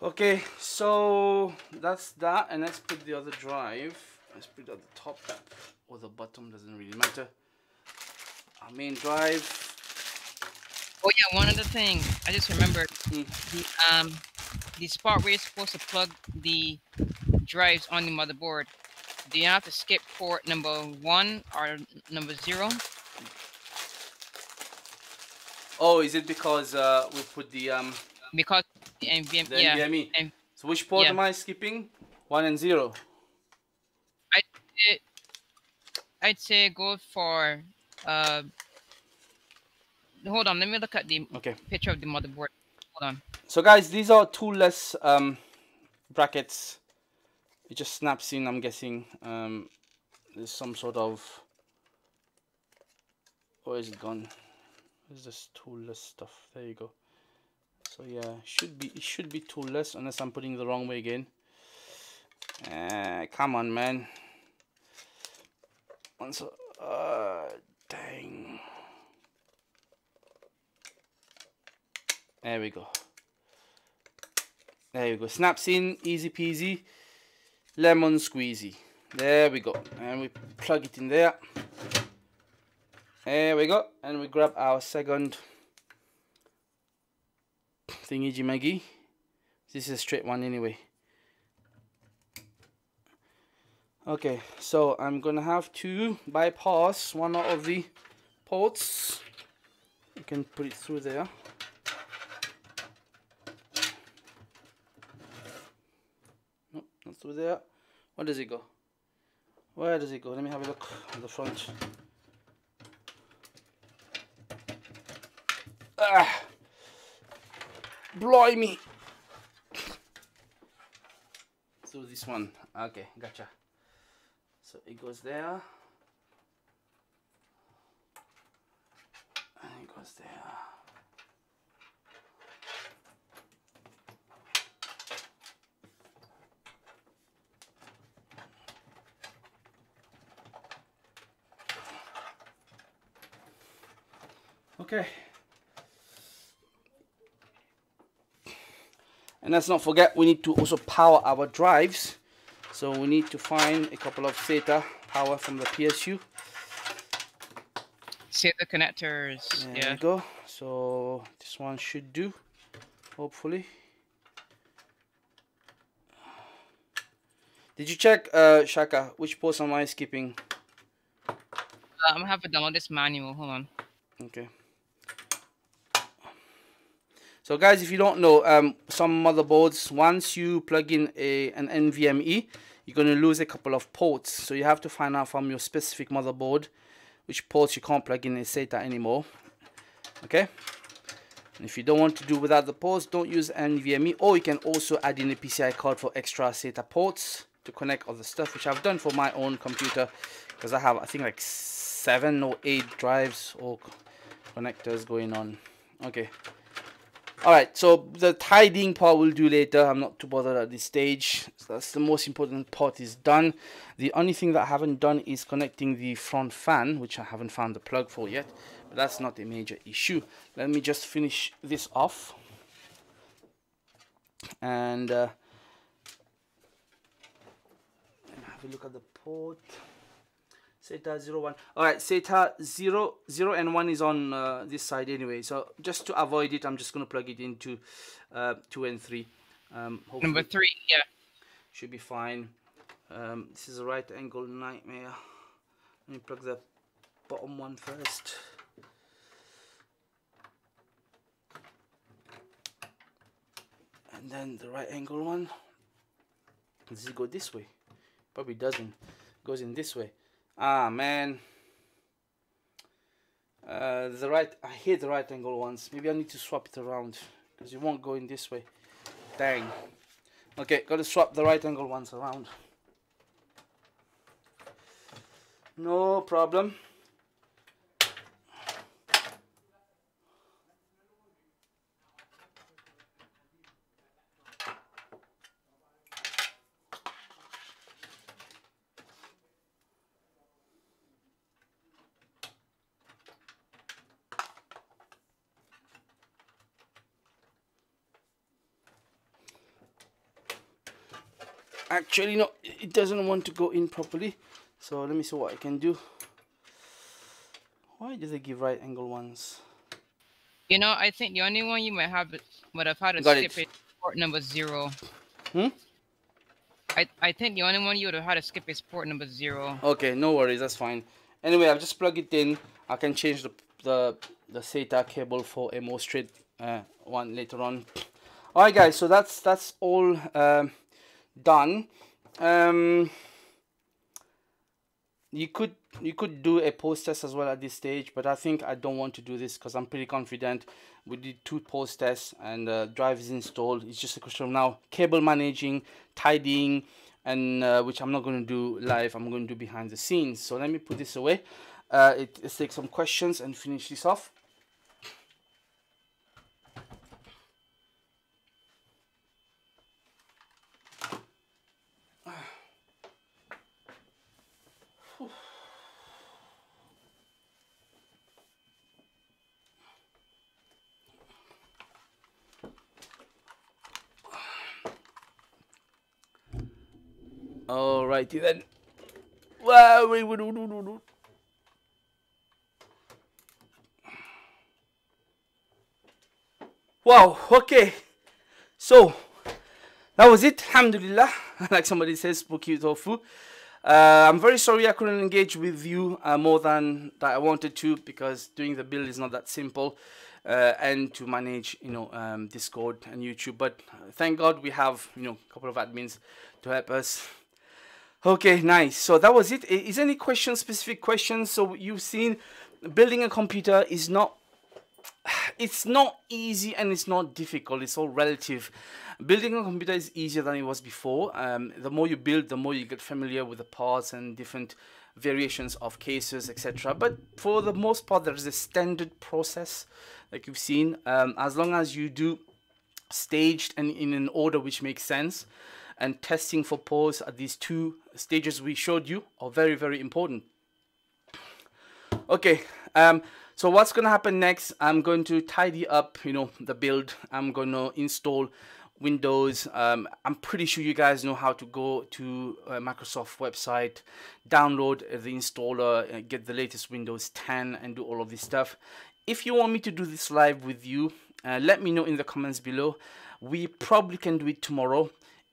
Okay, so that's that, and let's put the other drive. Let's put it at the top or the bottom, doesn't really matter. Our main drive. Oh yeah, one other thing. I just remembered Mm. the um the spot where you're supposed to plug the drives on the motherboard. Do you have to skip port number one or number zero? Oh, is it because uh, we put the um Because the NVMe, the yeah, NVMe? and So which port yeah. am I skipping? One and zero. it, I'd say go for uh. Hold on, let me look at the Okay. picture of the motherboard. Hold on. So guys, these are toolless um, brackets. It just snaps in. I'm guessing um, there's some sort of. Where is it gone? Where's this toolless stuff? There you go. So yeah, should be it should be toolless unless I'm putting the wrong way again. Uh, come on, man. Once, uh, dang. There we go. There we go. Snaps in, easy peasy, lemon squeezy. There we go. And we plug it in there. There we go. And we grab our second thingy jimaggy. This is a straight one anyway. Okay, so I'm gonna have to bypass one of the ports. You can put it through there. Nope, not through there. Where does it go? Where does it go? Let me have a look at the front. Ah! Blimey! So this one. Okay, gotcha. So it goes there. And it goes there. Okay. And let's not forget we need to also power our drives. So we need to find a couple of SATA power from the PSU. The connectors. There yeah. we go. So this one should do, hopefully. Did you check, uh, Shaka, which post am I skipping? Uh, I'm gonna have to download this manual. Hold on. Okay. So guys, if you don't know, um, some motherboards, once you plug in a, an NVMe, you're going to lose a couple of ports. So you have to find out from your specific motherboard which ports you can't plug in a SATA anymore. Okay. And if you don't want to do without the ports, don't use NVMe. Or you can also add in a PCI card for extra SATA ports to connect other stuff, which I've done for my own computer. Because I have, I think, like seven or eight drives or connectors going on. Okay. Alright, so the tidying part we'll do later. I'm not too bothered at this stage. So that's the most important part is done. The only thing that I haven't done is connecting the front fan, which I haven't found the plug for yet. But that's not a major issue. Let me just finish this off. And uh, have a look at the port. SATA 0, 1. Alright, SATA 0, 0 and 1 is on uh, this side anyway. So just to avoid it, I'm just going to plug it into uh, 2 and 3. Um, Number 3, yeah. Should be fine. Um, this is a right angle nightmare. Let me plug the bottom one first. And then the right angle one. Does it go this way? Probably doesn't. It goes in this way. Ah, man. Uh, the right, I hit the right angle once. Maybe I need to swap it around because it won't go in this way. Dang. Okay, gotta swap the right angle ones around. No problem. Actually no it doesn't want to go in properly. So let me see what I can do. Why do they give right angle ones? You know I think the only one you might have would have had to Got skip it. port number zero. Hmm? I, I think the only one you would have had to skip is port number zero. Okay no worries that's fine. Anyway I've just plugged it in. I can change the the, the SATA cable for a more straight uh, one later on. Alright guys so that's that's all um, done um, you could you could do a post test as well at this stage but I think I don't want to do this because I'm pretty confident we did two post tests and uh, drive is installed. It's just a question of now cable managing tidying and uh, which I'm not going to do live. I'm going to do behind the scenes. So let me put this away. Uh, it, let's take some questions and finish this off Alrighty then. Wow, okay. So, that was it. Alhamdulillah. like somebody says, spooky tofu. Uh, I'm very sorry I couldn't engage with you uh, more than that I wanted to because doing the build is not that simple uh, and to manage you know um, Discord and YouTube but thank God we have you know a couple of admins to help us Okay, nice. So that was it. Is any questions, specific questions? So you've seen building a computer is not it's not easy and it's not difficult it's all relative building a computer is easier than it was before um, the more you build the more you get familiar with the parts and different variations of cases etc but for the most part there is a standard process like you've seen um, as long as you do staged and in an order which makes sense and testing for pores at these two stages we showed you are very, very important. Okay, um, so what's to happen next? I'm going to tidy up, you know, the build. I'm to install Windows. Um, I'm pretty sure you guys know how to go to uh, Microsoft website, download the installer, uh, get the latest Windows 10 and do all of this stuff. If you want me to do this live with you, uh, let me know in the comments below. We probably can do it tomorrow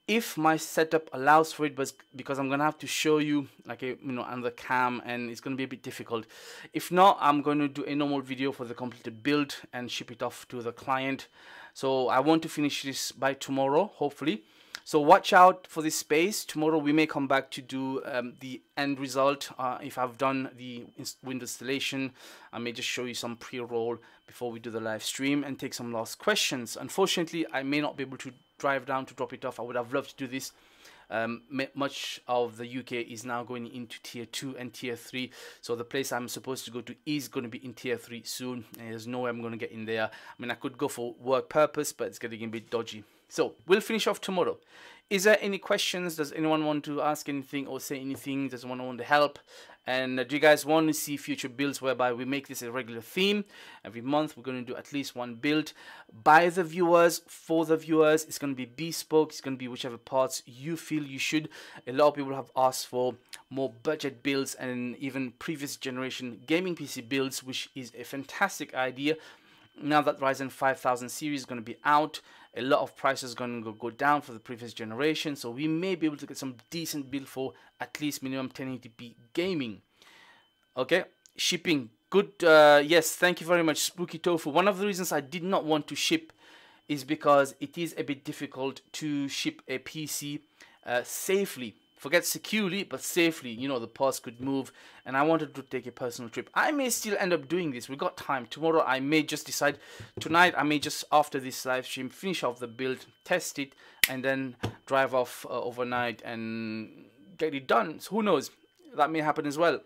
if my setup allows for it but because I'm gonna have to show you like a you know on the cam and it's gonna be a bit difficult. If not I'm going to do a normal video for the completed build and ship it off to the client. So I want to finish this by tomorrow hopefully. So watch out for this space. Tomorrow we may come back to do um, the end result uh, if I've done the window installation. I may just show you some pre-roll before we do the live stream and take some last questions. Unfortunately I may not be able to drive down to drop it off. I would have loved to do this. Um, much of the UK is now going into tier 2 and tier 3 so the place I'm supposed to go to is going to be in tier 3 soon there's no way I'm going to get in there I mean I could go for work purpose but it's getting a bit dodgy so we'll finish off tomorrow is there any questions does anyone want to ask anything or say anything does anyone want to help and uh, do you guys want to see future builds whereby we make this a regular theme? Every month we're going to do at least one build by the viewers, for the viewers. It's going to be bespoke. It's going to be whichever parts you feel you should. A lot of people have asked for more budget builds and even previous generation gaming PC builds, which is a fantastic idea. Now that Ryzen 5000 series is going to be out, a lot of prices going to go down for the previous generation so we may be able to get some decent build for at least minimum 1080p gaming. Okay shipping good uh, yes thank you very much spooky tofu. One of the reasons i did not want to ship is because it is a bit difficult to ship a pc uh, safely forget securely but safely you know the parts could move and i wanted to take a personal trip i may still end up doing this we got time tomorrow i may just decide tonight i may just after this live stream finish off the build test it and then drive off uh, overnight and get it done so who knows that may happen as well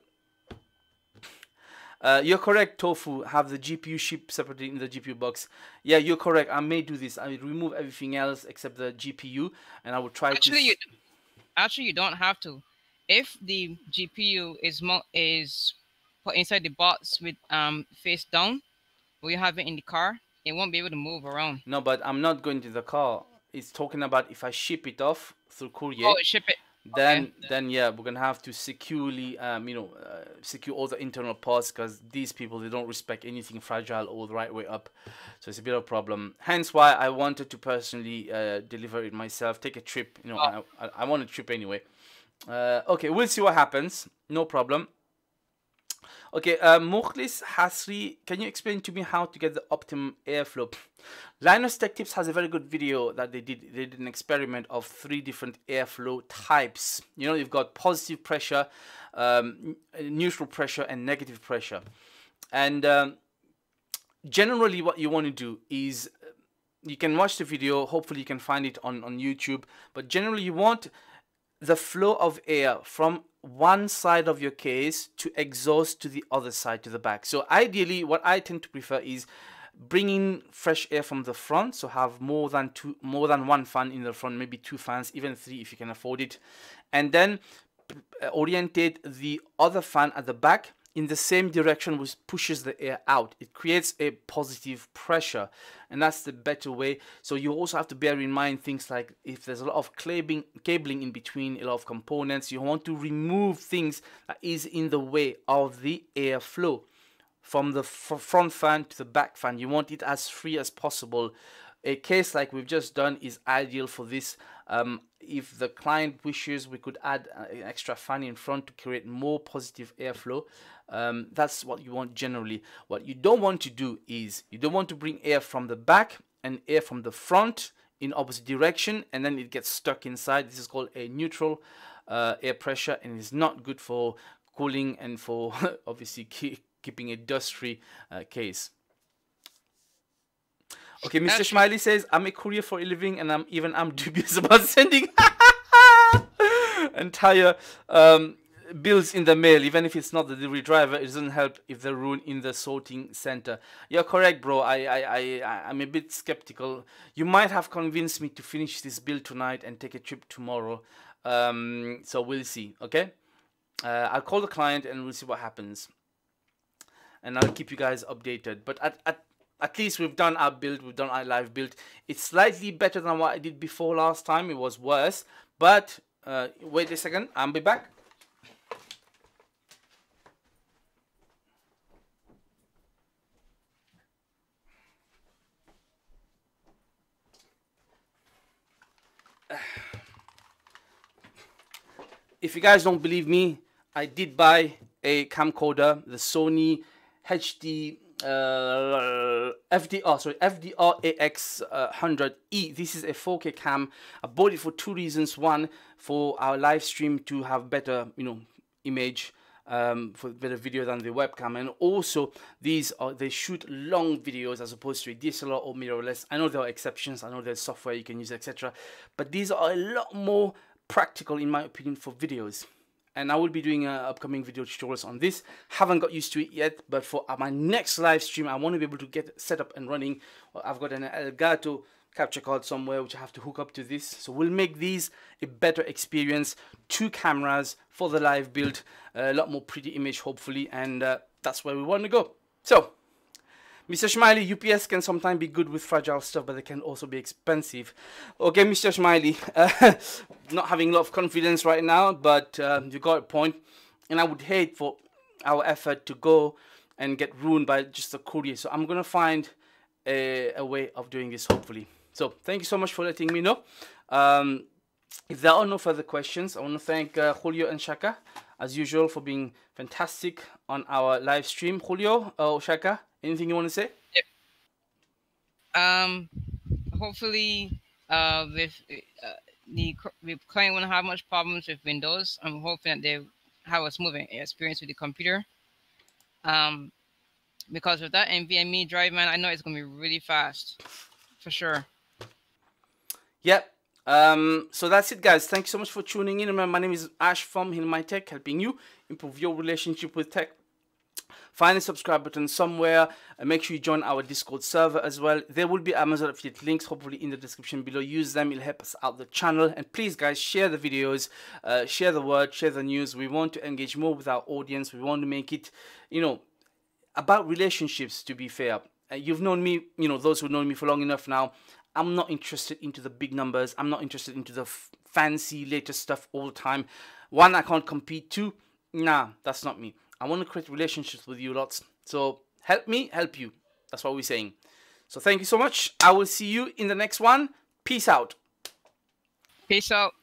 uh, you're correct, Tofu. Have the GPU ship separately in the GPU box. Yeah, you're correct. I may do this. I remove everything else except the GPU, and I will try Actually, to. Actually you don't have to. If the GPU is is put inside the box with um face down, you have it in the car, it won't be able to move around. No, but I'm not going to the car. It's talking about if I ship it off through courier. Oh, ship it. Then, okay. then yeah, we're gonna have to securely, um, you know, uh, secure all the internal parts because these people they don't respect anything fragile or the right way up, so it's a bit of a problem. Hence why I wanted to personally uh, deliver it myself, take a trip. You know, oh. I, I, I want a trip anyway. Uh, okay, we'll see what happens. No problem. Okay, uh, Mukhlis Hasri, can you explain to me how to get the optimum airflow? Linus Tech Tips has a very good video that they did. They did an experiment of three different airflow types. You know, you've got positive pressure, um, neutral pressure, and negative pressure. And um, generally, what you want to do is you can watch the video. Hopefully, you can find it on on YouTube. But generally, you want the flow of air from one side of your case to exhaust to the other side to the back. So ideally what i tend to prefer is bringing fresh air from the front. So have more than two more than one fan in the front maybe two fans even three if you can afford it. And then uh, orientate the other fan at the back in the same direction which pushes the air out. It creates a positive pressure and that's the better way. So you also have to bear in mind things like if there's a lot of cabling, cabling in between, a lot of components, you want to remove things that is in the way of the airflow from the front fan to the back fan. You want it as free as possible. A case like we've just done is ideal for this. Um, if the client wishes, we could add an extra fan in front to create more positive airflow. Um, that's what you want generally. What you don't want to do is you don't want to bring air from the back and air from the front in opposite direction and then it gets stuck inside. This is called a neutral uh, air pressure and it's not good for cooling and for obviously keep, keeping a dust-free uh, case. Okay, Mr. Smiley says, I'm a courier for a living and I'm even I'm dubious about sending entire um, bills in the mail, even if it's not the delivery driver, it doesn't help if they're ruined in the sorting center. You're correct, bro. I, I, I, I'm a bit skeptical. You might have convinced me to finish this bill tonight and take a trip tomorrow. Um, so we'll see, okay? Uh, I'll call the client and we'll see what happens. And I'll keep you guys updated. But at, at, at least we've done our build, we've done our live build. It's slightly better than what I did before last time. It was worse. But uh, wait a second, I'll be back. if you guys don't believe me, I did buy a camcorder, the Sony HD uh, FDR, sorry, FDR AX uh, 100E. This is a 4K cam. I bought it for two reasons. One, for our live stream to have better, you know, image. Um, for better video than the webcam and also these are they shoot long videos as opposed to a DSLR or mirrorless I know there are exceptions I know there's software you can use etc but these are a lot more practical in my opinion for videos and I will be doing uh, upcoming video tutorials on this. Haven't got used to it yet, but for uh, my next live stream, I want to be able to get set up and running. I've got an Elgato capture card somewhere which I have to hook up to this. So we'll make these a better experience. Two cameras for the live build, a lot more pretty image hopefully, and uh, that's where we want to go. So Mr. Smiley, UPS can sometimes be good with fragile stuff, but they can also be expensive. Okay, Mr. Smiley, uh, not having a lot of confidence right now, but uh, you got a point. And I would hate for our effort to go and get ruined by just a courier. So I'm going to find a, a, way of doing this, hopefully. So thank you so much for letting me know. Um, if there are no further questions, I want to thank uh, Julio and Shaka, as usual, for being fantastic on our live stream. Julio, uh, Shaka, Anything you want to say? Yep. Um, hopefully, uh, with uh, the the client won't have much problems with Windows. I'm hoping that they have a smooth experience with the computer. Um, because with that NVMe drive, man, I know it's gonna be really fast, for sure. Yep. Um, so that's it, guys. Thank you so much for tuning in. My name is Ash from My Tech, helping you improve your relationship with tech find the subscribe button somewhere and make sure you join our discord server as well. There will be amazon affiliate links hopefully in the description below. Use them it'll help us out the channel. And please guys share the videos uh, share the word share the news. We want to engage more with our audience. We want to make it you know about relationships to be fair. Uh, you've known me you know those who've known me for long enough now i'm not interested into the big numbers. I'm not interested into the fancy latest stuff all the time. One i can't compete to? Nah that's not me I want to create relationships with you lots. So help me, help you. That's what we're saying. So thank you so much. I will see you in the next one. Peace out. Peace out.